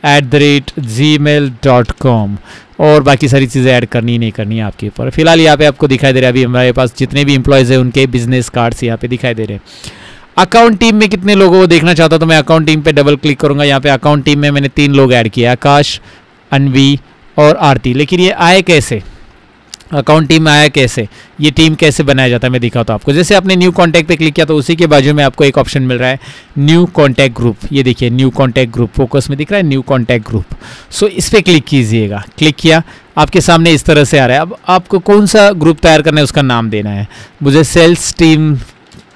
at the rate Gmail dot com और बाकी सारी चीज़ें ऐड करनी नहीं करनी है आपके ऊपर। फ़िलहाल यहाँ पे आपको दिखाई दे रहा है अभी हमारे पास जितने भी इंप्लॉयज़ हैं उनके बिज़नेस कार्ड्स यहाँ पे दिखाई दे रहे हैं। अकाउंट टीम में कितने लोगों को देखना चाहता तो मैं अकाउंट टीम पे डबल क्लिक करूँगा। यहाँ पे अकाउंट टीम में मैंने तीन लोग ऐड किया आकाश अनवी और आरती। लेकिन ये आए कैसे? अकाउंट टीम आया कैसे? ये टीम कैसे बनाया जाता है? मैं दिखाता हूँ आपको। जैसे आपने न्यू कॉन्टैक्ट पे क्लिक किया तो उसी के बाजू में आपको एक ऑप्शन मिल रहा है न्यू कॉन्टैक्ट ग्रुप ये देखिए न्यू कॉन्टैक्ट ग्रुप फोकस में दिख रहा है न्यू कॉन्टैक्ट ग्रुप सो इस पर क्लिक कीजिएगा। क्लिक किया, आपके सामने इस तरह से आ रहा है। अब आपको कौन सा ग्रुप तैयार करना है, उसका नाम देना है। मुझे सेल्स टीम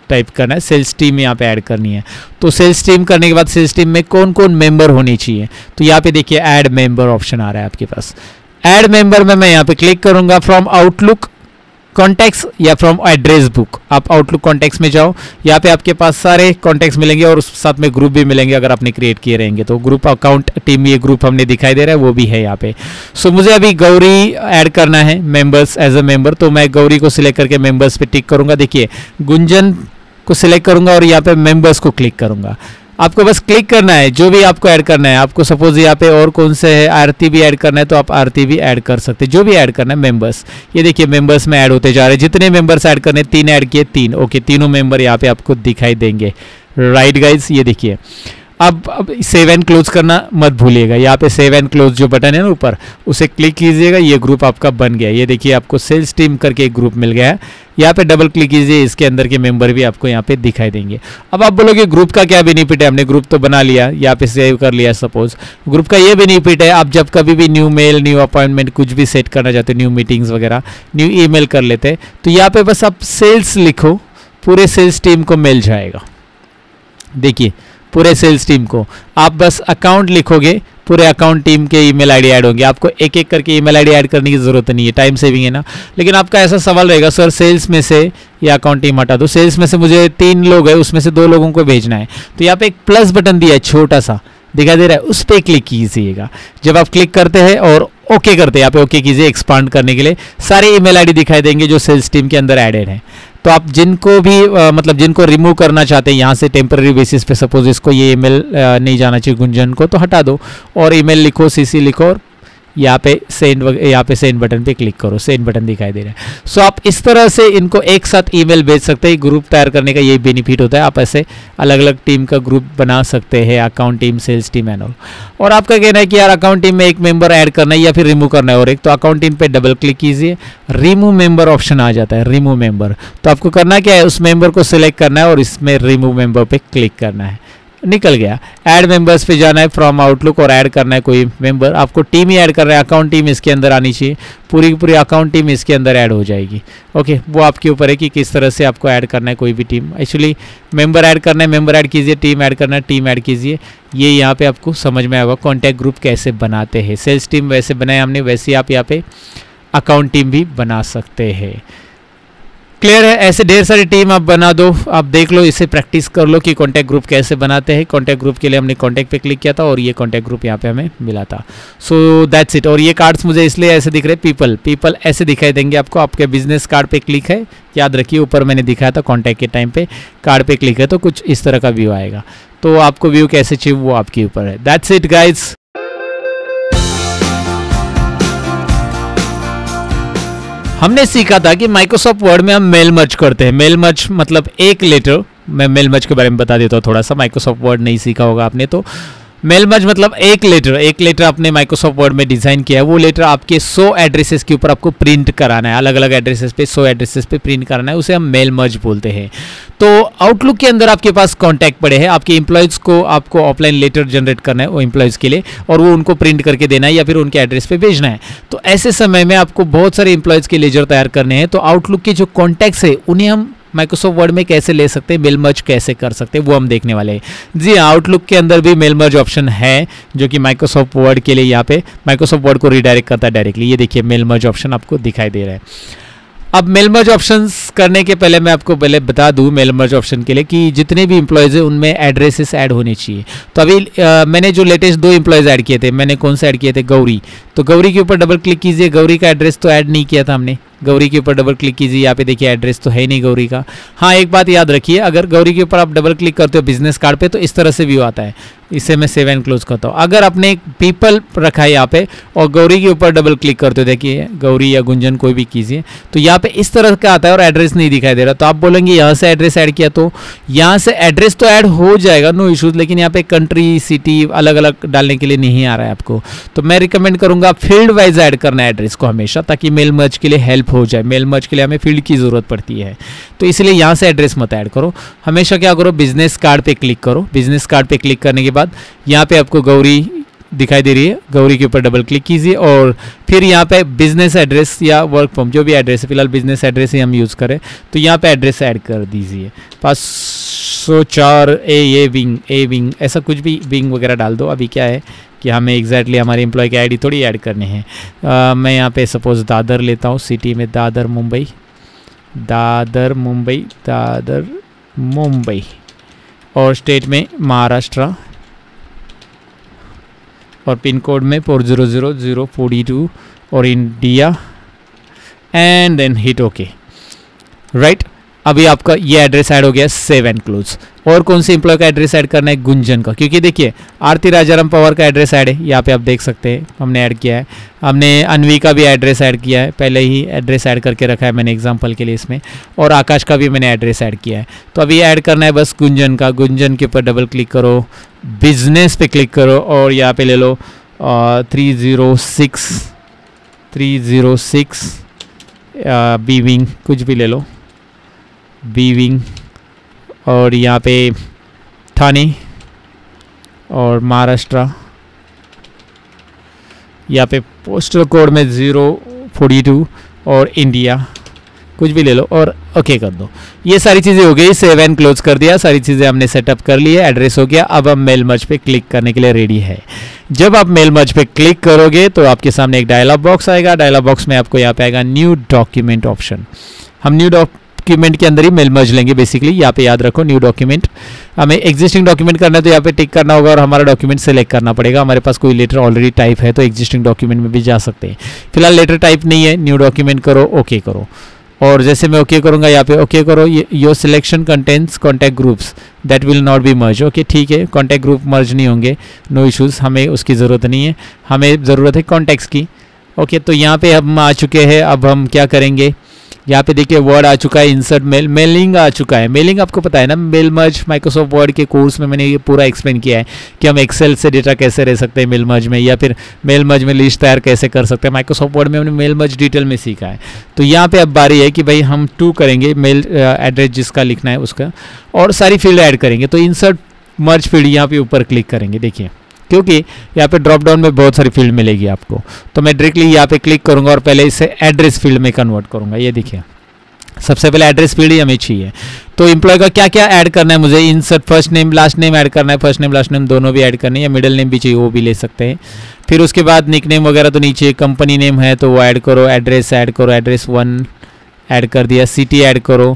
टाइप करना है। सेल्स टीम यहाँ पे ऐड करनी है। तो सेल्स टीम करने के बाद सेल्स टीम में कौन कौन मेंबर होनी चाहिए? तो यहाँ पे देखिए ऐड मेंबर ऑप्शन आ रहा है आपके पास। ऐड मेंबर में मैं यहाँ पे क्लिक करूँगा फ्रॉम आउटलुक कॉन्टैक्ट्स या फ्रॉम एड्रेस बुक आप आउटलुक कॉन्टैक्ट्स में जाओ। यहाँ पे आपके पास सारे कॉन्टैक्ट्स मिलेंगे और उस साथ में ग्रुप भी मिलेंगे अगर आपने क्रिएट किए रहेंगे। तो ग्रुप अकाउंट टीम ये ग्रुप हमने दिखाई दे रहा है वो भी है यहाँ पे। सो so, मुझे अभी गौरी ऐड करना है मेंबर्स एज अ मेंबर तो मैं गौरी को सिलेक्ट करके मेंबर्स पे टिक करूँगा। देखिए गुंजन को सिलेक्ट करूँगा और यहाँ पे मेंबर्स को क्लिक करूँगा। आपको बस क्लिक करना है, जो भी आपको ऐड करना है। आपको सपोज़ यहाँ पे और कौन से है? आरती भी ऐड करना है तो आप आरती भी ऐड कर सकते हैं। जो भी ऐड करना है मेंबर्स ये देखिए मेंबर्स में ऐड होते जा रहे हैं। जितने मेंबर्स ऐड करने तीन ऐड किए, तीन। ओके तीनों मेंबर यहाँ पे आपको दिखाई देंगे। राइट गाइज़ ये देखिए। अब अब सेव एंड क्लोज करना मत भूलिएगा। यहाँ पे सेव एंड क्लोज जो बटन है ना ऊपर, उसे क्लिक कीजिएगा, ये ग्रुप आपका बन गया। ये देखिए, आपको सेल्स टीम करके एक ग्रुप मिल गया है। यहाँ पे डबल क्लिक कीजिए, इसके अंदर के मेंबर भी आपको यहाँ पे दिखाई देंगे। अब आप बोलोगे ग्रुप का क्या बेनिफिट है? हमने ग्रुप तो बना लिया, यहाँ पे सेव कर लिया सपोज़ ग्रुप का ये बेनिफिट है, आप जब कभी भी न्यू मेल न्यू अपॉइंटमेंट कुछ भी सेट करना चाहते हो न्यू मीटिंग्स वगैरह न्यू ई कर लेते तो यहाँ पे बस आप सेल्स लिखो, पूरे सेल्स टीम को मिल जाएगा। देखिए पूरे सेल्स टीम को। आप बस अकाउंट लिखोगे, पूरे अकाउंट टीम के ईमेल आईडी ऐड होंगे। आपको एक एक करके ईमेल आईडी ऐड करने की ज़रूरत नहीं है टाइम सेविंग है ना। लेकिन आपका ऐसा सवाल रहेगा, सर सेल्स में से ये अकाउंट टीम हटा दो। सेल्स में से मुझे तीन लोग हैं, उसमें से दो लोगों को भेजना है। तो यहाँ पे एक प्लस बटन दिया है, छोटा सा। दिखाई दे रहा है, उस पर क्लिक कीजिएगा। जब आप क्लिक करते हैं और ओके करते हैं, यहाँ पे ओके कीजिए एक्सपांड करने के लिए। सारे ईमेल आईडी दिखाई देंगे जो सेल्स टीम के अंदर एडेड है। तो आप जिनको भी आ, मतलब जिनको रिमूव करना चाहते हैं यहाँ से टेम्प्रेरी बेसिस पे सपोज़ इसको ये ईमेल नहीं जाना चाहिए गुंजन को तो हटा दो। और ईमेल लिखो सीसी लिखो और यहाँ पे सेंड यहाँ पे सेंड बटन पे क्लिक करो। सेंड बटन दिखाई दे रहा है। सो आप इस तरह से इनको एक साथ ईमेल भेज सकते हैं। ग्रुप तैयार करने का यही बेनिफिट होता है। आप ऐसे अलग अलग टीम का ग्रुप बना सकते हैं account team sales team and all और आपका कहना है कि यार अकाउंट टीम में एक मेंबर ऐड करना है या फिर रिमूव करना है और एक तो अकाउंट टीम पर डबल क्लिक कीजिए। रिमूव मेंबर ऑप्शन आ जाता है। रिमूव मेंबर तो आपको करना क्या है? उस मेंबर को सिलेक्ट करना है और इसमें रिमूव मेंबर पर क्लिक करना है। निकल गया। ऐड मेंबर्स पे जाना है फ्रॉम आउटलुक और ऐड करना है कोई मेंबर आपको टीम ही ऐड कर रहा है अकाउंट टीम इसके अंदर आनी चाहिए। पूरी की पूरी अकाउंट टीम इसके अंदर ऐड हो जाएगी। ओके वो आपके ऊपर है कि किस तरह से आपको ऐड करना है कोई भी टीम एक्चुअली मेंबर ऐड करना है मेंबर ऐड कीजिए टीम ऐड करना है टीम ऐड कीजिए। ये यहाँ पे आपको समझ में आएगा कॉन्टैक्ट ग्रुप कैसे बनाते हैं। सेल्स टीम वैसे बनाए हमने, वैसे आप यहाँ पे अकाउंट टीम भी बना सकते हैं। क्लियर है? ऐसे ढेर सारी टीम आप बना दो। आप देख लो, इसे प्रैक्टिस कर लो कि कॉन्टैक्ट ग्रुप कैसे बनाते हैं। कॉन्टैक्ट ग्रुप के लिए हमने कॉन्टैक्ट पे क्लिक किया था और ये कॉन्टैक्ट ग्रुप यहाँ पे हमें मिला था। सो दैट्स इट और ये कार्ड्स मुझे इसलिए ऐसे दिख रहे पीपल पीपल ऐसे दिखाई देंगे आपको। आपके बिज़नेस कार्ड पे क्लिक है। याद रखिए, ऊपर मैंने दिखाया था कॉन्टैक्ट के टाइम पे। कार्ड पे क्लिक है तो कुछ इस तरह का व्यू आएगा। तो आपको व्यू कैसे चाहिए वो आपके ऊपर है। दैट्स इट गाइड्स हमने सीखा था कि माइक्रोसॉफ्ट वर्ड में हम मेल मर्ज करते हैं। मेल मर्ज मतलब एक लेटर मैं मेल मर्ज के बारे में बता देता हूँ, थोड़ा सा माइक्रोसॉफ्ट वर्ड नहीं सीखा होगा आपने तो। मेल मर्ज मतलब एक लेटर एक लेटर आपने माइक्रोसॉफ्ट वर्ड में डिज़ाइन किया है, वो लेटर आपके 100 एड्रेसेस के ऊपर आपको प्रिंट कराना है अलग अलग एड्रेसेस पे 100 एड्रेसेस पे प्रिंट कराना है, उसे हम मेल मर्ज बोलते हैं। तो आउटलुक के अंदर आपके पास कॉन्टैक्ट पड़े हैं, आपके इंप्लॉयज़ को आपको ऑफलाइन लेटर जनरेट करना है, वो इंप्लॉयज़ के लिए, और वो उनको प्रिंट करके देना है या फिर उनके एड्रेस पे भेजना है। तो ऐसे समय में आपको बहुत सारे इंप्लॉयज़ के लेजर तैयार करने हैं तो आउटलुक के जो कॉन्टैक्ट्स है, उन्हें हम माइक्रोसॉफ्ट वर्ड में कैसे ले सकते हैं मेल मर्ज कैसे कर सकते हैं वो हम देखने वाले हैं। जी आउटलुक हाँ, के अंदर भी मेल मर्ज ऑप्शन है जो कि माइक्रोसॉफ्ट वर्ड के लिए यहाँ पे माइक्रोसॉफ्ट वर्ड को रिडायरेक्ट करता है डायरेक्टली ये देखिए मेल मर्ज ऑप्शन आपको दिखाई दे रहा है। अब मेल मर्ज ऑप्शन करने के पहले मैं आपको पहले बता दूँ मेल मर्ज ऑप्शन के लिए कि जितने भी इंप्लॉयज़ हैं उनमें एड्रेसेस ऐड होने चाहिए। तो अभी आ, मैंने जो लेटेस्ट दो इंप्लॉयज़ ऐड किए थे मैंने कौन से ऐड किए थे? गौरी। तो गौरी के ऊपर डबल क्लिक कीजिए। गौरी का एड्रेस तो ऐड नहीं किया था हमने। गौरी के ऊपर डबल क्लिक कीजिए। यहाँ पे देखिए एड्रेस तो है नहीं गौरी का। हाँ एक बात याद रखिए। अगर गौरी के ऊपर आप डबल क्लिक करते हो बिज़नेस कार्ड पे तो इस तरह से व्यू आता है। इसे मैं सेव एंड क्लोज करता हूँ। अगर आपने पीपल रखा है यहाँ पे और गौरी के ऊपर डबल क्लिक करते हो, देखिए, गौरी या गुंजन कोई भी कीजिए तो यहाँ पे इस तरह का आता है और एड्रेस नहीं दिखाई दे रहा। तो आप बोलेंगे, यहाँ से एड्रेस ऐड किया तो? यहाँ से एड्रेस तो ऐड हो जाएगा नो इशूज लेकिन यहाँ पे कंट्री सिटी अलग अलग डालने के लिए नहीं आ रहा है आपको। तो मैं रिकमेंड करूँगा फ़ील्ड वाइज ऐड करना है एड्रेस को हमेशा, ताकि मेल मर्ज के लिए हेल्प हो जाए। मेल मर्ज के लिए हमें फ़ील्ड की ज़रूरत पड़ती है। तो इसलिए यहाँ से एड्रेस मत ऐड करो। हमेशा क्या करो बिज़नेस कार्ड पर क्लिक करो। बिज़नेस कार्ड पर क्लिक करने के बाद यहाँ पे आपको गौरी दिखाई दे रही है। गौरी के ऊपर डबल क्लिक कीजिए और फिर यहाँ पे बिज़नेस एड्रेस या वर्क फ्रॉम जो भी एड्रेस है फ़िलहाल बिज़नेस एड्रेस ही हम यूज़ करें तो यहाँ पे एड्रेस ऐड कर दीजिए। पाँच सौ चार ए ये विंग ए विंग ऐसा कुछ भी विंग वगैरह डाल दो। अभी क्या है कि हमें एग्जैक्टली हमारे एम्प्लॉय की आईडी थोड़ी ऐड करनी है। आ, मैं यहाँ पे सपोज़ दादर लेता हूँ सिटी में दादर मुंबई दादर मुंबई दादर मुंबई और स्टेट में महाराष्ट्र। और पिन कोड में four zero zero zero forty two और India and then hit okay right अभी आपका ये एड्रेस ऐड हो गया सेव एंड क्लोज और कौन से इंप्लॉय का एड्रेस ऐड करना है? गुंजन का. क्योंकि देखिए, आरती राजाराम पवार का एड्रेस ऐड है यहाँ पे आप देख सकते हैं, हमने ऐड किया है। हमने अनवी का भी एड्रेस ऐड किया है, पहले ही एड्रेस ऐड करके रखा है मैंने एग्ज़ाम्पल के लिए इसमें। और आकाश का भी मैंने एड्रेस ऐड किया है। तो अभी ऐड करना है बस गुंजन का। गुंजन के ऊपर डबल क्लिक करो बिज़नेस पे क्लिक करो और यहाँ पे ले लो three zero six three zero six B wing कुछ भी ले लो। बी विंग और यहाँ पे ठाणे और महाराष्ट्र। यहाँ पे पोस्टल कोड में ज़ीरो फोर्टी टू और इंडिया कुछ भी ले लो और ओके कर दो। ये सारी चीज़ें हो गई सेव एंड क्लोज कर दिया। सारी चीज़ें हमने सेटअप कर ली है एड्रेस हो गया। अब हम मेल मर्ज पे क्लिक करने के लिए रेडी है। जब आप मेल मर्ज पे क्लिक करोगे तो आपके सामने एक डायलॉग बॉक्स आएगा। डायलॉग बॉक्स में आपको यहाँ पे आएगा न्यू डॉक्यूमेंट ऑप्शन हम न्यू डॉक्यूमेंट के अंदर ही मेल मर्ज लेंगे बेसिकली यहाँ पे याद रखो न्यू डॉक्यूमेंट हमें एग्जिस्टिंग डॉक्यूमेंट करना है तो यहाँ पे टिक करना होगा और हमारा डॉक्यूमेंट सेलेक्ट करना पड़ेगा। हमारे पास कोई लेटर ऑलरेडी टाइप है तो एग्जिस्टिंग डॉक्यूमेंट में भी जा सकते हैं। फ़िलहाल लेटर टाइप नहीं है न्यू डॉक्यूमेंट करो ओके करो। और जैसे मैं ओके करूँगा यहाँ पे ओके करो। Your selection contents contact groups that will not be merge okay ठीक है कॉन्टैक्ट ग्रुप मर्ज नहीं होंगे। नो इश्यूज़ हमें उसकी ज़रूरत नहीं है। हमें ज़रूरत है कॉन्टैक्ट्स की। ओके okay, तो यहाँ पे हम आ चुके हैं अब हम क्या करेंगे? यहाँ पे देखिए वर्ड आ चुका है इंसर्ट मेल मेलिंग आ चुका है। मेलिंग आपको पता है ना मेल मर्ज माइक्रोसॉफ्ट वर्ड के कोर्स में मैंने ये पूरा एक्सप्लेन किया है कि हम एक्सेल से डेटा कैसे रह सकते हैं मेल मर्ज में, या फिर मेल मर्ज में लिस्ट तैयार कैसे कर सकते हैं। माइक्रोसॉफ्ट वर्ड में हमने मेल मर्ज डिटेल में सीखा है। तो यहाँ पर अब बारी है कि भाई हम टू करेंगे मेल एड्रेस जिसका लिखना है उसका, और सारी फ़ील्ड ऐड करेंगे। तो इंसर्ट मर्ज फ़ील्ड यहाँ पे ऊपर क्लिक करेंगे, देखिए। क्योंकि यहाँ पे ड्रॉप डाउन में बहुत सारी फ़ील्ड मिलेगी आपको। तो मैं डायरेक्टली यहाँ पे क्लिक करूँगा और पहले इसे एड्रेस फ़ील्ड में कन्वर्ट करूँगा। ये देखिए, सबसे पहले एड्रेस फ़ील्ड ही हमें चाहिए। तो इम्प्लॉय का क्या क्या ऐड करना है मुझे? Insert first name last name add करना है। फ़र्स्ट नेम लास्ट नेम दोनों भी ऐड करनी है। मिडिल नेम भी चाहिए, वो भी ले सकते हैं। फिर उसके बाद निक नेम वगैरह तो नीचे कंपनी नेम है तो वो ऐड करो। एड्रेस ऐड करो। एड्रेस वन ऐड कर दिया। सिटी ऐड करो।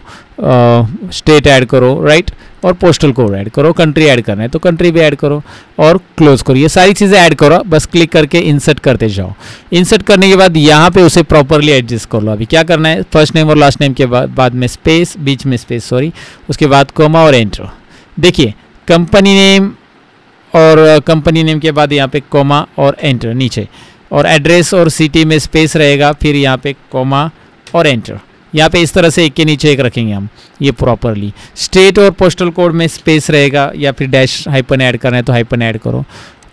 स्टेट ऐड करो। राइट और पोस्टल कोड ऐड करो कंट्री ऐड करना है तो कंट्री भी ऐड करो और क्लोज करो। ये सारी चीज़ें ऐड करो, बस क्लिक करके इंसर्ट करते जाओ। इंसर्ट करने के बाद यहाँ पे उसे प्रॉपरली एडजस्ट कर लो। अभी क्या करना है? फ़र्स्ट नेम और लास्ट नेम के बाद बाद में स्पेस बीच में स्पेस सॉरी उसके बाद कोमा और एंट्रो देखिए कंपनी नेम और कंपनी नेम के बाद यहाँ पे कोमा और एंटर नीचे। और एड्रेस और सिटी में स्पेस रहेगा, फिर यहाँ पे कोमा और एंटर यहाँ पे इस तरह से एक के नीचे एक रखेंगे हम, ये प्रॉपरली स्टेट और पोस्टल कोड में स्पेस रहेगा या फिर डैश हाइपन ऐड करना है तो हाइपन ऐड करो।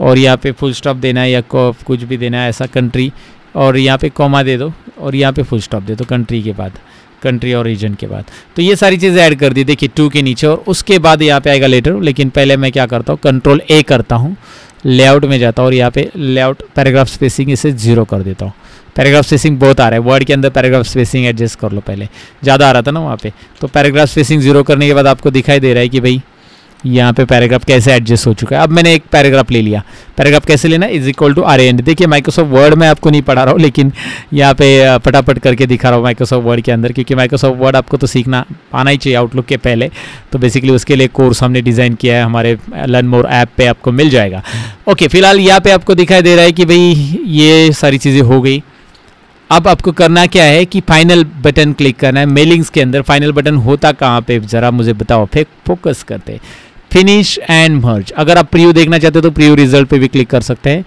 और यहाँ पे फुल स्टॉप देना है या कुछ भी देना है ऐसा कंट्री और यहाँ पे कॉमा दे दो और यहाँ पे फुल स्टॉप दे दो कंट्री के बाद कंट्री और रीजन के बाद। तो ये सारी चीज़ें ऐड कर दी। देखिए टू के नीचे और उसके बाद यहाँ पे आएगा लेटर लेकिन पहले मैं क्या करता हूँ कंट्रोल ए करता हूँ। लेआउट में जाता हूँ और यहाँ पे लेआउट पैराग्राफ स्पेसिंग इसे ज़ीरो कर देता हूँ। पैराग्राफ स्पेसिंग बहुत आ रहा है। वर्ड के अंदर पैराग्राफ स्पेसिंग एडजस्ट कर लो पहले। ज़्यादा आ रहा था ना वहाँ पे। तो पैराग्राफ स्पेसिंग ज़ीरो करने के बाद आपको दिखाई दे रहा है कि भाई, यहाँ पे पैराग्राफ कैसे एडजस्ट हो चुका है। अब मैंने एक पैराग्राफ ले लिया। पैराग्राफ कैसे लेना is equal to R and देखिए माइक्रोसॉफ्ट वर्ड में आपको नहीं पढ़ा रहा हूँ, लेकिन यहाँ पे फटाफट करके दिखा रहा हूँ माइक्रोसॉफ्ट वर्ड के अंदर, क्योंकि माइक्रोसॉफ्ट वर्ड आपको तो सीखना, आना ही चाहिए आउटलुक के पहले। तो बेसिकली उसके लिए कोर्स हमने डिज़ाइन किया है, हमारे लर्न मोर ऐप पर आपको मिल जाएगा। ओके फ़िलहाल यहाँ पे आपको दिखाई दे रहा है कि भाई, ये सारी चीज़ें हो गई। अब आपको करना क्या है कि फाइनल बटन क्लिक करना है मेलिंग्स के अंदर। फाइनल बटन होता कहाँ पे? ज़रा मुझे बताओ, फिर फोकस करते फिनिश एंड मर्ज अगर आप प्रियो देखना चाहते हो तो प्रियो रिज़ल्ट पे भी क्लिक कर सकते हैं।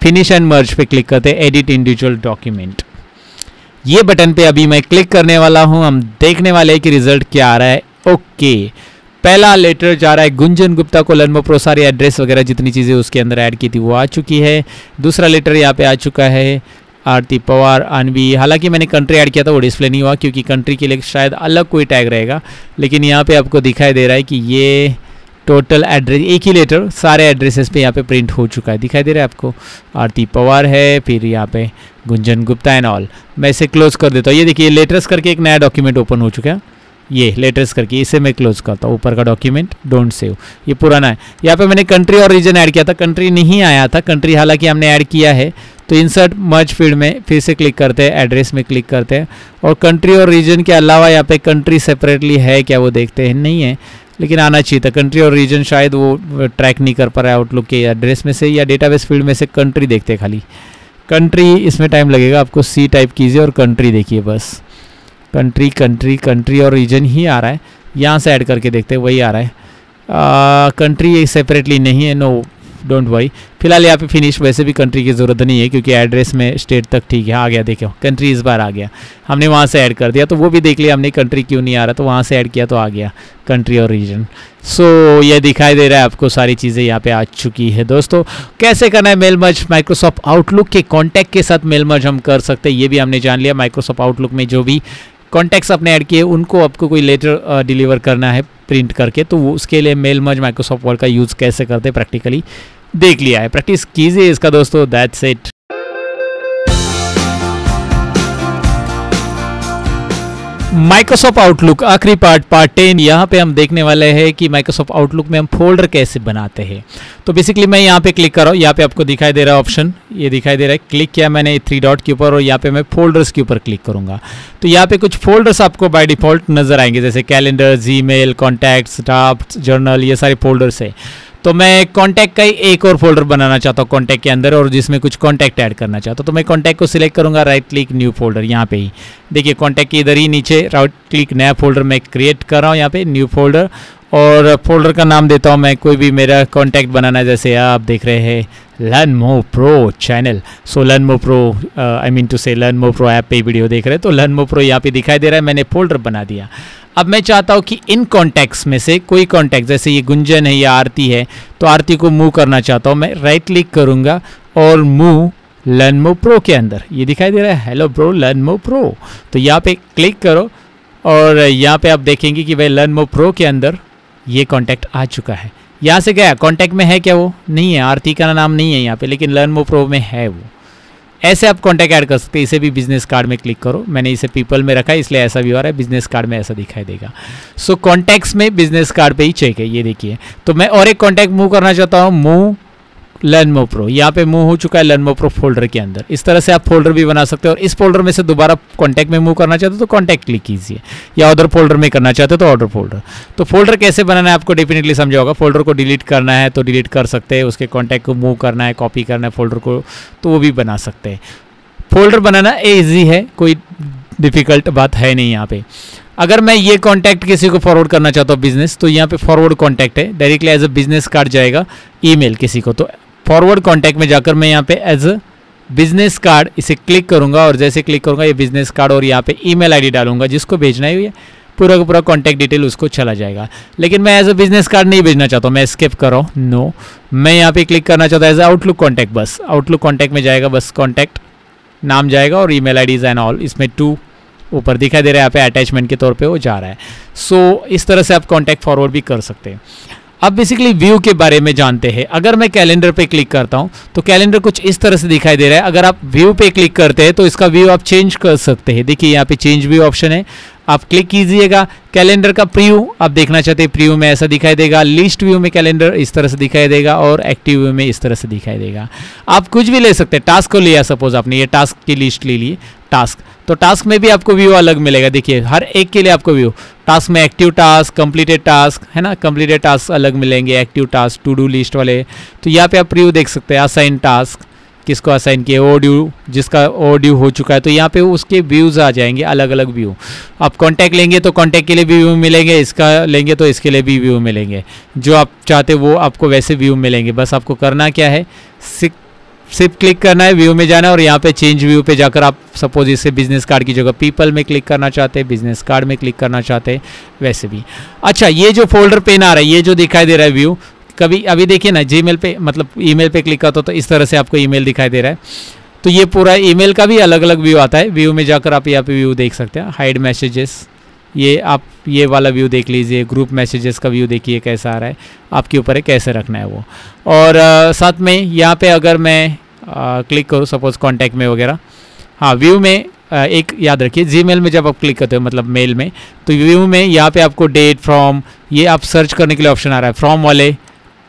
फिनिश एंड मर्ज पे क्लिक करते हैं। एडिट इंडिविजुअल डॉक्यूमेंट ये बटन पे अभी मैं क्लिक करने वाला हूँ। हम देखने वाले हैं कि रिज़ल्ट क्या आ रहा है। ओके पहला लेटर जा रहा है गुंजन गुप्ता को। लर्मो प्रो सारी एड्रेस वगैरह जितनी चीज़ें उसके अंदर ऐड की थी वो आ चुकी है। दूसरा लेटर यहाँ पे आ चुका है। आरती पवार, अनवी। हालाँकि मैंने कंट्री ऐड किया था, वो डिस्प्ले नहीं हुआ, क्योंकि कंट्री के लिए शायद अलग कोई टैग रहेगा। लेकिन यहाँ पे आपको दिखाई दे रहा है कि ये टोटल एड्रेस एक ही लेटर सारे एड्रेसेस पे यहाँ पे प्रिंट हो चुका है। दिखाई दे रहा है आपको? आरती पवार है, फिर यहाँ पे गुंजन गुप्ता एंड ऑल मैं इसे क्लोज कर देता हूँ। ये देखिए लेटर्स करके एक नया डॉक्यूमेंट ओपन हो चुका है। ये लेटर्स करके इसे मैं क्लोज करता हूँ, ऊपर का डॉक्यूमेंट डोंट सेव ये पुराना है। यहाँ पे मैंने कंट्री और रीजन ऐड किया था। कंट्री नहीं आया था। कंट्री हालाँकि हमने ऐड किया है। तो इंसर्ट मर्ज फ़ील्ड में फिर से क्लिक करते हैं एड्रेस में क्लिक करते हैं। और कंट्री और रीजन के अलावा यहाँ पे कंट्री सेपरेटली है क्या वो देखते हैं? नहीं है। लेकिन आना चाहिए था। कंट्री और रीजन शायद वो ट्रैक नहीं कर पा रहा है आउटलुक के एड्रेस में से या डेटाबेस फ़ील्ड में से कंट्री देखते हैं खाली। कंट्री इसमें टाइम लगेगा। आपको सी टाइप कीजिए और कंट्री देखिए बस। कंट्री कंट्री कंट्री और रीजन ही आ रहा है। यहाँ से ऐड करके देखते हैं वही आ रहा है। कंट्री सेपरेटली नहीं है नो डोंट वरी फ़िलहाल यहाँ पे फिनिश वैसे भी कंट्री की ज़रूरत नहीं है क्योंकि एड्रेस में स्टेट तक ठीक है। आ गया देखो कंट्री इस बार आ गया। हमने वहाँ से ऐड कर दिया तो वो भी देख लिया हमने कंट्री क्यों नहीं आ रहा तो वहाँ से ऐड किया तो आ गया कंट्री और रीजन सो so, ये दिखाई दे रहा है आपको सारी चीज़ें यहाँ पे आ चुकी है दोस्तों। कैसे करना है मेल मर्ज माइक्रोसॉफ्ट आउटलुक के कॉन्टैक्ट के साथ मेल मर्ज हम कर सकते हैं ये भी हमने जान लिया। माइक्रोसॉफ्ट आउटलुक में जो भी कॉन्टैक्ट्स आपने ऐड किए, उनको आपको कोई लेटर डिलीवर करना है प्रिंट करके तो वो उसके लिए मेल मर्ज माइक्रोसॉफ्ट वर्ड का यूज़ कैसे करते हैं प्रैक्टिकली देख लिया है। प्रैक्टिस कीजिए इसका दोस्तों दैट्स इट माइक्रोसॉफ्ट आउटलुक आखिरी पार्ट पार्ट टेन यहाँ पे हम देखने वाले हैं कि माइक्रोसॉफ्ट आउटलुक में हम फोल्डर कैसे बनाते हैं। तो बेसिकली मैं यहाँ पे क्लिक कर रहा हूँ, यहाँ पे आपको दिखाई दे रहा है ऑप्शन ये दिखाई दे रहा है क्लिक किया मैंने थ्री डॉट के ऊपर और यहाँ पे मैं फोल्डर्स के ऊपर क्लिक करूँगा। तो यहाँ पे कुछ फोल्डर्स आपको बाय डिफ़ॉल्ट नज़र आएँगे, जैसे calendar Gmail contacts draft journal ये सारे फोल्डर्स है। तो मैं कॉन्टैक्ट का ही एक और फोल्डर बनाना चाहता हूँ कॉन्टैक्ट के अंदर और जिसमें कुछ कॉन्टैक्ट ऐड करना चाहता हूँ। तो मैं कॉन्टैक्ट को सिलेक्ट करूँगा राइट क्लिक न्यू फोल्डर यहाँ पे ही। देखिए कॉन्टैक्ट के इधर ही नीचे राइट क्लिक नया फोल्डर मैं क्रिएट कर रहा हूँ यहाँ पे न्यू फोल्डर और फोल्डर का नाम देता हूँ मैं, कोई भी मेरा कॉन्टैक्ट बनाना है, जैसे आप देख रहे हैं learn more pro channel so learn more pro I mean to say learn more pro app पे वीडियो देख रहे हैं। तो लर्न मो प्रो यहाँ पे दिखाई दे रहा है, मैंने फोल्डर बना दिया। अब मैं चाहता हूँ कि इन कॉन्टैक्ट्स में से कोई कॉन्टैक्ट जैसे ये गुंजन है, या आरती है तो आरती को मूव करना चाहता हूँ मैं। राइट क्लिक करूँगा और मूव लर्न मो प्रो के अंदर। ये दिखाई दे रहा है hello pro learn more pro तो यहाँ पे क्लिक करो और यहाँ पे आप देखेंगे कि भाई लर्न मो प्रो के अंदर ये कॉन्टैक्ट आ चुका है। यहाँ से गया कॉन्टैक्ट में है क्या वो? नहीं है, आरती का नाम नहीं है यहाँ पे, लेकिन लर्न मो प्रो में है वो। ऐसे आप कॉन्टैक्ट ऐड कर सकते हैं। इसे भी बिज़नेस कार्ड में क्लिक करो। मैंने इसे पीपल में रखा है इसलिए ऐसा भी हो। रहा है बिज़नेस कार्ड में ऐसा दिखाई देगा। सो so, कॉन्टैक्ट्स में बिज़नेस कार्ड पे ही चेक है। ये देखिए। तो मैं और एक कॉन्टैक्ट मूव करना चाहता हूँ। मूव लर्न प्रो यहाँ पे मूव हो चुका है लर्न प्रो फोल्डर के अंदर। इस तरह से आप फोल्डर भी बना सकते हो और इस फोल्डर में से दोबारा कॉन्टैक्ट में मूव करना चाहते हो तो कॉन्टैक्ट क्लिक कीजिए। या अदर फोल्डर में करना चाहते हो तो ऑर्डर फोल्डर तो फोल्डर कैसे बनाना है आपको डेफिनेटली समझा होगा। फोल्डर को डिलीट करना है तो डिलीट कर सकते हैं। उसके कॉन्टैक्ट को मूव करना है कॉपी करना है फोल्डर को तो वो भी बना सकते हैं। फोल्डर बनाना ईजी है, कोई डिफ़िकल्ट बात है नहीं यहाँ पे। अगर मैं ये कॉन्टैक्ट किसी को फॉरवर्ड करना चाहता हूँ बिज़नेस तो यहाँ पे फॉरवर्ड कॉन्टैक्ट है। Directly as a business card जाएगा ईमेल किसी को। तो फॉरवर्ड कॉन्टैक्ट में जाकर मैं यहाँ पे एज बिज़नेस कार्ड इसे क्लिक करूँगा और जैसे क्लिक करूँगा ये बिज़नेस कार्ड और यहाँ पे ईमेल आईडी डालूँगा जिसको भेजना ही है पूरा का पूरा कॉन्टैक्ट डिटेल उसको चला जाएगा। लेकिन मैं एज अ बिज़नेस कार्ड नहीं भेजना चाहता हूँ मैं स्किप कर रहा हूँ। नो मैं यहाँ पे क्लिक करना चाहता हूँ एज आउटलुक कॉन्टैक्ट बस। आउटलुक कॉन्टैक्ट में जाएगा बस कॉन्टैक्ट नाम जाएगा और ईमेल आईडीज एंड ऑल इसमें टू ऊपर दिखाई दे रहा है यहाँ पे अटैचमेंट के तौर पे वो जा रहा है। सो so, इस तरह से आप कॉन्टैक्ट फॉरवर्ड भी कर सकते हैं। अब बेसिकली व्यू के बारे में जानते हैं। अगर मैं कैलेंडर पे क्लिक करता हूँ तो कैलेंडर कुछ इस तरह से दिखाई दे रहा है। अगर आप व्यू पे क्लिक करते हैं तो इसका व्यू आप चेंज कर सकते हैं। देखिए, यहाँ पे चेंज व्यू ऑप्शन है। आप क्लिक कीजिएगा। कैलेंडर का प्रीव्यू आप देखना चाहते हैं। प्रीव्यू में ऐसा दिखाई देगा। लिस्ट व्यू में कैलेंडर इस तरह से दिखाई देगा और एक्टिव व्यू में इस तरह से दिखाई देगा। आप कुछ भी ले सकते हैं। टास्क को लिया सपोज़ आपने ये टास्क की लिस्ट ले ली। टास्क तो टास्क में भी आपको व्यू अलग मिलेगा। देखिए, हर एक के लिए आपको व्यू टास्क में एक्टिव टास्क कंप्लीटेड टास्क है ना? कंप्लीटेड टास्क अलग मिलेंगे। Active task to do list वाले। तो यहाँ पे आप प्रीव्यू देख सकते हैं। असाइन टास्क किसको असाइन किए ओड्यू जिसका ओड्यू हो चुका है तो यहाँ पे उसके व्यूज़ आ जाएँगे अलग अलग व्यू आप कॉन्टैक्ट लेंगे तो कॉन्टैक्ट के लिए भी व्यू मिलेंगे, इसका लेंगे तो इसके लिए भी व्यू मिलेंगे. जो आप चाहते वो आपको वैसे व्यू मिलेंगे. बस आपको करना क्या है? सिर्फ़ क्लिक करना है व्यू में जाना है और यहाँ पे चेंज व्यू पे जाकर आप सपोज़ इसे बिज़नेस कार्ड की जगह पीपल में क्लिक करना चाहते हैं बिज़नेस कार्ड में क्लिक करना चाहते हैं, वैसे भी. अच्छा ये जो फोल्डर पेन आ रहा है, ये जो दिखाई दे रहा है व्यू कभी अभी देखिए ना जी पे मतलब ईमेल पे क्लिक करता तो इस तरह से आपको ईमेल दिखाई दे रहा है। तो ये पूरा ईमेल का भी अलग अलग व्यू आता है। व्यू में जाकर आप यहाँ पे व्यू देख सकते हैं। हाइड मैसेजेस ये आप ये वाला व्यू देख लीजिए। ग्रुप मैसेजेस का व्यू देखिए कैसा आ रहा है। आपके ऊपर है कैसे रखना है वो। और आ, साथ में यहाँ पे अगर मैं आ, क्लिक करूँ सपोज़ कॉन्टैक्ट में वगैरह। हाँ व्यू में आ, एक याद रखिए जी में जब आप क्लिक करते हो मतलब मेल में तो व्यू में यहाँ पे आपको डेट फ्रॉम ये आप सर्च करने के लिए ऑप्शन आ रहा है। फ्रॉम वाले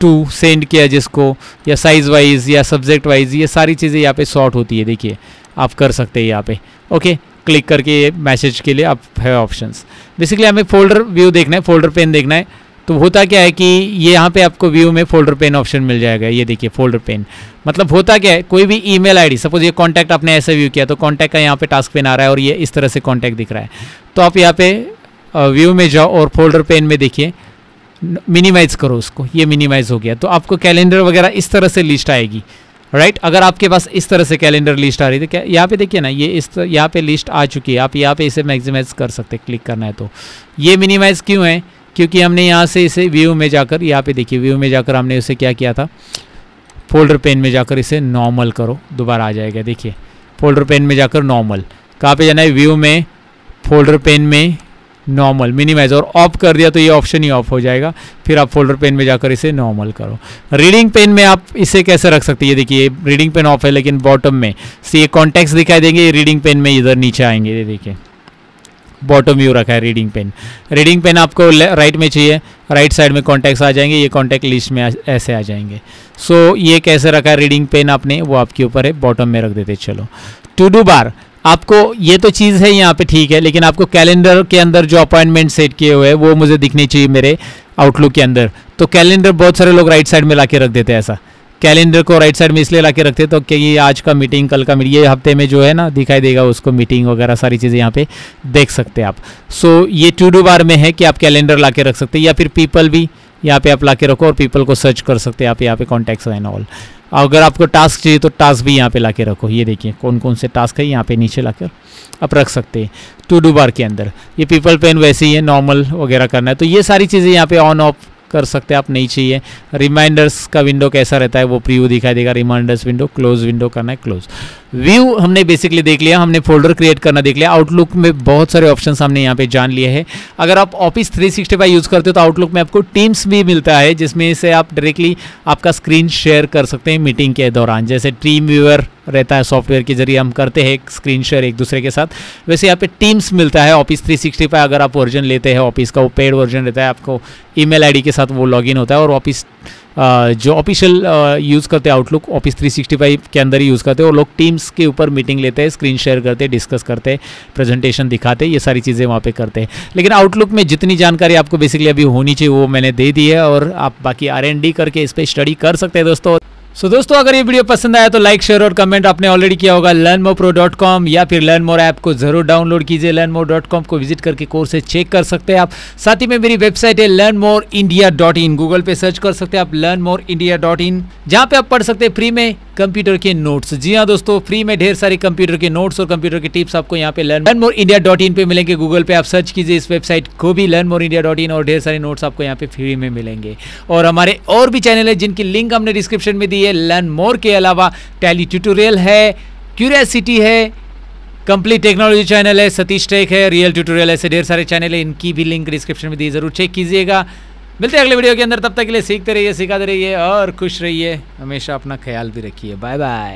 टू सेंड किया जिसको, या साइज़ वाइज या सब्जेक्ट वाइज ये सारी चीज़ें यहाँ पे शॉर्ट होती है, देखिए, आप कर सकते हैं यहाँ पे। ओके क्लिक करके मैसेज के लिए आप है ऑप्शंस बेसिकली हमें फोल्डर व्यू देखना है फोल्डर पेन देखना है। तो होता क्या है कि ये यहाँ पे आपको व्यू में फोल्डर पेन ऑप्शन मिल जाएगा, ये देखिए फोल्डर पेन मतलब होता क्या है, कोई भी ईमेल आईडी सपोज़ ये कॉन्टैक्ट आपने ऐसे व्यू किया तो कॉन्टैक्ट का यहाँ पे टास्क पेन आ रहा है और ये इस तरह से कॉन्टैक्ट दिख रहा है। तो आप यहाँ पे व्यू में जाओ और फोल्डर पेन में देखिए मिनिमाइज करो उसको, ये मिनिमाइज हो गया। तो आपको कैलेंडर वगैरह इस तरह से लिस्ट आएगी राइट right? अगर आपके पास इस तरह से कैलेंडर लिस्ट आ रही थी क्या, यहाँ पे देखिए ना, ये इस यहाँ पे लिस्ट आ चुकी है, आप यहाँ पे इसे मैक्सिमाइज कर सकते हैं क्लिक करना है तो। ये मिनिमाइज क्यों है? क्योंकि हमने यहाँ से इसे व्यू में जाकर, यहाँ पे देखिए व्यू में जाकर हमने उसे क्या किया था? फोल्डर पेन में जाकर इसे नॉर्मल करो, दोबारा आ जाएगा, देखिए। फोल्डर पेन में जाकर नॉर्मल कहाँ पे जाना है? व्यू में फोल्डर पेन में नॉर्मल मिनिमाइज और ऑफ़ कर दिया तो ये ऑप्शन ही ऑफ़ हो जाएगा। फिर आप फोल्डर पेन में जाकर इसे नॉर्मल करो। रीडिंग पेन में आप इसे कैसे रख सकते हैं? ये देखिए रीडिंग पेन ऑफ़ है लेकिन बॉटम में। से ये कॉन्टेक्ट दिखाई देंगे रीडिंग पेन में इधर नीचे आएँगे। ये देखिए बॉटम व्यू रखा है रीडिंग पेन रीडिंग पेन आपको राइट में चाहिए राइट साइड में कॉन्टैक्ट्स आ जाएँगे ये कॉन्टैक्ट लिस्ट में ऐसे आ जाएँगे। सो so, ये कैसे रखा है रीडिंग पेन आपने? वो आपके ऊपर है बॉटम में रख देते चलो। टू डू बार आपको ये तो चीज़ है यहाँ पे ठीक है लेकिन आपको कैलेंडर के अंदर जो अपॉइंटमेंट सेट किए हुए हैं वो मुझे दिखनी चाहिए मेरे आउटलुक के अंदर। तो कैलेंडर बहुत सारे लोग राइट साइड में ला रख देते हैं ऐसा। कैलेंडर को राइट साइड में इसलिए ला के रखते तो कि ये आज का मीटिंग कल का मीटिंग ये हफ़्ते में जो है ना दिखाई देगा उसको मीटिंग वगैरह सारी चीज़ें यहाँ पे देख सकते हैं आप। सो so, ये टू डू बार में है कि आप कैलेंडर ला के रख सकते हैं या फिर पीपल भी यहाँ पे आप ला रखो और पीपल को सर्च कर सकते हैं आप यहाँ पे कॉन्टैक्ट्स एंड ऑल अगर आपको टास्क चाहिए तो टास्क भी यहाँ पे ला के रखो। ये देखिए कौन कौन से टास्क है यहाँ पे नीचे ला कर आप रख सकते हैं। टू डू बार के अंदर। ये पीपल पेन वैसे ही है नॉर्मल वगैरह करना है। तो ये सारी चीज़ें यहाँ पे ऑन ऑफ़ कर सकते हैं, आप नहीं चाहिए। रिमाइंडर्स का विंडो कैसा रहता है वो प्रीव्यू दिखाई देगा। रिमाइंडर्स विंडो क्लोज विंडो करना है क्लोज व्यू हमने बेसिकली देख लिया, हमने फोल्डर क्रिएट करना देख लिया। आउटलुक में बहुत सारे ऑप्शन हमने यहाँ पे जान लिए हैं। अगर आप ऑफ़िस 365 यूज़ करते हो तो आउटलुक में आपको टीम्स भी मिलता है, जिसमें से आप डायरेक्टली आपका स्क्रीन शेयर कर सकते हैं मीटिंग के दौरान। जैसे टीम व्यूअर रहता है सॉफ्टवेयर के ज़रिए हम करते हैं स्क्रीन शेयर एक दूसरे के साथ। वैसे यहाँ पे टीम्स मिलता है ऑफ़िस 365 अगर आप वर्जन लेते हैं ऑफ़िस का, वो पेड वर्जन रहता है, आपको ईमेल आईडी के साथ वो लॉगिन होता है और ऑफ़िस जो ऑफिशियल यूज़ करते हैं आउटलुक ऑफ़िस 365 के अंदर ही यूज़ करते हैं और लोग टीम्स के ऊपर मीटिंग लेते हैं स्क्रीन शेयर करते हैं डिस्कस करते हैं प्रेजेंटेशन दिखाते हैं, ये सारी चीज़ें वहाँ पे करते हैं। लेकिन आउटलुक में जितनी जानकारी आपको बेसिकली अभी होनी चाहिए, वो मैंने दे दी है और आप बाकी आरएनडी करके इस पर स्टडी कर सकते हैं दोस्तों। सो so, दोस्तों अगर ये वीडियो पसंद आया तो लाइक शेयर और कमेंट आपने ऑलरेडी किया होगा learn more pro dot com या फिर लर्न मोर ऐप को ज़रूर डाउनलोड कीजिए। लर्न मोर डॉट कॉम को विज़िट करके कोर्स चेक कर सकते हैं आप। साथ ही में मेरी वेबसाइट है learn more India dot in Google पे सर्च कर सकते हैं आप learn more India dot in जहाँ पे आप पढ़ सकते हैं फ्री में कंप्यूटर के नोट्स जी हाँ दोस्तों फ्री में ढेर सारे कंप्यूटर के नोट्स और कंप्यूटर के टिप्स आपको यहाँ पे learn more India dot in पे मिलेंगे। गूगल पे आप सर्च कीजिए इस वेबसाइट को भी learn more India dot in और ढेर सारे नोट्स आपको यहाँ पे फ्री में मिलेंगे। और हमारे और भी चैनल है जिनकी लिंक हमने डिस्क्रिप्शन में दी है। लर्न मोर के अलावा टैली ट्यूटोरियल है क्यूरियासिटी है कंप्लीट टेक्नोलॉजी चैनल है सतीश टेक है रियल ट्यूटोरियल ऐसे ढेर सारे चैनल है। इनकी भी लिंक डिस्क्रिप्शन में दी ज़रूर चेक कीजिएगा। मिलते हैं अगले वीडियो के अंदर, तब तक के लिए सीखते रहिए, सिखाते रहिए और खुश रहिए। हमेशा अपना ख्याल भी रखिए। Bye bye.